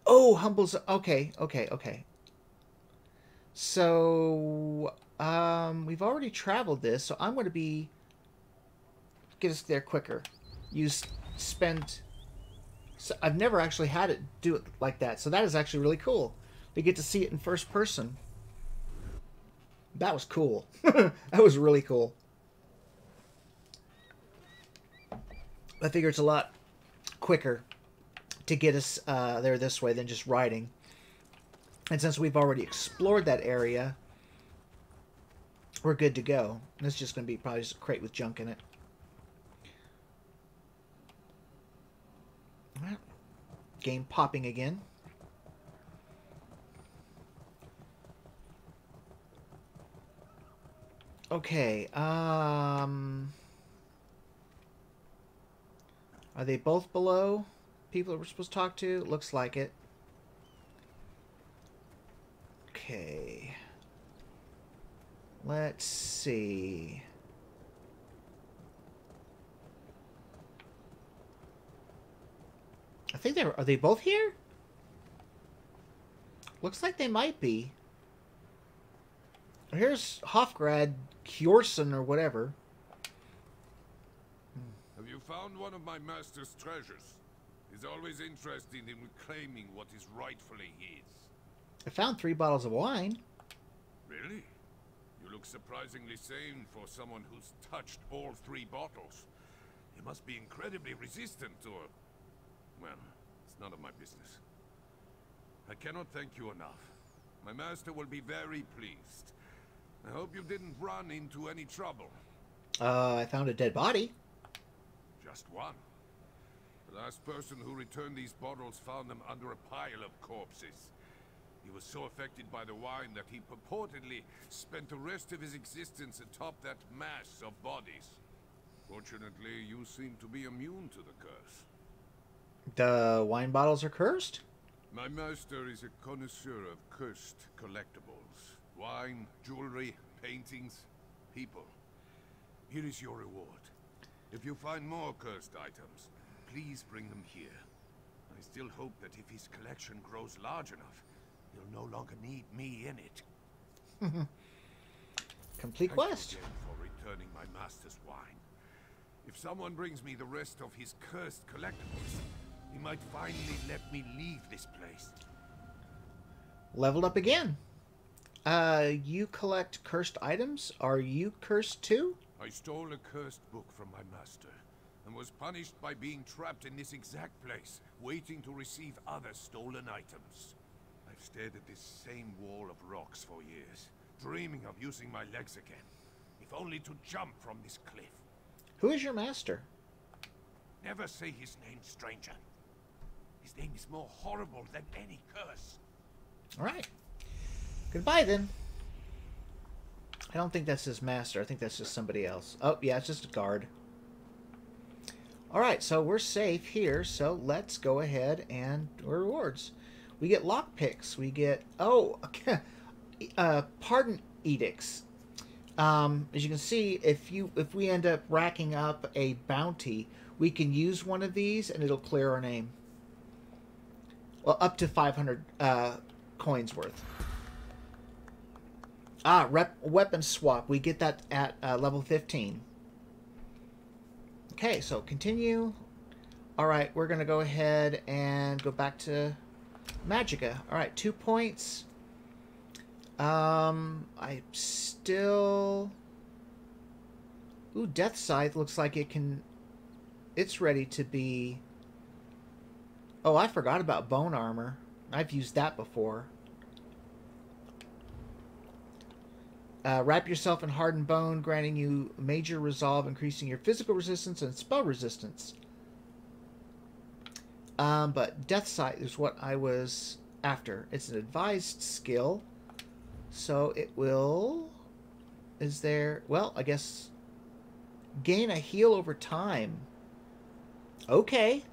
Oh, Humble's. Okay, okay, okay. So, um, we've already traveled this, so I'm going to be get us there quicker. You spend So I've never actually had it do it like that. So that is actually really cool. To get to see it in first person. That was cool. that was really cool. I figure it's a lot quicker to get us uh, there this way than just riding. And since we've already explored that area, we're good to go. And is just going to be probably just a crate with junk in it. Game popping again. Okay, um... Are they both below people that we're supposed to talk to? Looks like it. Okay. Let's see. I think they're... Are they both here? Looks like they might be. Here's Hofgrad Kjorsen or whatever. Have you found one of my master's treasures? He's always interested in reclaiming what is rightfully his. I found three bottles of wine. Really? You look surprisingly sane for someone who's touched all three bottles. You must be incredibly resistant to a... Well, it's none of my business. I cannot thank you enough. My master will be very pleased. I hope you didn't run into any trouble. Uh, I found a dead body. Just one. The last person who returned these bottles found them under a pile of corpses. He was so affected by the wine that he purportedly spent the rest of his existence atop that mass of bodies. Fortunately, you seem to be immune to the curse. The wine bottles are cursed? My master is a connoisseur of cursed collectibles. Wine, jewelry, paintings, people. Here is your reward. If you find more cursed items, please bring them here. I still hope that if his collection grows large enough, he'll no longer need me in it. Complete quest. For returning my master's wine. If someone brings me the rest of his cursed collectibles, he might finally let me leave this place. Leveled up again. Uh, you collect cursed items? Are you cursed too? I stole a cursed book from my master, and was punished by being trapped in this exact place, waiting to receive other stolen items. I've stared at this same wall of rocks for years, dreaming of using my legs again, if only to jump from this cliff. Who is your master? Never say his name, stranger. His name is more horrible than any curse. All right. Goodbye then. I don't think that's his master. I think that's just somebody else. Oh, yeah, it's just a guard. All right, so we're safe here. So let's go ahead and rewards. We get lockpicks. We get oh, uh, pardon edicts. Um, as you can see, if you if we end up racking up a bounty, we can use one of these and it'll clear our name. Well, up to 500 uh, coins worth. Ah, rep, weapon swap. We get that at uh, level 15. Okay, so continue. All right, we're going to go ahead and go back to Magicka. All right, two points. Um, I still... Ooh, Death Scythe looks like it can... It's ready to be... Oh, I forgot about Bone Armor. I've used that before. Uh, wrap yourself in hardened bone, granting you major resolve, increasing your physical resistance and spell resistance. Um, but Death Scythe is what I was after. It's an advised skill, so it will. Is there? Well, I guess gain a heal over time. Okay.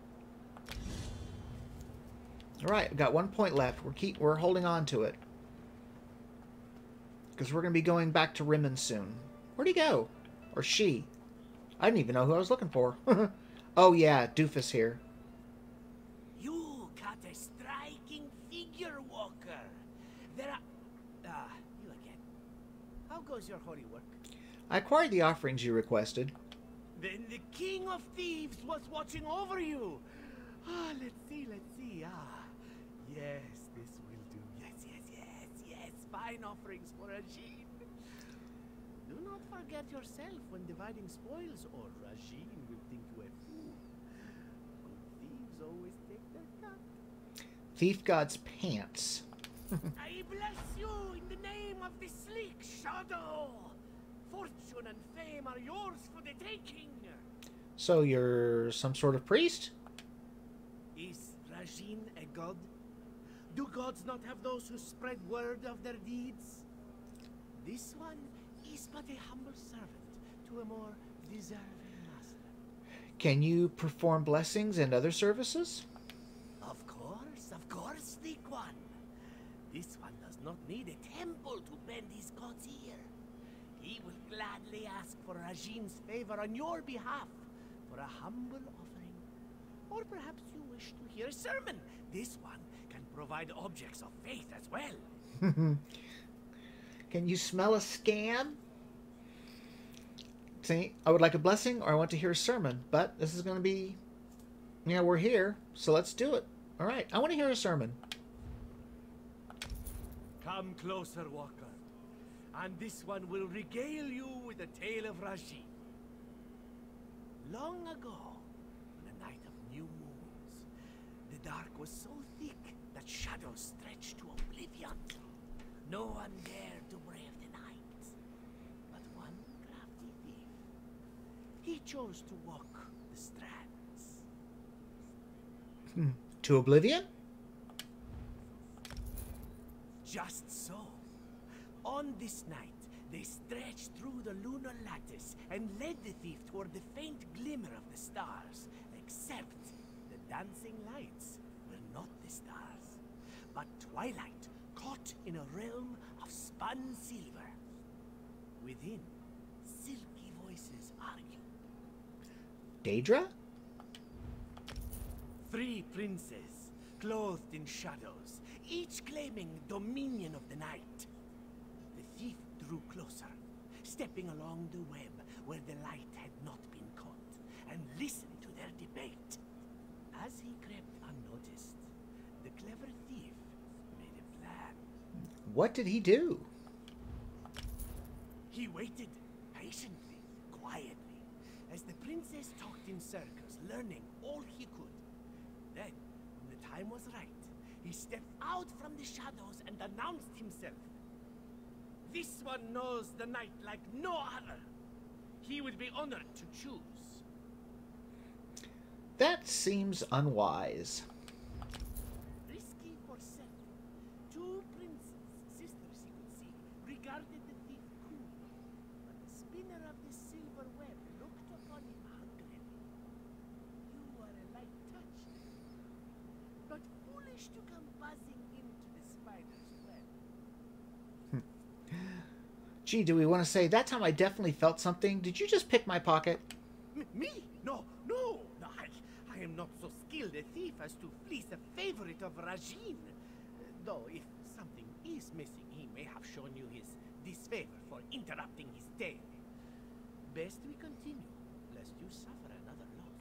All right, we've got one point left. We're keep we're holding on to it because we're going to be going back to Rimmen soon. Where'd he go? Or she? I didn't even know who I was looking for. oh, yeah, Doofus here. You cut a striking figure, Walker. There are... Ah, you again. How goes your holy work? I acquired the offerings you requested. Then the King of Thieves was watching over you. Ah, let's see, let's see. Ah, yes, this will do. Yes, yes, yes, yes. Offerings for Rajhin. Do not forget yourself when dividing spoils, or Rajhin will think you a fool. Good thieves always take their cut. Thief God's pants. I bless you in the name of the sleek shadow. Fortune and fame are yours for the taking. So you're some sort of priest? Is Rajhin a god? Do gods not have those who spread word of their deeds? This one is but a humble servant to a more deserving master. Can you perform blessings and other services? Of course, of course, Sleek One. This one does not need a temple to bend his god's ear. He will gladly ask for Rajhin's favor on your behalf for a humble offering. Or perhaps you wish to hear a sermon. This one provide objects of faith as well. Can you smell a scam? See, I would like a blessing or I want to hear a sermon, but this is going to be, yeah, we're here, so let's do it. All right, I want to hear a sermon. Come closer, Walker. And this one will regale you with a tale of Rajhin. Long ago, on a night of new moons, the dark was so that shadows stretched to oblivion. No one dared to brave the night. But one crafty thief, he chose to walk the strands. Hmm. To oblivion? Just so. On this night, they stretched through the lunar lattice and led the thief toward the faint glimmer of the stars. Except the dancing lights were not the stars, but twilight caught in a realm of spun silver. Within, silky voices argue. Daedra? Three princes, clothed in shadows, each claiming dominion of the night. The thief drew closer, stepping along the web where the light had not been caught, and listened to their debate. As he crept unnoticed, the clever thief made a plan. What did he do? He waited patiently, quietly, as the princess talked in circles, learning all he could. Then, when the time was right, he stepped out from the shadows and announced himself. This one knows the night like no other. He would be honored to choose. That seems unwise. Risky for certain. Two princes, sisters he could see, regarded the thief coolly. But the spinner of the silver web looked upon him hungrily. You are a light touch, but foolish to come buzzing into the spider's web. Gee, do we want to say that time I definitely felt something? Did you just pick my pocket? M- me? No, no, no. I, I am not so skilled a thief as to fleece a favorite of Rajhin. Though if something is missing, he may have shown you his disfavor for interrupting his day. Best we continue, lest you suffer another loss.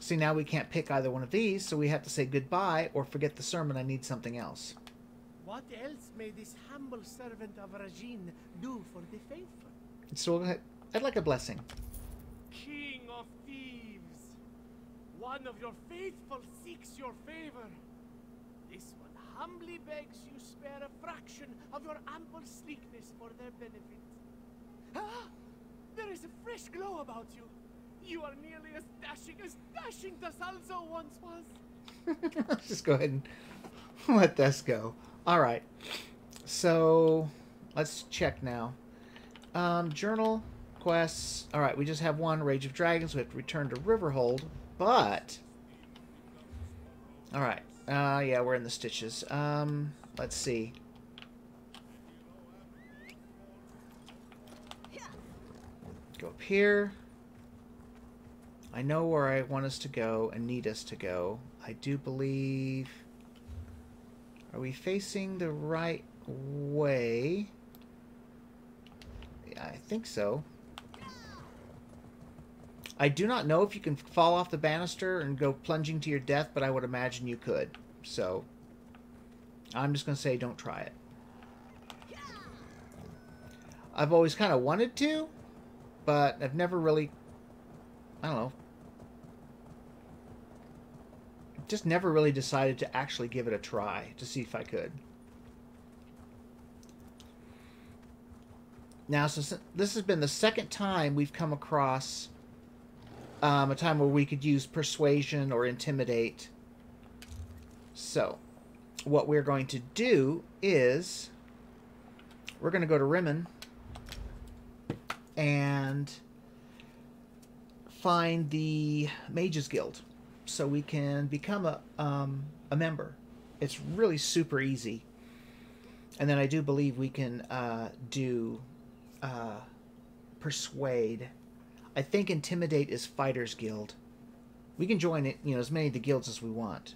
See, now we can't pick either one of these, so we have to say goodbye or forget the sermon. I need something else. What else may this humble servant of Rajhin do for the faithful? So I'd like a blessing. King of thieves, one of your faithful seeks your favor. This one humbly begs you spare a fraction of your ample sleekness for their benefit. Ah! There is a fresh glow about you. You are nearly as dashing as dashing Dasalzo once was. Let's just go ahead and let this go. All right. So let's check now. Um, journal quests. All right, we just have one Rage of Dragons. We have to return to Riverhold, but all right. Uh, yeah, we're in the stitches. Um, let's see. Go up here. I know where I want us to go and need us to go. I do believe. Are we facing the right way? Yeah, I think so. I do not know if you can fall off the banister and go plunging to your death, but I would imagine you could. So, I'm just going to say don't try it. I've always kind of wanted to, but I've never really, I don't know, just never really decided to actually give it a try to see if I could. Now, this has been the second time we've come across um, a time where we could use persuasion or intimidate. So, what we're going to do is we're going to go to Rimmen and find the Mages Guild so we can become a, um, a member. It's really super easy. And then I do believe we can uh, do uh, Persuade. I think Intimidate is Fighters Guild. We can join it, you know, as many of the guilds as we want.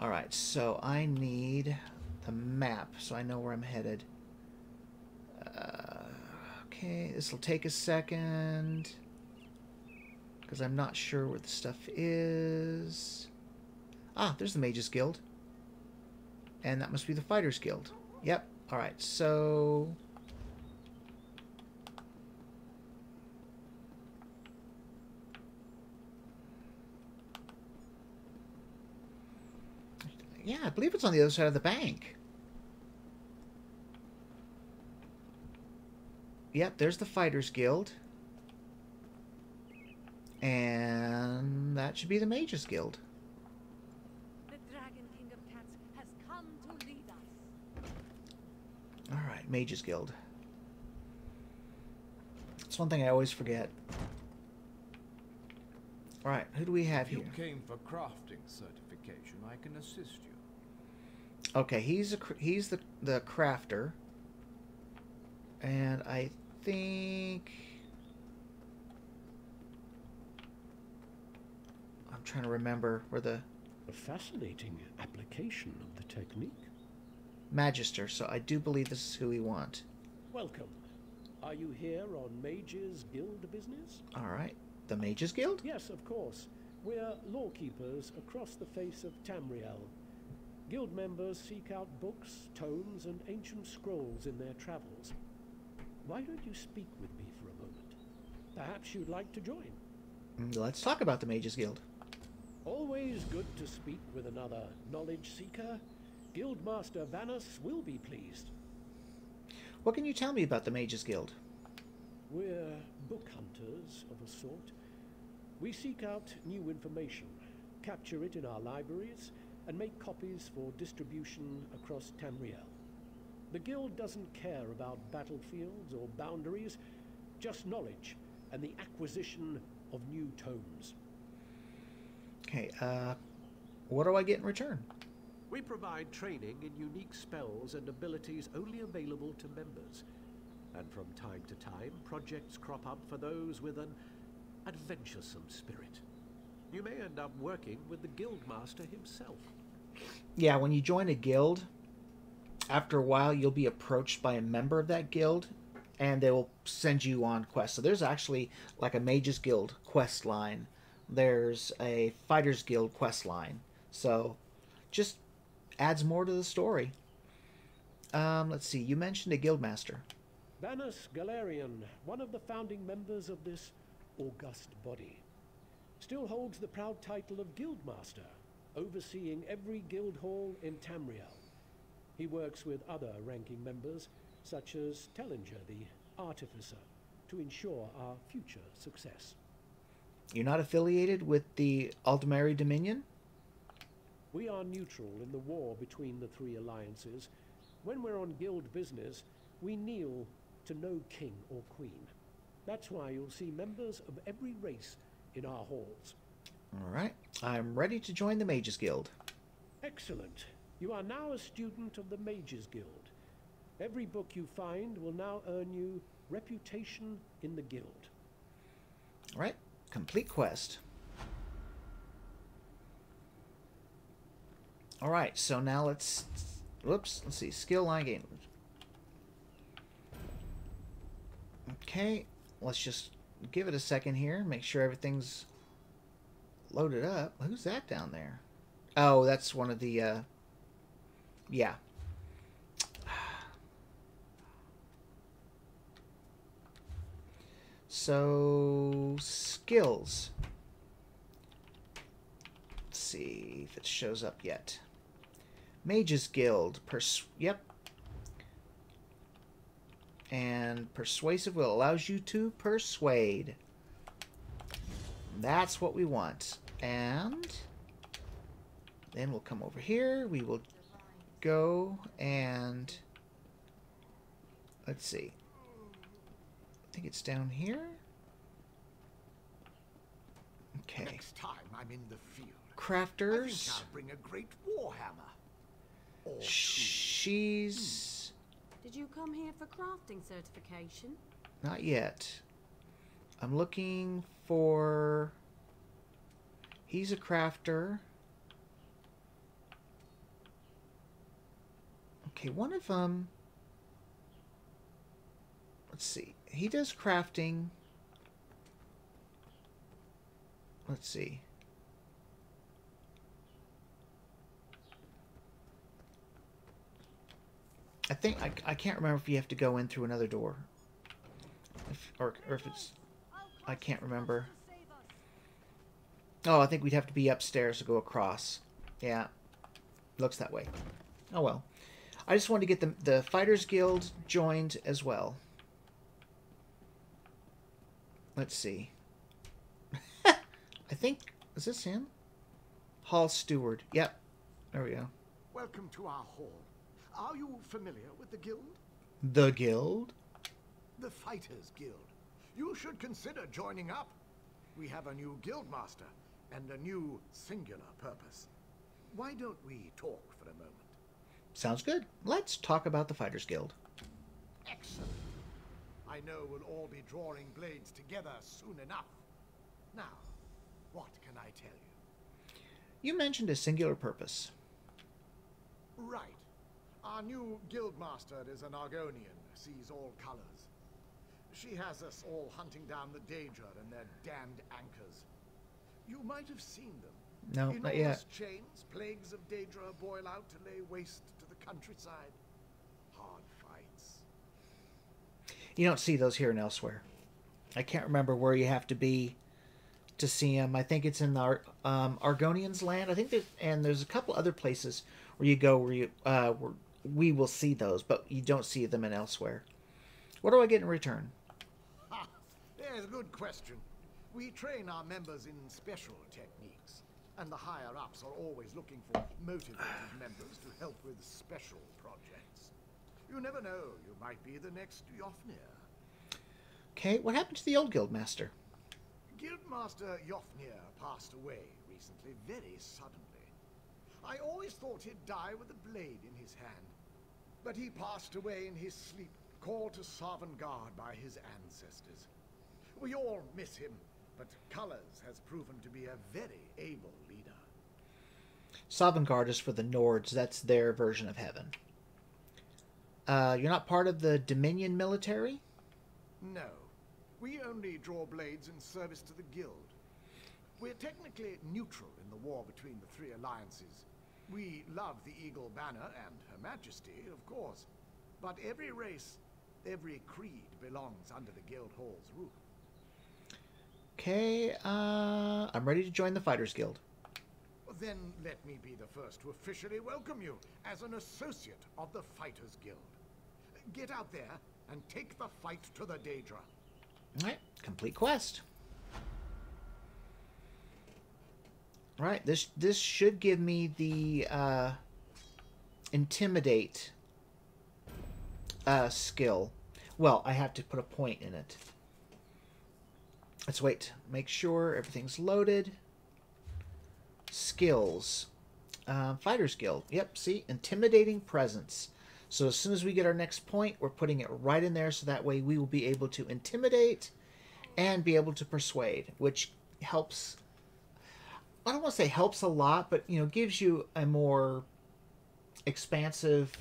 Alright, so I need the map so I know where I'm headed. Uh, okay, this will take a second because I'm not sure where the stuff is. Ah, there's the Mages Guild. And that must be the Fighters Guild. Yep. Alright, so... Yeah, I believe it's on the other side of the bank. Yep, there's the Fighters Guild. And that should be the Mages Guild. The Dragon King of Cats has come to lead us. Alright, Mages Guild. That's one thing I always forget. Alright, who do we have if you here? came for crafting certification, I can assist you. Okay, he's a he's the the crafter, and I think I'm trying to remember where the A fascinating application of the technique. magister. So I do believe this is who we want. Welcome. Are you here on Mages Guild business? All right, the Mages Guild. Yes, of course. We're lawkeepers across the face of Tamriel. Guild members seek out books, tomes, and ancient scrolls in their travels. Why don't you speak with me for a moment? Perhaps you'd like to join. Mm, Let's talk about the Mages Guild. Always good to speak with another knowledge seeker. Guildmaster Vanus will be pleased. What can you tell me about the Mages Guild? We're book hunters of a sort. We seek out new information, capture it in our libraries, and make copies for distribution across Tamriel. The Guild doesn't care about battlefields or boundaries, just knowledge and the acquisition of new tomes. Okay, uh, what do I get in return? We provide training in unique spells and abilities only available to members. And from time to time, projects crop up for those with an adventuresome spirit. You may end up working with the Guildmaster himself. Yeah, when you join a guild, after a while you'll be approached by a member of that guild and they will send you on quests. So there's actually like a Mages Guild quest line. There's a Fighters Guild quest line. So just adds more to the story. Um, let's see, you mentioned a guildmaster. Vanus Galerion, one of the founding members of this august body, still holds the proud title of Guildmaster, overseeing every guild hall in Tamriel. He works with other ranking members, such as Telenger, the Artificer, to ensure our future success. You're not affiliated with the Aldmeri Dominion? We are neutral in the war between the three alliances. When we're on guild business, we kneel to no king or queen. That's why you'll see members of every race in our halls. All right, I'm ready to join the Mages Guild. Excellent. You are now a student of the Mages Guild. Every book you find will now earn you reputation in the guild. All right, complete quest. All right, so now let's, whoops, let's see, skill line game. Okay, let's just give it a second here. Make sure everything's loaded up. Who's that down there? Oh, that's one of the. Uh, yeah. So skills. Let's see if it shows up yet. Mages Guild. Pers yep. And persuasive will allows you to persuade. That's what we want. And then we'll come over here. We will go and let's see. I think it's down here. Okay. Next time I'm in the field, Crafters. I think I'll bring a great warhammer. Or. She's hmm. Did you come here for crafting certification? not yet. I'm looking for. He's a crafter. Okay, one of them. Let's see. He does crafting. Let's see. I think I, I can't remember if you have to go in through another door, if, or or if it's I can't remember. Oh, I think we'd have to be upstairs to go across. Yeah, looks that way. Oh well. I just wanted to get the the Fighters Guild joined as well. Let's see. I think is this him? Hall Steward. Yep. There we go. Welcome to our hall. Are you familiar with the guild? The Guild. The Fighters Guild. You should consider joining up. We have a new guild master and a new singular purpose. Why don't we talk for a moment? Sounds good. Let's talk about the Fighters Guild. Excellent. I know we'll all be drawing blades together soon enough. Now, what can I tell you? You mentioned a singular purpose. Right. Our new guild master is an Argonian, sees all colors. She has us all hunting down the Daedra and their damned anchors. You might have seen them. No, Enormous not yet. chains, plagues of Daedra boil out to lay waste to the countryside. Hard fights. You don't see those here and Elsweyr. I can't remember where you have to be to see them. I think it's in the Ar- um, Argonians' land. I think that, and there's a couple other places where you go where you uh, where we will see those, but you don't see them in Elsweyr. What do I get in return? Ha! There's a good question. We train our members in special techniques, and the higher ups are always looking for motivated members to help with special projects. You never know, you might be the next Yofnir. Okay, what happened to the old guildmaster? Guildmaster Yofnir passed away recently, very suddenly. I always thought he'd die with a blade in his hand. But he passed away in his sleep, called to Sovngarde by his ancestors. We all miss him, but Colors has proven to be a very able leader. Sovngarde is for the Nords. That's their version of heaven. Uh, you're not part of the Dominion military? No, we only draw blades in service to the Guild. We're technically neutral in the war between the three alliances. We love the Eagle Banner and Her Majesty, of course. But every race, every creed belongs under the Guild Hall's roof. Okay, uh, I'm ready to join the Fighters Guild. Then let me be the first to officially welcome you as an associate of the Fighters Guild. Get out there and take the fight to the Daedra. Alright, complete quest. Right, this this should give me the uh, intimidate uh, skill. Well, I have to put a point in it. Let's wait. Make sure everything's loaded. Skills. Uh, Fighter's Guild. Yep, see? Intimidating presence. So as soon as we get our next point, we're putting it right in there so that way we will be able to intimidate and be able to persuade, which helps. I don't want to say helps a lot, but you know, gives you a more expansive,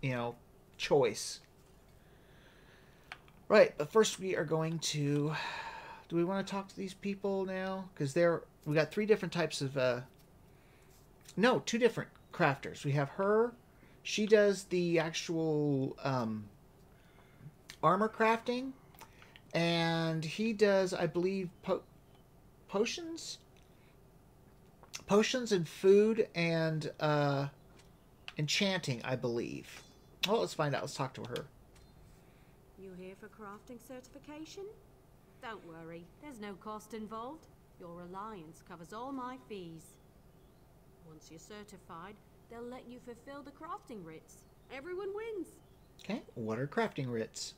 you know, choice. Right, but first we are going to. Do we want to talk to these people now? Because they're we got three different types of. uh No, two different crafters. We have her. She does the actual um, armor crafting, and he does, I believe, po- potions, potions and food and uh, enchanting. I believe. Well, let's find out. Let's talk to her. You here for crafting certification? Don't worry, there's no cost involved. Your alliance covers all my fees. Once you're certified, they'll let you fulfill the crafting writs. Everyone wins. Okay, what are crafting writs?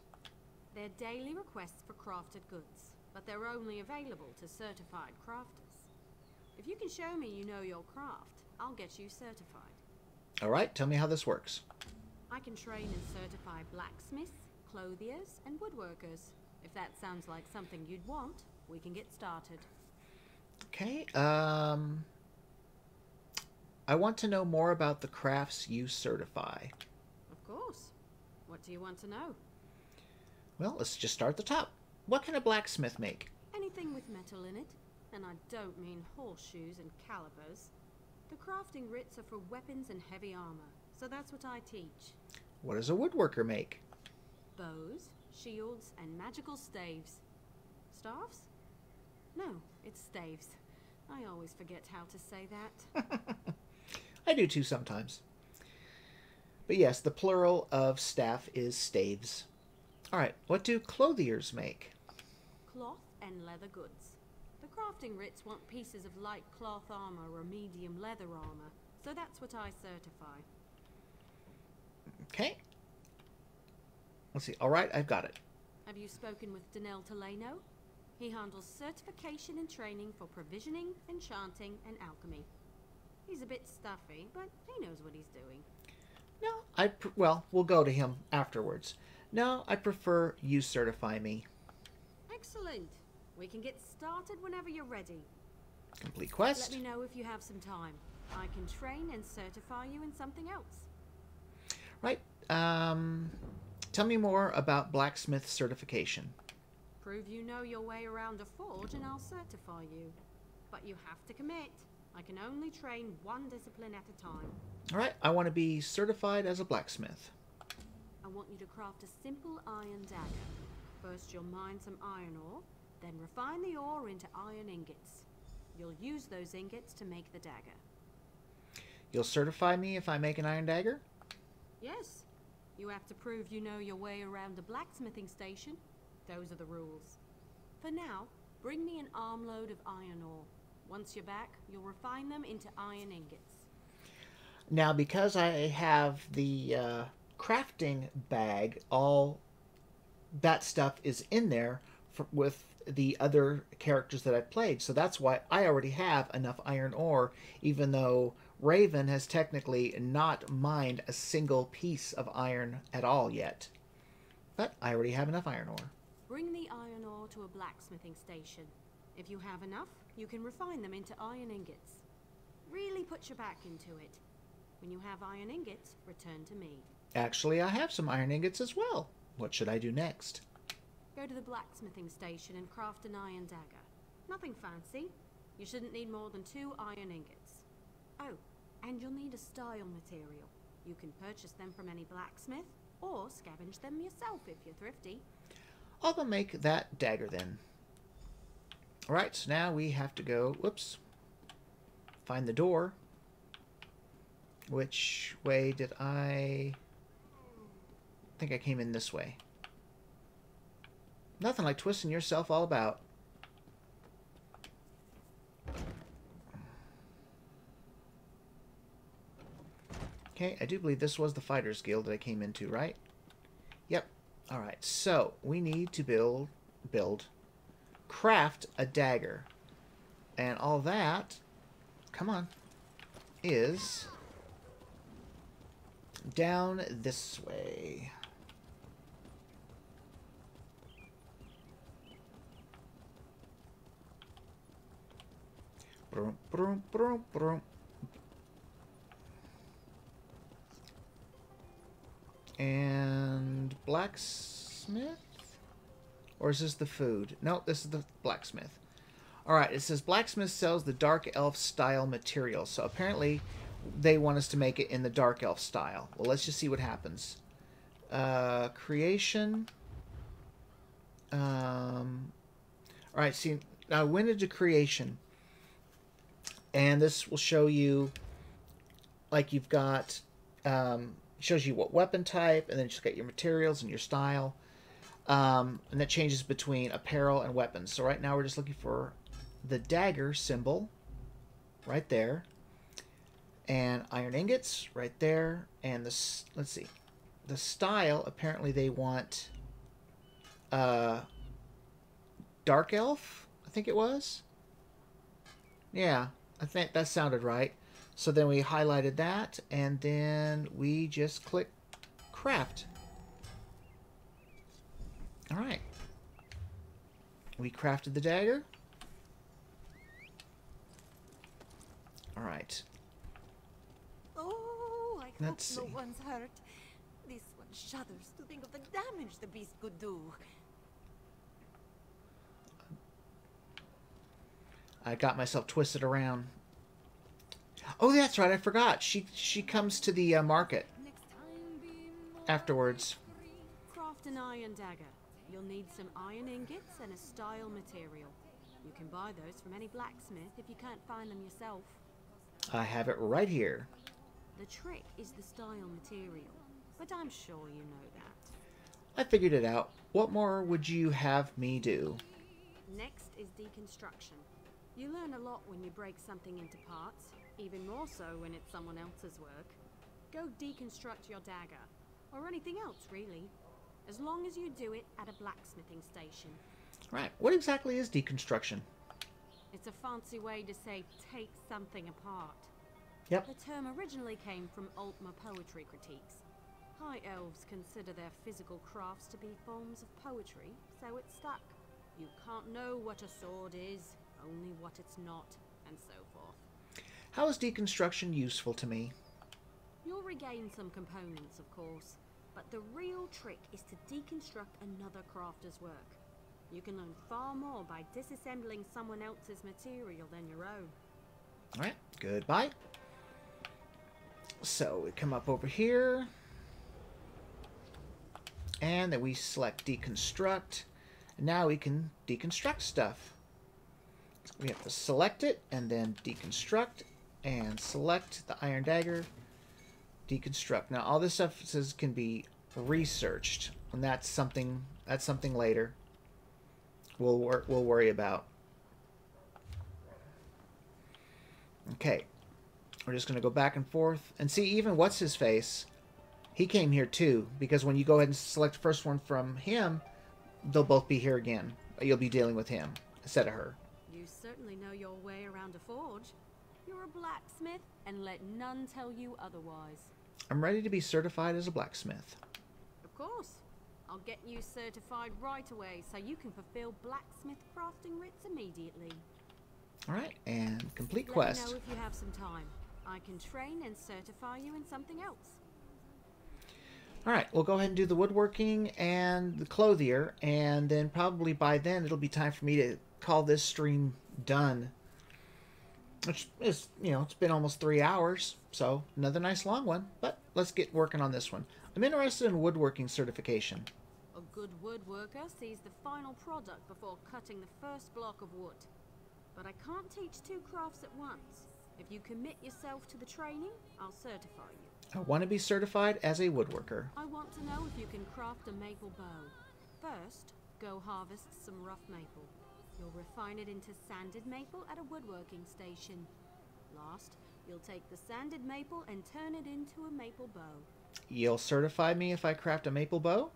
They're daily requests for crafted goods, but they're only available to certified crafters. If you can show me you know your craft, I'll get you certified. All right, tell me how this works. I can train and certify blacksmiths, clothiers, and woodworkers. If that sounds like something you'd want, we can get started. Okay, um. I want to know more about the crafts you certify. Of course. What do you want to know? Well, let's just start at the top. What can a blacksmith make? Anything with metal in it, and I don't mean horseshoes and calibers. The crafting writs are for weapons and heavy armor, so that's what I teach. What does a woodworker make? Bows, shields, and magical staves. Staffs? No, it's staves. I always forget how to say that. I do too sometimes. But yes, the plural of staff is staves. All right, what do clothiers make? Cloth and leather goods. The crafting writs want pieces of light cloth armor or medium leather armor, so that's what I certify. Okay. Let's see. All right, I've got it. Have you spoken with Danel Telleno? He handles certification and training for provisioning, enchanting, and alchemy. He's a bit stuffy, but he knows what he's doing. No, I pr- well, we'll go to him afterwards. No, I prefer you certify me. Excellent. We can get started whenever you're ready. Complete quest. Let me know if you have some time. I can train and certify you in something else. Right. Um, tell me more about blacksmith certification. Prove you know your way around a forge and I'll certify you. But you have to commit. I can only train one discipline at a time. All right, I want to be certified as a blacksmith. I want you to craft a simple iron dagger. First you'll mine some iron ore, then refine the ore into iron ingots. You'll use those ingots to make the dagger. You'll certify me if I make an iron dagger? Yes. You have to prove you know your way around a blacksmithing station. Those are the rules. For now, bring me an armload of iron ore. Once you're back, you'll refine them into iron ingots. Now, because I have the uh, crafting bag, all that stuff is in there for, with the other characters that I've played. So that's why I already have enough iron ore, even though Raven has technically not mined a single piece of iron at all yet. But I already have enough iron ore. Bring the iron ore to a blacksmithing station. If you have enough, you can refine them into iron ingots. Really put your back into it. When you have iron ingots, return to me. Actually, I have some iron ingots as well. What should I do next? Go to the blacksmithing station and craft an iron dagger. Nothing fancy. You shouldn't need more than two iron ingots. Oh, and you'll need a style material. You can purchase them from any blacksmith, or scavenge them yourself if you're thrifty. I'll go make that dagger then. Alright, so now we have to go, whoops, find the door. Which way did I... I think I came in this way. Nothing like twisting yourself all about. Okay, I do believe this was the Fighters Guild that I came into, right? Yep. Alright, so we need to build, build, craft a dagger. And all that, come on, is down this way. And blacksmith? Or is this the food? No, this is the blacksmith. All right, it says blacksmith sells the dark elf style material. So apparently they want us to make it in the dark elf style. Well, let's just see what happens. Uh, creation. Um, all right, see, now I went into creation. And this will show you, like you've got, um, shows you what weapon type, and then you just got your materials and your style. Um, and that changes between apparel and weapons. So right now we're just looking for the dagger symbol right there. And iron ingots right there. And this, let's see, the style, apparently they want uh, dark elf, I think it was. Yeah, I think that sounded right. So then we highlighted that, and then we just click craft. All right. We crafted the dagger. All right. Oh, I hope Let's no see. one's hurt. This one shudders to think of the damage the beast could do. I got myself twisted around. Oh, that's right. I forgot. She she comes to the uh, market afterwards. Craft an iron dagger. You'll need some iron ingots and a style material. You can buy those from any blacksmith if you can't find them yourself. I have it right here. The trick is the style material, but I'm sure you know that. I figured it out. What more would you have me do? Next is deconstruction. You learn a lot when you break something into parts, even more so when it's someone else's work. Go deconstruct your dagger, or anything else really, as long as you do it at a blacksmithing station. Right. What exactly is deconstruction? It's a fancy way to say take something apart. Yep. The term originally came from Altmer poetry critiques. High elves consider their physical crafts to be forms of poetry, so it stuck. You can't know what a sword is, only what it's not, and so forth. How is deconstruction useful to me? You'll regain some components, of course, but the real trick is to deconstruct another crafter's work. You can learn far more by disassembling someone else's material than your own. All right. Goodbye. So we come up over here. And then we select deconstruct. And now we can deconstruct stuff. We have to select it and then deconstruct and select the iron dagger. Deconstruct. Now all this stuff says can be researched. And that's something that's something later. We'll wor- we'll worry about. Okay. We're just to go back and forth. And see, even what's his face? He came here too, because when you go ahead and select first one from him, they'll both be here again. You'll be dealing with him instead of her. You certainly know your way around a forge. You're a blacksmith, and let none tell you otherwise. I'm ready to be certified as a blacksmith. Of course. I'll get you certified right away so you can fulfill blacksmith crafting writs immediately. All right, and complete Let me know if you have some time. I can train and certify you in something else. All right, we'll go ahead and do the woodworking and the clothier, and then probably by then it'll be time for me to call this stream done. Which is, you know, it's been almost three hours, so another nice long one. But let's get working on this one. I'm interested in woodworking certification. A good woodworker sees the final product before cutting the first block of wood. But I can't teach two crafts at once. If you commit yourself to the training, I'll certify you. I want to be certified as a woodworker. I want to know if you can craft a maple bow. First, go harvest some rough maple. You'll refine it into sanded maple at a woodworking station. Last, you'll take the sanded maple and turn it into a maple bow. You'll certify me if I craft a maple bow?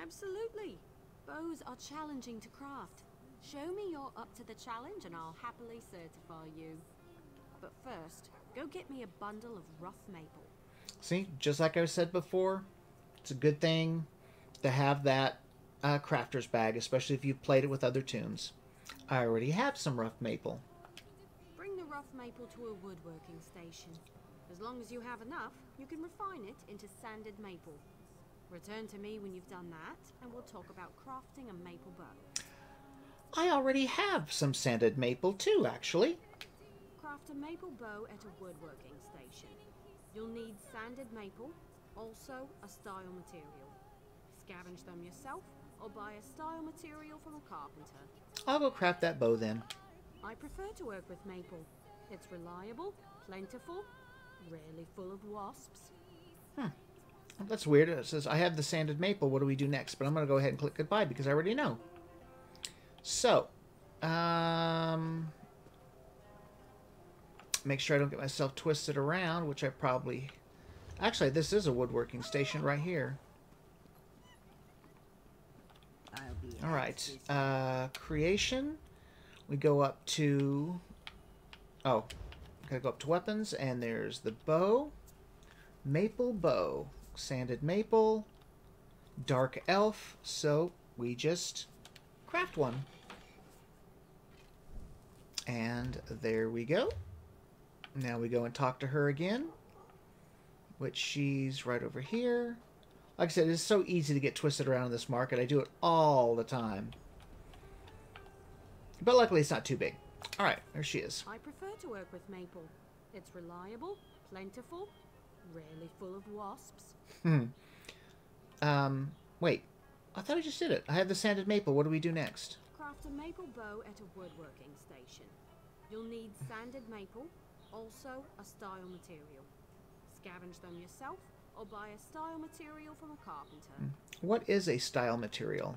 Absolutely. Bows are challenging to craft. Show me you're up to the challenge and I'll happily certify you. But first, go get me a bundle of rough maple. See, just like I said before, it's a good thing to have that uh, crafter's bag, especially if you've played it with other toons. I already have some rough maple. Bring the rough maple to a woodworking station. As long as you have enough, you can refine it into sanded maple. Return to me when you've done that, and we'll talk about crafting a maple bow. I already have some sanded maple too, actually. Craft a maple bow at a woodworking station. You'll need sanded maple, also a style material. Scavenge them yourself, or buy a style material from a carpenter. I'll go craft that bow then. I prefer to work with maple. It's reliable, plentiful, rarely full of wasps. Hmm. That's weird. It says, I have the sanded maple. What do we do next? But I'm going to go ahead and click goodbye because I already know. So, um, make sure I don't get myself twisted around, which I probably... Actually, this is a woodworking station right here. All right. Uh, creation. We go up to... Oh, gotta go up to weapons, and there's the bow. Maple bow. Sanded maple. Dark elf. So, we just craft one. And there we go. Now we go and talk to her again. Which she's right over here. Like I said, it's so easy to get twisted around in this market. I do it all the time. But luckily it's not too big. Alright, there she is. I prefer to work with maple. It's reliable, plentiful, rarely full of wasps. Hmm. Um, wait. I thought I just did it. I have the sanded maple. What do we do next? Craft a maple bow at a woodworking station. You'll need sanded maple, also a style material. Scavenge them yourself, or buy a style material from a carpenter. Hmm. What is a style material?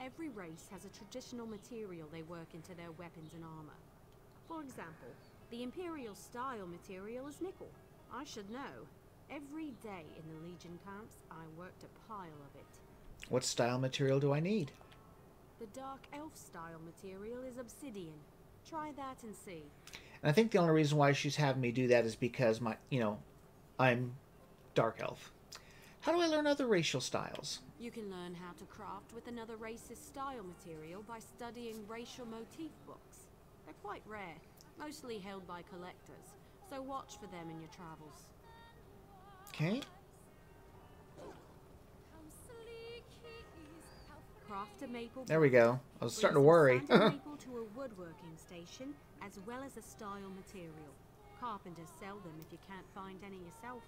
Every race has a traditional material they work into their weapons and armor. For example, the Imperial style material is nickel. I should know. Every day in the Legion camps, I worked a pile of it. What style material do I need? The Dark Elf style material is obsidian. Try that and see. And I think the only reason why she's having me do that is because my, you know, I'm dark elf. How do I learn other racial styles? You can learn how to craft with another race's style material by studying racial motif books. They're quite rare, mostly held by collectors, so watch for them in your travels. Okay. Craft a maple There we go. I was starting to worry. maple to a woodworking station, as well as a style material. Carpenters sell them if you can't find any yourself.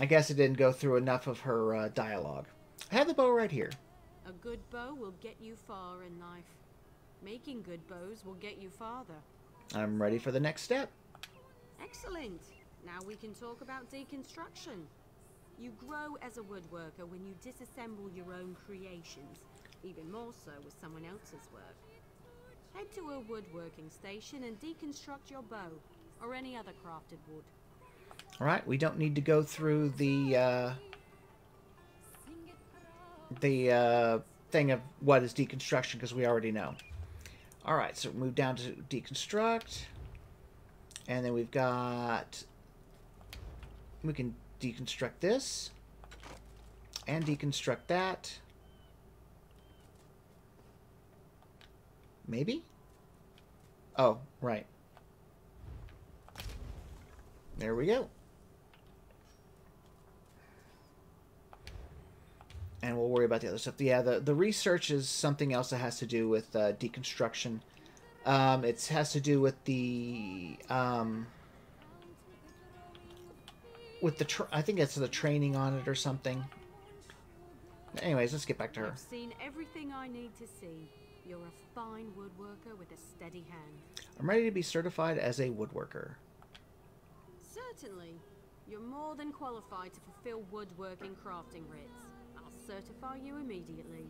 I guess it didn't go through enough of her uh, dialogue. I have the bow right here. A good bow will get you far in life. Making good bows will get you farther. I'm ready for the next step. Excellent! Now we can talk about deconstruction. You grow as a woodworker when you disassemble your own creations, even more so with someone else's work. Head to a woodworking station and deconstruct your bow, or any other crafted wood. All right, we don't need to go through the uh, the uh, thing of what is deconstruction because we already know. All right, so move down to deconstruct, and then we've got we can deconstruct this and deconstruct that. Maybe. Oh, right. There we go. And we'll worry about the other stuff. Yeah, the, the research is something else that has to do with uh, deconstruction. Um, it has to do with the um, with the I think it's the training on it or something. Anyways, let's get back to her. I've seen everything I need to see. You're a fine woodworker with a steady hand. I'm ready to be certified as a woodworker. Certainly. You're more than qualified to fulfill woodworking crafting writs. I'll certify you immediately.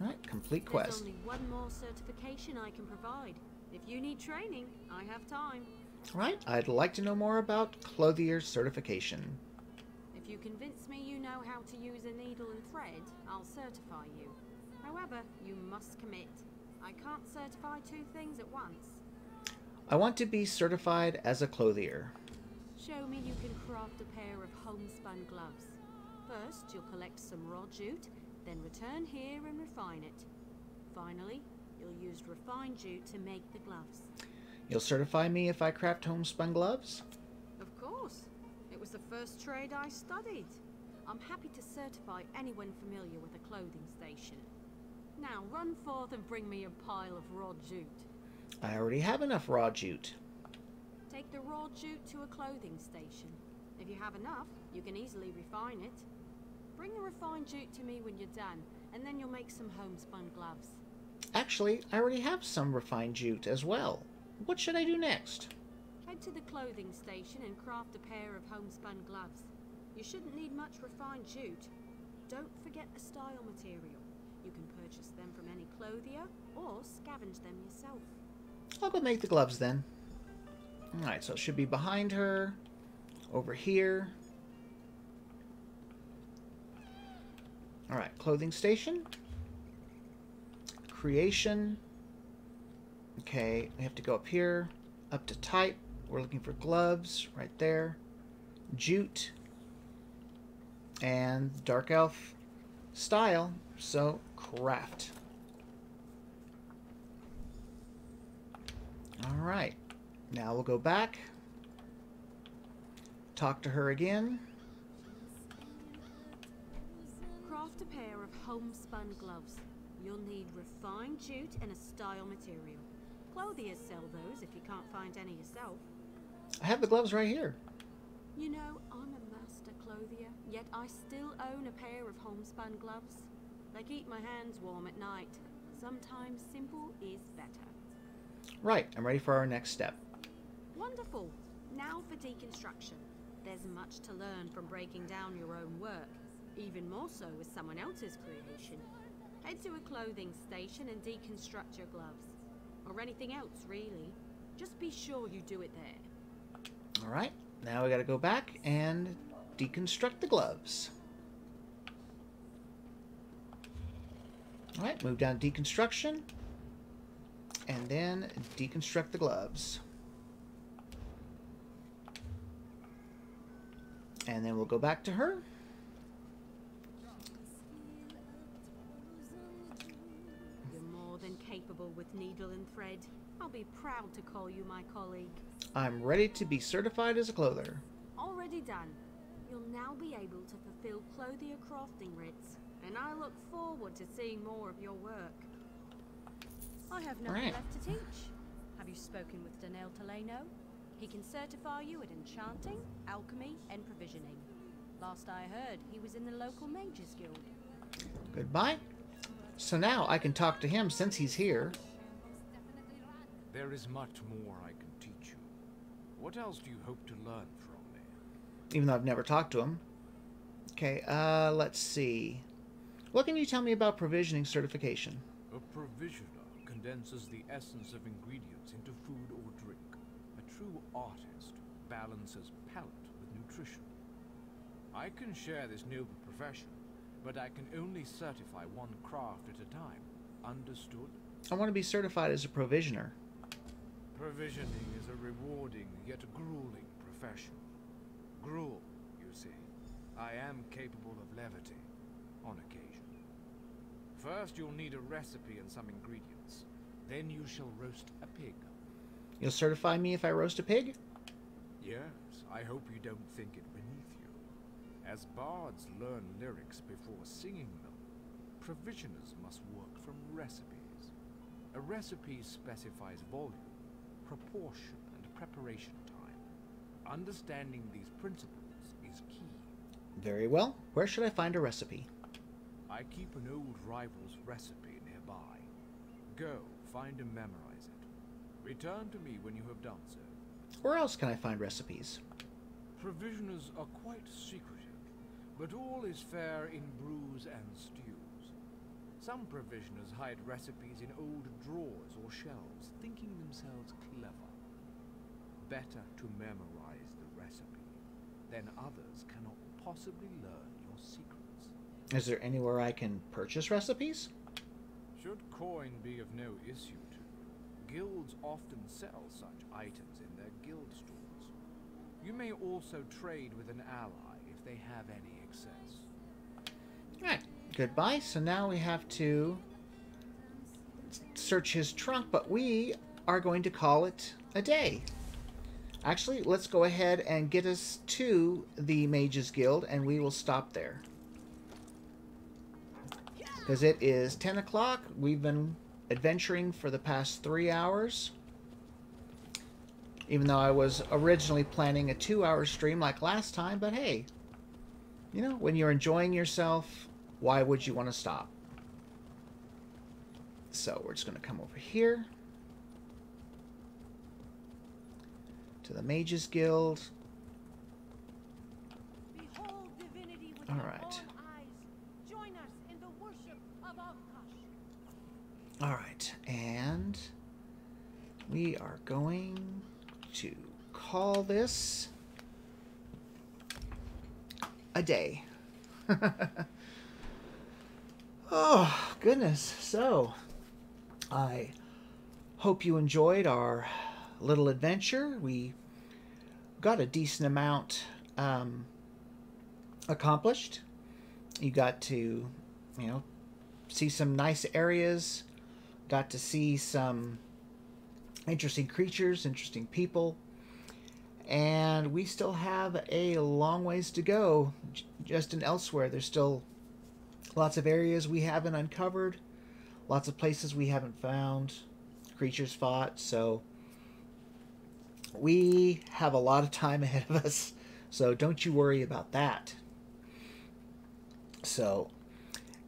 All right, complete There's quest. only one more certification I can provide. If you need training, I have time. All right, I'd like to know more about clothier certification. If you convince me you know how to use a needle and thread, I'll certify you. However, you must commit. I can't certify two things at once. I want to be certified as a clothier. Show me you can craft a pair of homespun gloves. First, you'll collect some raw jute, then return here and refine it. Finally, you'll use refined jute to make the gloves. You'll certify me if I craft homespun gloves? Of course. It was the first trade I studied. I'm happy to certify anyone familiar with a clothing station. Now run forth and bring me a pile of raw jute. I already have enough raw jute. Take the raw jute to a clothing station. If you have enough, you can easily refine it. Bring the refined jute to me when you're done, and then you'll make some homespun gloves. Actually, I already have some refined jute as well. What should I do next? Head to the clothing station and craft a pair of homespun gloves. You shouldn't need much refined jute. Don't forget the style material. You can purchase them from any clothier or scavenge them yourself. I'll go make the gloves then. Alright, so it should be behind her, over here. Alright, clothing station. Creation. Okay, we have to go up here, up to type. We're looking for gloves right there. Jute. And dark elf style. So, craft. Alright. Now we'll go back. Talk to her again. Craft a pair of homespun gloves. You'll need refined jute and a style material. Clothiers sell those if you can't find any yourself. I have the gloves right here. You know, I'm a master clothier, yet I still own a pair of homespun gloves. They keep my hands warm at night. Sometimes simple is better. Right, I'm ready for our next step. Wonderful. Now for deconstruction. There's much to learn from breaking down your own work, even more so with someone else's creation. Head to a clothing station and deconstruct your gloves. Or anything else, really. Just be sure you do it there. Alright, now we gotta go back and deconstruct the gloves. Alright, move down deconstruction. And then deconstruct the gloves. And then we'll go back to her. You're more than capable with needle and thread. I'll be proud to call you my colleague. I'm ready to be certified as a clother. Already done. You'll now be able to fulfill clothier crafting writs, and I look forward to seeing more of your work. I have nothing Right. left to teach. Have you spoken with Danel Telleno? He can certify you at enchanting, alchemy, and provisioning. Last I heard, he was in the local mages guild. Goodbye. So now I can talk to him since he's here. There is much more I can teach you. What else do you hope to learn from me? even though I've never talked to him. Okay, uh, let's see. What can you tell me about provisioning certification? A provisioner condenses the essence of ingredients into food or drink. A true artist balances palate with nutrition. I can share this noble profession, but I can only certify one craft at a time. Understood? I want to be certified as a provisioner. Provisioning is a rewarding yet grueling profession. Gruel, you see. I am capable of levity, on occasion. First, you'll need a recipe and some ingredients. Then you shall roast a pig. You'll certify me if I roast a pig? Yes, I hope you don't think it beneath you. As bards learn lyrics before singing them, provisioners must work from recipes. A recipe specifies volume, proportion, and preparation time. Understanding these principles is key. Very well. Where should I find a recipe? I keep an old rival's recipe nearby. Go, find and memorize it. Return to me when you have done so. Where else can I find recipes? Provisioners are quite secretive, but all is fair in brews and stews. Some provisioners hide recipes in old drawers or shelves, thinking themselves clever. Better to memorize the recipe, then others cannot possibly learn your secrets. Is there anywhere I can purchase recipes? Should coin be of no issue guilds often sell such items in their guild stores. You may also trade with an ally if they have any excess. Alright, goodbye. So now we have to search his trunk, but we are going to call it a day. Actually, let's go ahead and get us to the Mages Guild, and we will stop there. Because it is 10 o'clock. We've been adventuring for the past three hours. Even though I was originally planning a two-hour stream like last time, but hey, you know, when you're enjoying yourself, why would you want to stop? So we're just going to come over here. to the Mages Guild. All right. All right, and we are going to call this a day. oh, goodness. So, I hope you enjoyed our little adventure. We got a decent amount um, accomplished. You got to, you know, see some nice areas. Got to see some interesting creatures, interesting people. And we still have a long ways to go just in Elsweyr. There's still lots of areas we haven't uncovered, lots of places we haven't found, creatures fought. So we have a lot of time ahead of us, so don't you worry about that. So,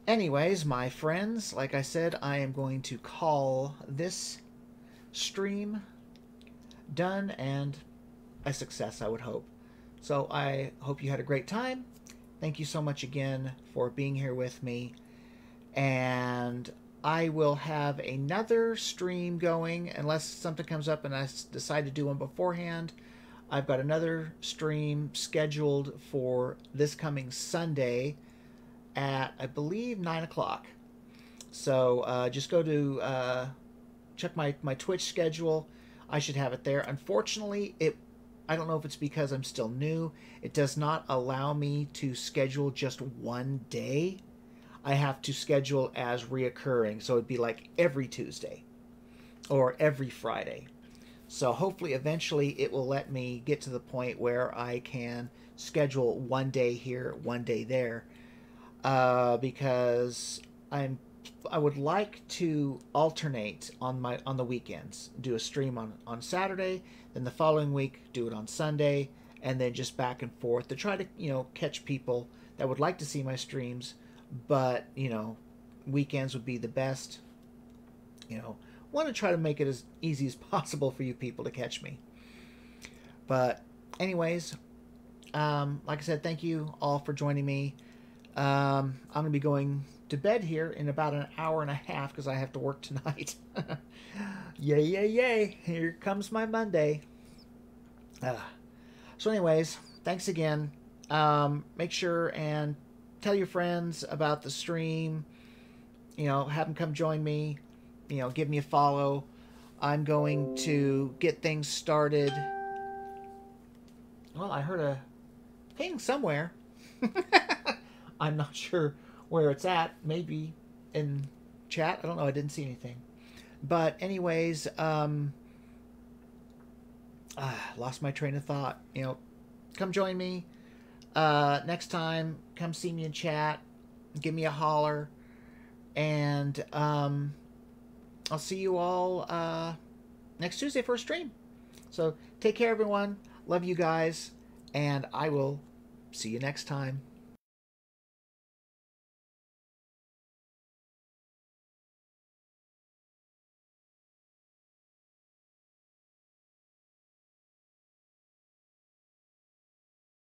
anyways, my friends, like I said, I am going to call this stream done and a success, I would hope. So, I hope you had a great time. Thank you so much again for being here with me. And I will have another stream going unless something comes up and I decide to do one beforehand. I've got another stream scheduled for this coming Sunday at, I believe, 9 o'clock. So uh, just go to uh, check my, my Twitch schedule. I should have it there. Unfortunately, it I don't know if it's because I'm still new. It does not allow me to schedule just one day I have to schedule as reoccurring. So it'd be like every Tuesday or every Friday. So hopefully, eventually, it will let me get to the point where I can schedule one day here, one day there, uh, because I'm I would like to alternate on my on the weekends. Do a stream on on Saturday, then the following week do it on Sunday, and then just back and forth to try to you know catch people that would like to see my streams but you know, weekends would be the best. You know, want to try to make it as easy as possible for you people to catch me. But, anyways, um, like I said, thank you all for joining me. Um, I'm gonna be going to bed here in about an hour and a half because I have to work tonight. yay, yay, yay! Here comes my Monday. Uh, so, anyways, thanks again. Um, make sure and tell your friends about the stream. You know, have them come join me. You know, give me a follow. I'm going to get things started. Well, I heard a ping somewhere. I'm not sure where it's at. Maybe in chat. I don't know. I didn't see anything. But anyways, um, ah, lost my train of thought. You know, come join me. Uh, next time, come see me in chat. Give me a holler. And um, I'll see you all uh, next Tuesday for a stream. So take care, everyone. Love you guys. And I will see you next time.